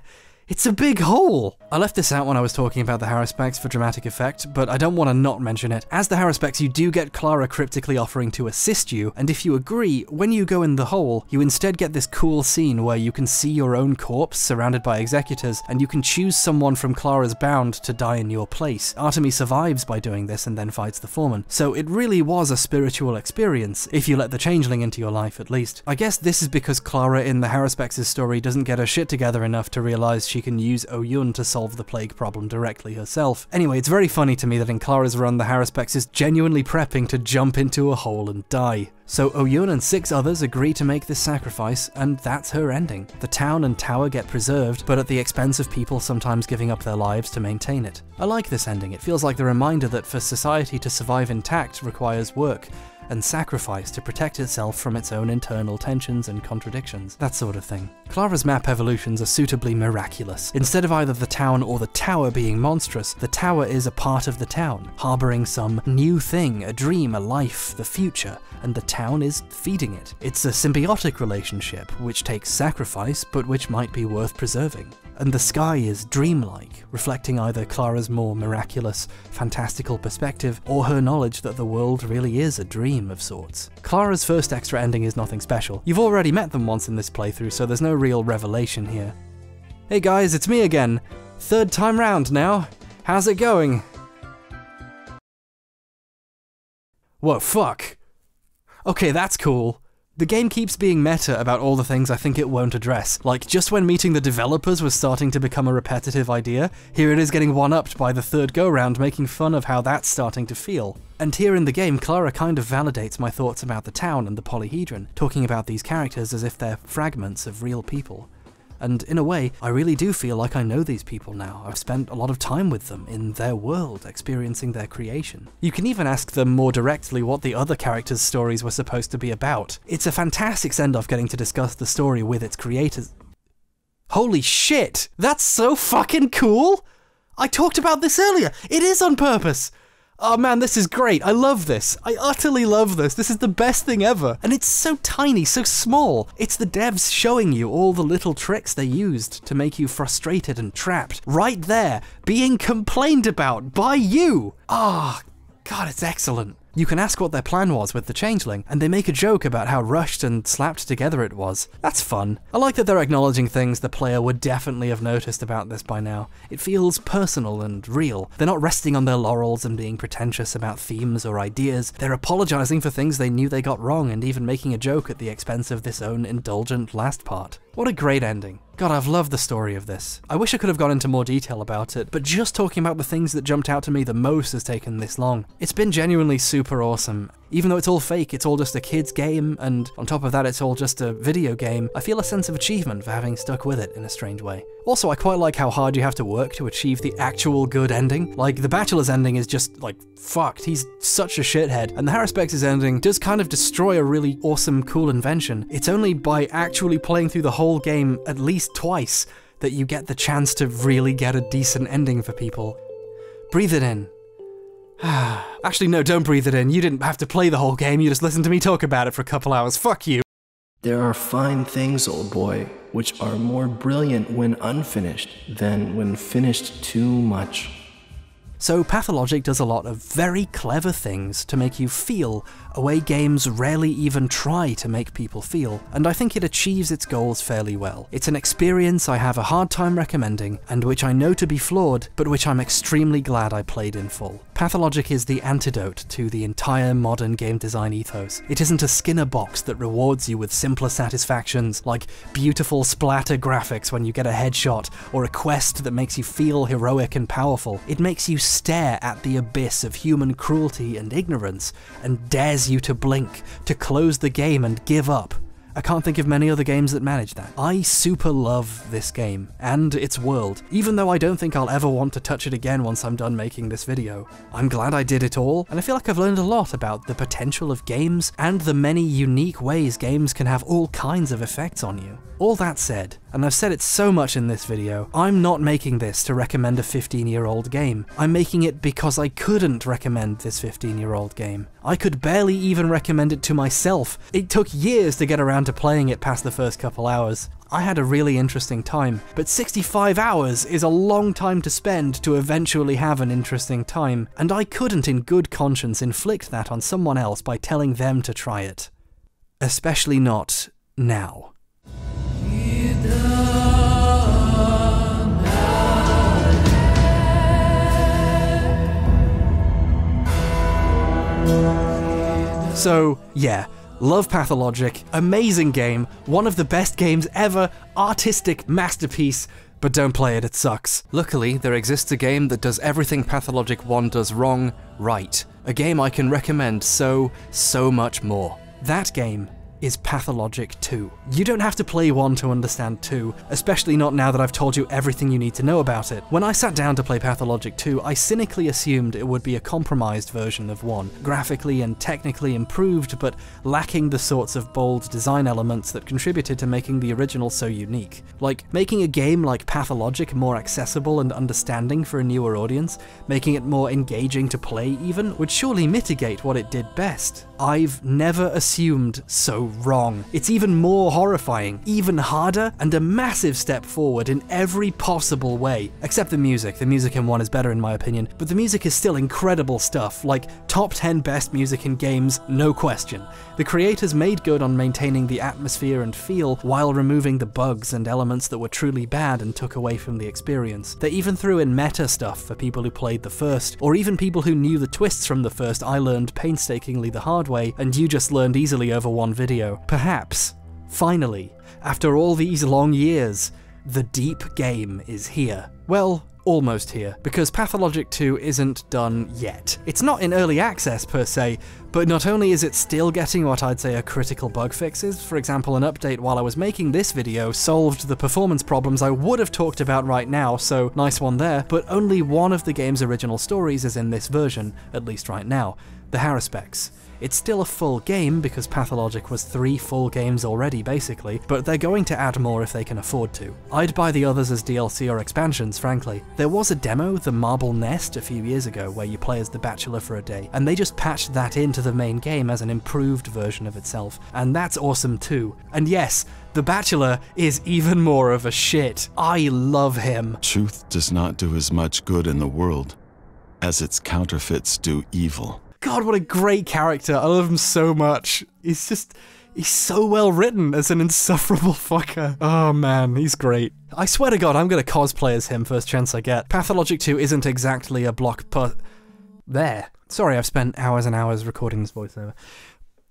it's a big hole! I left this out when I was talking about the Haruspex for dramatic effect, but I don't want to not mention it. As the Haruspex, you do get Clara cryptically offering to assist you, and if you agree, when you go in the hole, you instead get this cool scene where you can see your own corpse surrounded by executors, and you can choose someone from Clara's bound to die in your place. Artemy survives by doing this and then fights the foreman. So it really was a spiritual experience, if you let the changeling into your life at least. I guess this is because Clara in the Haruspex's story doesn't get her shit together enough to realize she can use Oyun to solve the plague problem directly herself. Anyway, it's very funny to me that in Clara's run, the Haruspex is genuinely prepping to jump into a hole and die. So Oyun and six others agree to make this sacrifice, and that's her ending. The town and tower get preserved, but at the expense of people sometimes giving up their lives to maintain it. I like this ending, it feels like the reminder that for society to survive intact requires work, and sacrifice to protect itself from its own internal tensions and contradictions, that sort of thing. Clara's map evolutions are suitably miraculous. Instead of either the town or the tower being monstrous, the tower is a part of the town, harboring some new thing, a dream, a life, the future, and the town is feeding it. It's a symbiotic relationship, which takes sacrifice, but which might be worth preserving. And the sky is dreamlike, reflecting either Clara's more miraculous, fantastical perspective, or her knowledge that the world really is a dream of sorts. Clara's first extra ending is nothing special. You've already met them once in this playthrough, so there's no real revelation here. Hey guys, it's me again. Third time round now. How's it going? Whoa, fuck. Okay, that's cool. The game keeps being meta about all the things I think it won't address. Like, just when meeting the developers was starting to become a repetitive idea, here it is getting one-upped by the third go-round making fun of how that's starting to feel. And here in the game, Clara kind of validates my thoughts about the town and the polyhedron, talking about these characters as if they're fragments of real people. And in a way, I really do feel like I know these people now. I've spent a lot of time with them, in their world, experiencing their creation. You can even ask them more directly what the other characters' stories were supposed to be about. It's a fantastic send-off getting to discuss the story with its creators. Holy shit! That's so fucking cool! I talked about this earlier! It is on purpose! Oh man, this is great. I love this. I utterly love this. This is the best thing ever. And it's so tiny, so small. It's the devs showing you all the little tricks they used to make you frustrated and trapped. Right there, being complained about by you. Ah, oh, God, it's excellent. You can ask what their plan was with the changeling, and they make a joke about how rushed and slapped together it was. That's fun. I like that they're acknowledging things the player would definitely have noticed about this by now. It feels personal and real. They're not resting on their laurels and being pretentious about themes or ideas. They're apologizing for things they knew they got wrong and even making a joke at the expense of this own indulgent last part. What a great ending. God, I've loved the story of this. I wish I could have gone into more detail about it, but just talking about the things that jumped out to me the most has taken this long. It's been genuinely super awesome. Even though it's all fake, it's all just a kid's game, and on top of that it's all just a video game, I feel a sense of achievement for having stuck with it in a strange way. Also, I quite like how hard you have to work to achieve the actual good ending. Like, The Bachelor's ending is just, like, fucked. He's such a shithead. And the Haruspex's ending does kind of destroy a really awesome, cool invention. It's only by actually playing through the whole game at least twice that you get the chance to really get a decent ending for people. Breathe it in. Actually, no, don't breathe it in. You didn't have to play the whole game, you just listened to me talk about it for a couple hours. Fuck you. There are fine things, old boy, which are more brilliant when unfinished than when finished too much. So Pathologic does a lot of very clever things to make you feel a way games rarely even try to make people feel, and I think it achieves its goals fairly well. It's an experience I have a hard time recommending, and which I know to be flawed, but which I'm extremely glad I played in full. Pathologic is the antidote to the entire modern game design ethos. It isn't a Skinner box that rewards you with simpler satisfactions, like beautiful splatter graphics when you get a headshot, or a quest that makes you feel heroic and powerful. It makes you stare at the abyss of human cruelty and ignorance, and dares you to blink, to close the game and give up. I can't think of many other games that manage that. I super love this game, and its world, even though I don't think I'll ever want to touch it again once I'm done making this video. I'm glad I did it all, and I feel like I've learned a lot about the potential of games, and the many unique ways games can have all kinds of effects on you. All that said, and I've said it so much in this video, I'm not making this to recommend a 15 year old game. I'm making it because I couldn't recommend this 15 year old game. I could barely even recommend it to myself. It took years to get around to playing it past the first couple hours. I had a really interesting time, but 65 hours is a long time to spend to eventually have an interesting time, and I couldn't in good conscience inflict that on someone else by telling them to try it. Especially not now. So, yeah, love Pathologic, amazing game, one of the best games ever, artistic masterpiece, but don't play it, it sucks. Luckily, there exists a game that does everything Pathologic 1 does wrong, right. A game I can recommend so, so much more. That game is Pathologic 2. You don't have to play 1 to understand 2, especially not now that I've told you everything you need to know about it. When I sat down to play Pathologic 2, I cynically assumed it would be a compromised version of 1, graphically and technically improved, but lacking the sorts of bold design elements that contributed to making the original so unique. Like, making a game like Pathologic more accessible and understanding for a newer audience, making it more engaging to play even, would surely mitigate what it did best. I've never assumed so wrong. It's even more horrifying, even harder, and a massive step forward in every possible way. Except the music. The music in 1 is better in my opinion, but the music is still incredible stuff, like top 10 best music in games, no question. The creators made good on maintaining the atmosphere and feel while removing the bugs and elements that were truly bad and took away from the experience. They even threw in meta stuff for people who played the first, or even people who knew the twists from the first I learned painstakingly the hard way, and you just learned easily over one video. Perhaps, finally, after all these long years, the deep game is here. Well, almost here, because Pathologic 2 isn't done yet. It's not in early access per se, but not only is it still getting what I'd say are critical bug fixes, for example an update while I was making this video solved the performance problems I would have talked about right now, so nice one there, but only one of the game's original stories is in this version, at least right now, the Haruspex. It's still a full game because Pathologic was three full games already basically, but they're going to add more if they can afford to. I'd buy the others as DLC or expansions, frankly. There was a demo, The Marble Nest, a few years ago where you play as the Bachelor for a day, and they just patched that into the main game as an improved version of itself, and that's awesome too. And yes, the Bachelor is even more of a shit. I love him. Truth does not do as much good in the world as its counterfeits do evil. God, what a great character. I love him so much. He's just. He's so well written as an insufferable fucker. Oh man, he's great. I swear to God, I'm gonna cosplay as him first chance I get. Pathologic 2 isn't exactly a block put. There. Sorry, I've spent hours and hours recording this voiceover.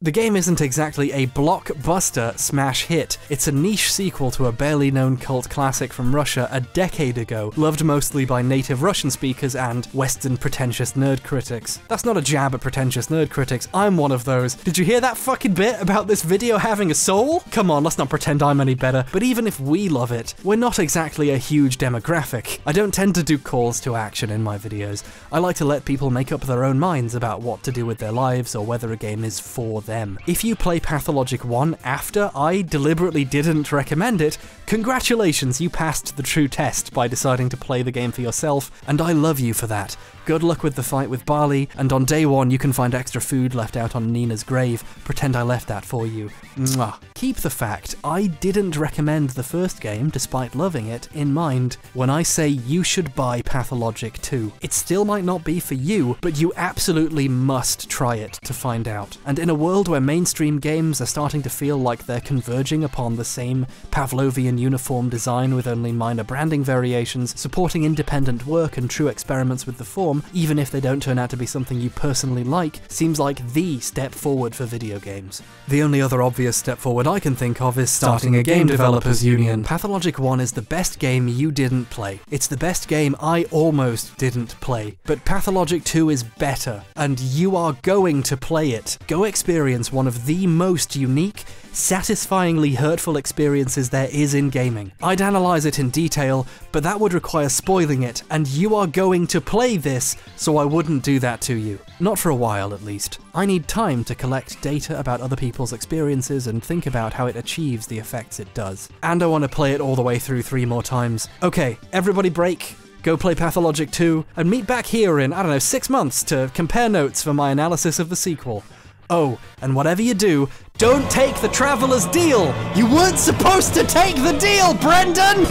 The game isn't exactly a blockbuster smash hit. It's a niche sequel to a barely known cult classic from Russia a decade ago, loved mostly by native Russian speakers and Western pretentious nerd critics. That's not a jab at pretentious nerd critics, I'm one of those. Did you hear that fucking bit about this video having a soul? Come on, let's not pretend I'm any better. But even if we love it, we're not exactly a huge demographic. I don't tend to do calls to action in my videos. I like to let people make up their own minds about what to do with their lives or whether a game is for them. If you play Pathologic 1 after I deliberately didn't recommend it, congratulations, you passed the true test by deciding to play the game for yourself, and I love you for that. Good luck with the fight with Barley, and on day one you can find extra food left out on Nina's grave. Pretend I left that for you. Mwah. Keep the fact I didn't recommend the first game, despite loving it, in mind when I say you should buy Pathologic 2. It still might not be for you, but you absolutely must try it to find out. And in a world where mainstream games are starting to feel like they're converging upon the same Pavlovian uniform design with only minor branding variations, supporting independent work and true experiments with the form, even if they don't turn out to be something you personally like, seems like the step forward for video games. The only other obvious step forward I can think of is starting a game developers union. Pathologic 1 is the best game you didn't play. It's the best game I almost didn't play. But Pathologic 2 is better, and you are going to play it. Go experience one of the most unique, satisfyingly hurtful experiences there is in gaming. I'd analyze it in detail, but that would require spoiling it, and you are going to play this, so I wouldn't do that to you. Not for a while, at least. I need time to collect data about other people's experiences and think about how it achieves the effects it does. And I want to play it all the way through three more times. Okay, everybody break go play Pathologic 2, and meet back here in, I don't know, six months to compare notes for my analysis of the sequel. Oh, and whatever you do, don't take the Traveler's deal! You weren't supposed to take the deal, Brendan!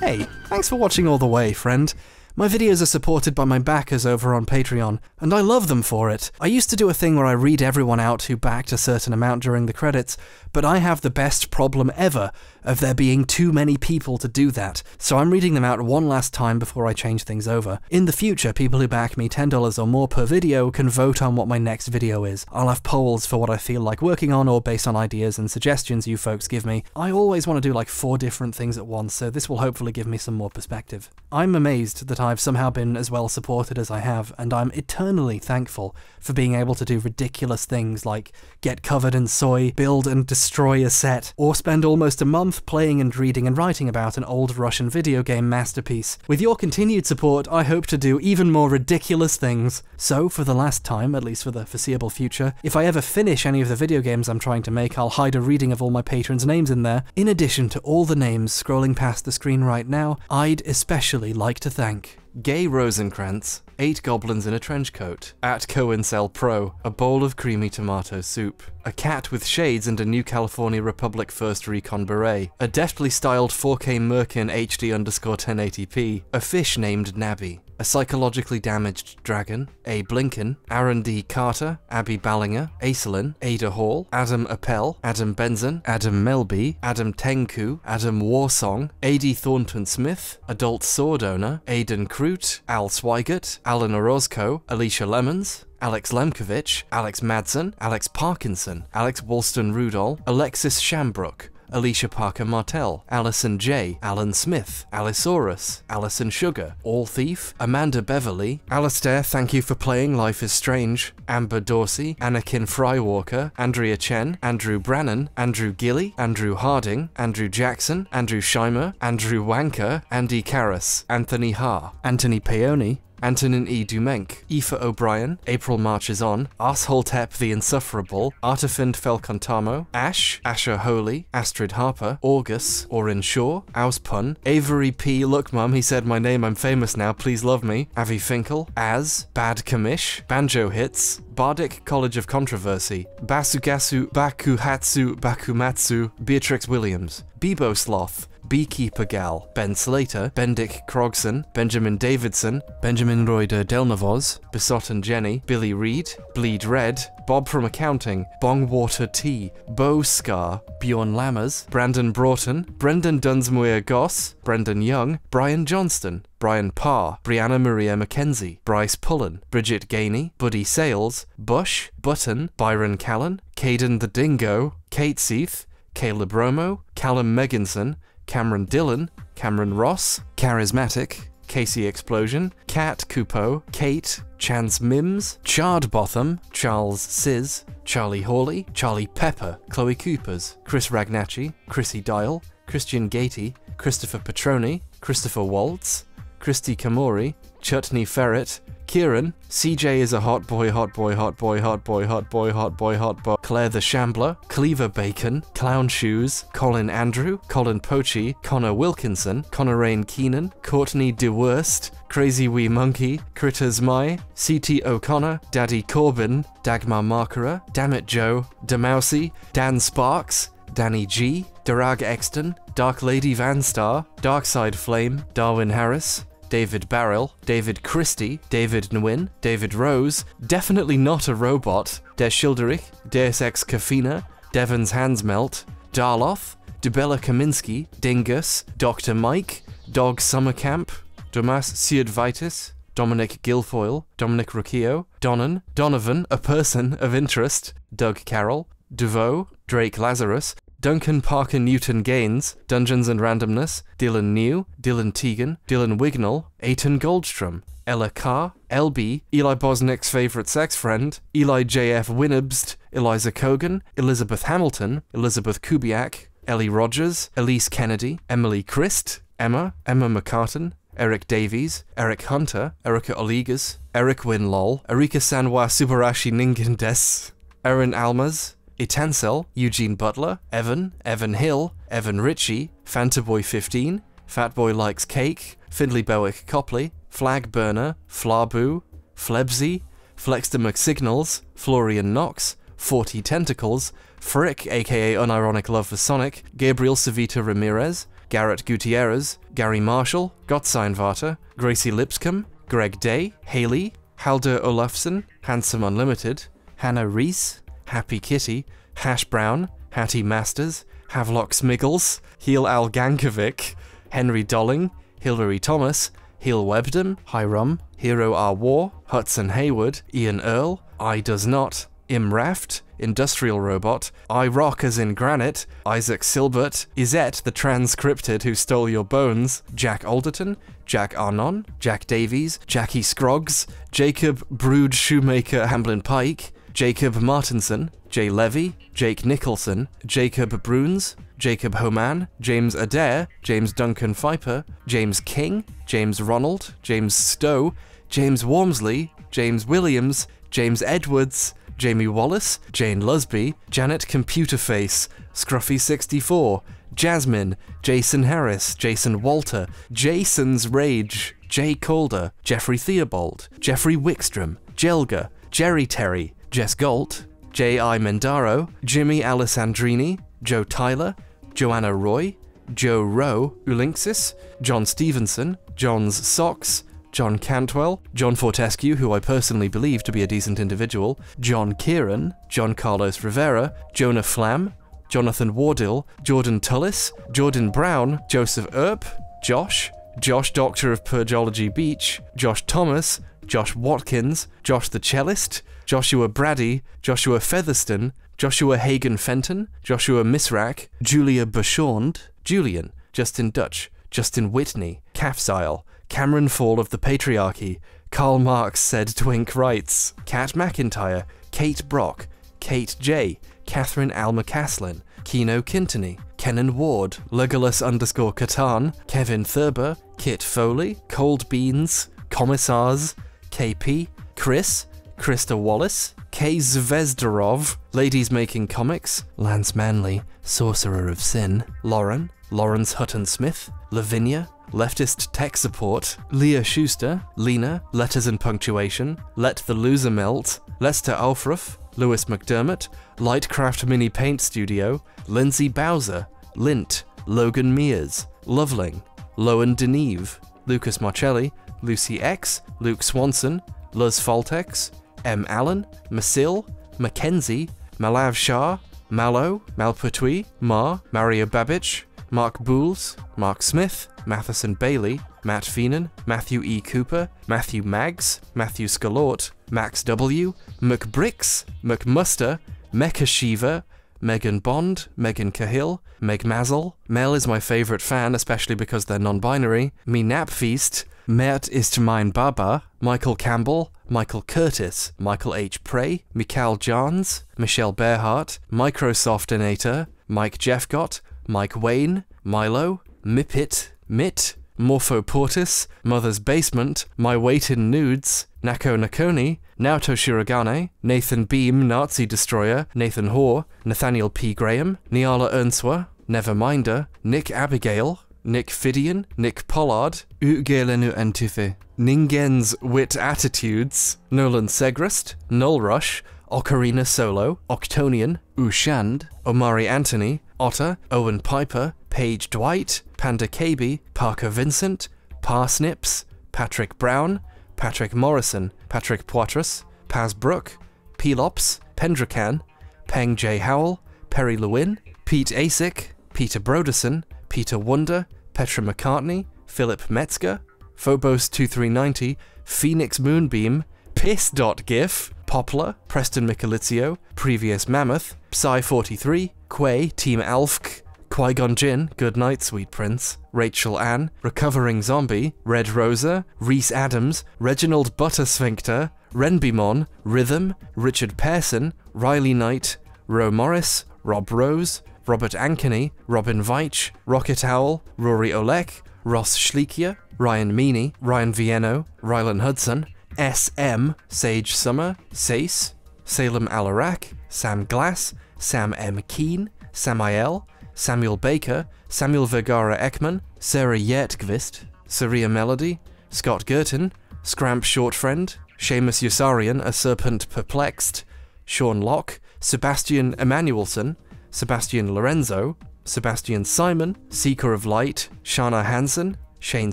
Hey, thanks for watching all the way, friend. My videos are supported by my backers over on Patreon, and I love them for it. I used to do a thing where I read everyone out who backed a certain amount during the credits, but I have the best problem ever of there being too many people to do that, so I'm reading them out one last time before I change things over. In the future, people who back me $10 or more per video can vote on what my next video is. I'll have polls for what I feel like working on or based on ideas and suggestions you folks give me. I always want to do like four different things at once, so this will hopefully give me some more perspective. I'm amazed that I've somehow been as well supported as I have, and I'm eternally thankful for being able to do ridiculous things like get covered in soy, build and destroy a set, or spend almost a month playing and reading and writing about an old Russian video game masterpiece. With your continued support, I hope to do even more ridiculous things. So, for the last time, at least for the foreseeable future, if I ever finish any of the video games I'm trying to make, I'll hide a reading of all my patrons' names in there. In addition to all the names scrolling past the screen right now, I'd especially like to thank Gay Rosenkrantz, Eight Goblins in a Trench Coat, at Coincel Pro, a bowl of creamy tomato soup, a cat with shades and a New California Republic First Recon Beret, a deftly styled 4K Merkin HD underscore 1080p, a fish named Nabby, a psychologically damaged dragon, A. Blinken, Aaron D. Carter, Abby Ballinger, Aislinn, Ada Hall, Adam Appel, Adam Benson, Adam Melby, Adam Tenku, Adam Warsong, A.D. Thornton Smith, Adult Sword Owner, Aidan Kroot, Al Swigert, Alan Orozco, Alicia Lemons, Alex Lemkovich, Alex Madsen, Alex Parkinson, Alex Wollston Rudol, Alexis Shambrook, Alicia Parker Martell, Alison J, Alan Smith, Alisaurus, Alison Sugar, All Thief, Amanda Beverly, Alastair, thank you for playing Life is Strange, Amber Dorsey, Anakin Frywalker, Andrea Chen, Andrew Brannan, Andrew Gilly, Andrew Harding, Andrew Jackson, Andrew Scheimer, Andrew Wanker, Andy Karras, Anthony Ha, Anthony Peony, Antonin E. Dumenk, Aoife O'Brien, April Marches On, Arsholtep the Insufferable, Artifind Felcontamo, Ash, Asher Holy, Astrid Harper, August, Orin Shaw, Auspun, Avery P. Look Mum, he said my name, I'm famous now, please love me, Avi Finkel, Az, Bad Kamish, Banjo Hits, Bardic College of Controversy, Basugasu Bakuhatsu Bakumatsu, Beatrix Williams, Bebo Sloth, Beekeeper Gal, Ben Slater, Bendick Crogson, Benjamin Davidson, Benjamin Reuter Delnavoz, Besot Jenny, Billy Reed, Bleed Red, Bob from Accounting, Bongwater T, Bo Scar, Bjorn Lammers, Brandon Broughton, Brendan Dunsmuir Goss, Brendan Young, Brian Johnston, Brian Parr, Brianna Maria McKenzie, Bryce Pullen, Bridget Gainey, Buddy Sales, Bush, Button, Byron Callan, Caden the Dingo, Kate Seath, Caleb Romo, Callum Megginson, Cameron Dillon, Cameron Ross, Charismatic, Casey Explosion, Cat Coupeau, Kate, Chance Mims, Chard Botham, Charles Sizz, Charlie Hawley, Charlie Pepper, Chloe Coopers, Chris Ragnacci, Chrissy Dial, Christian Gatey, Christopher Petroni, Christopher Waltz, Christy Kamori, Chutney Ferret, Kieran, CJ is a hot boy, hot boy, hot boy, hot boy, hot boy, hot boy, hot boy, Claire the Shambler, Cleaver Bacon, Clown Shoes, Colin Andrew, Colin Pochi, Connor Wilkinson, Connor Rain Keenan, Courtney DeWurst, Crazy Wee Monkey, Critters My, CT O'Connor, Daddy Corbin, Dagmar Markera, Dammit Joe, Demousy, Dan Sparks, Danny G, Darag Exton, Dark Lady Vanstar, Darkside Flame, Darwin Harris, David Barrel, David Christie, David Nguyen, David Rose, definitely not a robot, Der Schilderich, Deus Ex Kafina, Devon's Hands Melt, Darloth, Dubella Kaminsky, Dingus, Dr. Mike, Dog Summer Camp, Domas Siadvitis, Dominic Guilfoyle, Dominic Rocchio, Donnan, Donovan, a person of interest, Doug Carroll, DeVoe, Drake Lazarus, Duncan Parker Newton Gaines, Dungeons and Randomness, Dylan New, Dylan Tegan, Dylan Wignall, Aiton Goldstrom, Ella Carr, LB, Eli Bosnick's favourite sex friend, Eli JF Winnobst, Eliza Kogan, Elizabeth Hamilton, Elizabeth Kubiak, Ellie Rogers, Elise Kennedy, Emily Christ, Emma, Emma McCartan, Eric Davies, Eric Hunter, Erica Oligas, Eric Winlol, Erika Sanwa Subarashi Ningen Des, Erin Almas, Itancel, Eugene Butler, Evan, Evan Hill, Evan Ritchie, Fantaboy15, Fatboy Likes Cake, Findley Bowick Copley, Flag Burner, Flarboo, Flebsy, Flexter McSignals, Florian Knox, 40 Tentacles, Frick aka Unironic Love for Sonic, Gabriel Savita Ramirez, Garrett Gutierrez, Gary Marshall, Gottseinvarter, Gracie Lipscomb, Greg Day, Haley, Halder Olafsson, Handsome Unlimited, Hannah Reese, Happy Kitty, Hash Brown, Hattie Masters, Havelock Smiggles, Heel Al Gankovic, Henry Dolling, Hilary Thomas, Heel Webdom, Hiram, Hero R. War, Hudson Hayward, Ian Earl, I Does Not, Im Raft, Industrial Robot, I Rock as in Granite, Isaac Silbert, Izette the transcripted who stole your bones, Jack Alderton, Jack Arnon, Jack Davies, Jackie Scroggs, Jacob Brood Shoemaker Hamblin Pike, Jacob Martinson, Jay Levy, Jake Nicholson, Jacob Bruns, Jacob Homan, James Adair, James Duncan Pfeiffer, James King, James Ronald, James Stowe, James Wormsley, James Williams, James Edwards, Jamie Wallace, Jane Lusby, Janet Computerface, Scruffy64, Jasmine, Jason Harris, Jason Walter, Jason's Rage, Jay Calder, Jeffrey Theobald, Jeffrey Wickstrom, Jelga, Jerry Terry, Jess Galt, J.I. Mendaro, Jimmy Alessandrini, Joe Tyler, Joanna Roy, Joe Rowe, Ulinxis, John Stevenson, John's Socks, John Cantwell, John Fortescue, who I personally believe to be a decent individual, John Kieran, John Carlos Rivera, Jonah Flam, Jonathan Wardill, Jordan Tullis, Jordan Brown, Joseph Earp, Josh, Josh Doctor of Purgeology Beach, Josh Thomas, Josh Watkins, Josh the Cellist, Joshua Brady, Joshua Featherston, Joshua Hagen Fenton, Joshua Misrak, Julia Bashornd, Julian, Justin Dutch, Justin Whitney, Cafsile, Cameron Fall of the Patriarchy, Karl Marx said Twink writes, Kat McIntyre, Kate Brock, Kate J, Catherine Alma Caslin, Kino Kintony, Kenan Ward, Legolas underscore Catan, Kevin Thurber, Kit Foley, Cold Beans, Commissars, KP, Chris, Krista Wallace, K. Zvezdarov, Ladies Making Comics, Lance Manley, Sorcerer of Sin, Lauren, Lawrence Hutton Smith, Lavinia, Leftist Tech Support, Leah Schuster, Lena, Letters and Punctuation, Let the Loser Melt, Lester Alfruff, Lewis McDermott, Lightcraft Mini Paint Studio, Lindsay Bowser, Lint, Logan Mears, Loveling, Lowen Deneve, Lucas Marcelli, Lucy X, Luke Swanson, Luz Faltex, M. Allen, Masil, Mackenzie, Malav Shah, Mallow, Malpertui, Ma, Mario Babich, Mark Bools, Mark Smith, Matheson Bailey, Matt Feenan, Matthew E. Cooper, Matthew Maggs, Matthew Scalort, Max W, McBricks, McMuster, Mecha Shiva, Megan Bond, Megan Cahill, Meg Mazel, Mel is my favourite fan, especially because they're non binary, Me Nap Feast, Mert ist mein Baba, Michael Campbell, Michael Curtis, Michael H. Prey, Mikhail Johns, Michelle Bearhart, Microsoftonator, Mike Jeffcott, Mike Wayne, Milo, Mipit, Mitt, Morphoportis, Mother's Basement, My Weight in Nudes, Nako Nakoni, Naoto Shirogane, Nathan Beam, Nazi Destroyer, Nathan Hoare, Nathaniel P. Graham, Niala Ernswa, Neverminder, Nick Abigail, Nick Fidian, Nick Pollard, Ugelenu Antife, Ningen's Wit Attitudes, Nolan Segrist, Null Rush, Ocarina Solo, Octonian, Ushand, Omari Anthony, Otter, Owen Piper, Paige Dwight, Panda KB, Parker Vincent, Parsnips, Patrick Brown, Patrick Morrison, Patrick Poitras, Paz Brook, Pelops, Pendracan, Peng J. Howell, Perry Lewin, Pete Asic, Peter Broderson, Peter Wonder, Petra McCartney, Philip Metzger, Phobos2390, Phoenix Moonbeam, Piss.gif, Poplar, Preston Michalizio, Previous Mammoth, Psy43, Quay, Team Alfk, Qui-Gon Jinn, Good Night, Sweet Prince, Rachel Ann, Recovering Zombie, Red Rosa, Reese Adams, Reginald Butter Sphincter, Renbimon, Rhythm, Richard Pearson, Riley Knight, Ro Morris, Rob Rose, Robert Ankeny, Robin Veitch, Rocket Owl, Rory Olek, Ross Schleicher, Ryan Meany, Ryan Vieno, Rylan Hudson, SM, Sage Summer, Sace, Salem Alarak, Sam Glass, Sam M. Keen, Samael, Samuel Baker, Samuel Vergara Ekman, Sarah Yertgvist, Saria Melody, Scott Girton, Scramp Shortfriend, Seamus Yossarian, A Serpent Perplexed, Sean Locke, Sebastian Emanuelson, Sebastian Lorenzo, Sebastian Simon, Seeker of Light, Shana Hansen, Shane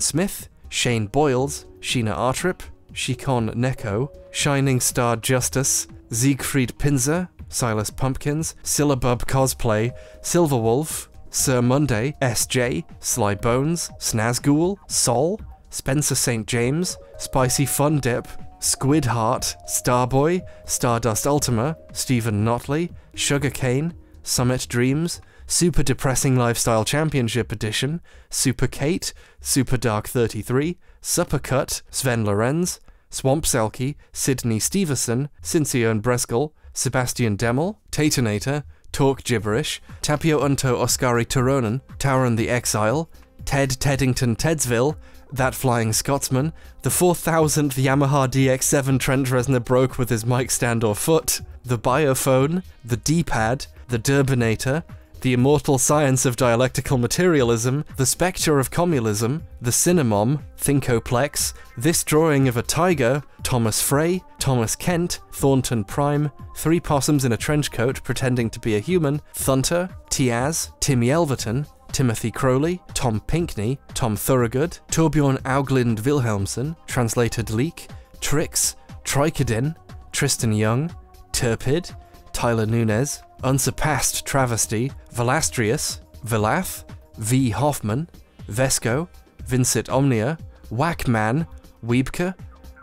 Smith, Shane Boyles, Sheena Artrip, Shikon Neko, Shining Star Justice, Siegfried Pinzer, Silas Pumpkins, Syllabub Cosplay, Silverwolf, Sir Monday, SJ, Sly Bones, Snazghoul, Sol, Spencer St. James, Spicy Fun Dip, Squid Heart, Starboy, Stardust Ultima, Stephen Notley, Sugarcane, Summit Dreams, Super Depressing Lifestyle Championship Edition, Super Kate, Super Dark 33, Suppercut, Sven Lorenz, Swamp Selkie, Sydney Stevenson, Cincione Breskel, Sebastian Demel, Tatanator, Talk Gibberish, Tapio Unto Oscari Turonen, Tauron the Exile, Ted Teddington Tedsville, That Flying Scotsman, the 4000th Yamaha DX7 Trent Reznor broke with his mic stand or foot, the Biophone, the D-Pad, the Durbinator, the immortal science of dialectical materialism, the spectre of commulism, the cinnamom, Thinkoplex, this drawing of a tiger, Thomas Frey, Thomas Kent, Thornton Prime, three possums in a trench coat pretending to be a human, Thunter, Tiaz, Tim Yelverton, Timothy Crowley, Tom Pinkney, Tom Thorogood, Torbjorn Auglind Wilhelmsen, translated Leak, Trix, Tricodin, Tristan Young, Turpid, Tyler Nunez, Unsurpassed Travesty, Valastrius, Vilath, V. Hoffman, Vesco, Vincent Omnia, Whackman, Weebke,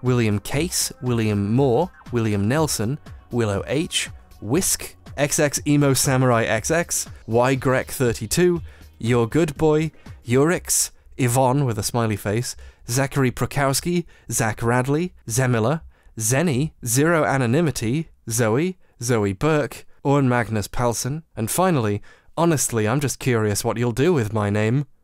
William Case, William Moore, William Nelson, Willow H, Whisk, XX Emo Samurai XX, YGrek32, Your Good Boy, Urix, Yvonne with a smiley face, Zachary Prokowski, Zach Radley, Zemilla, Zenny, Zero Anonymity, Zoe, Zoe Burke, Orn Magnus Palson, and finally, honestly, I'm just curious what you'll do with my name.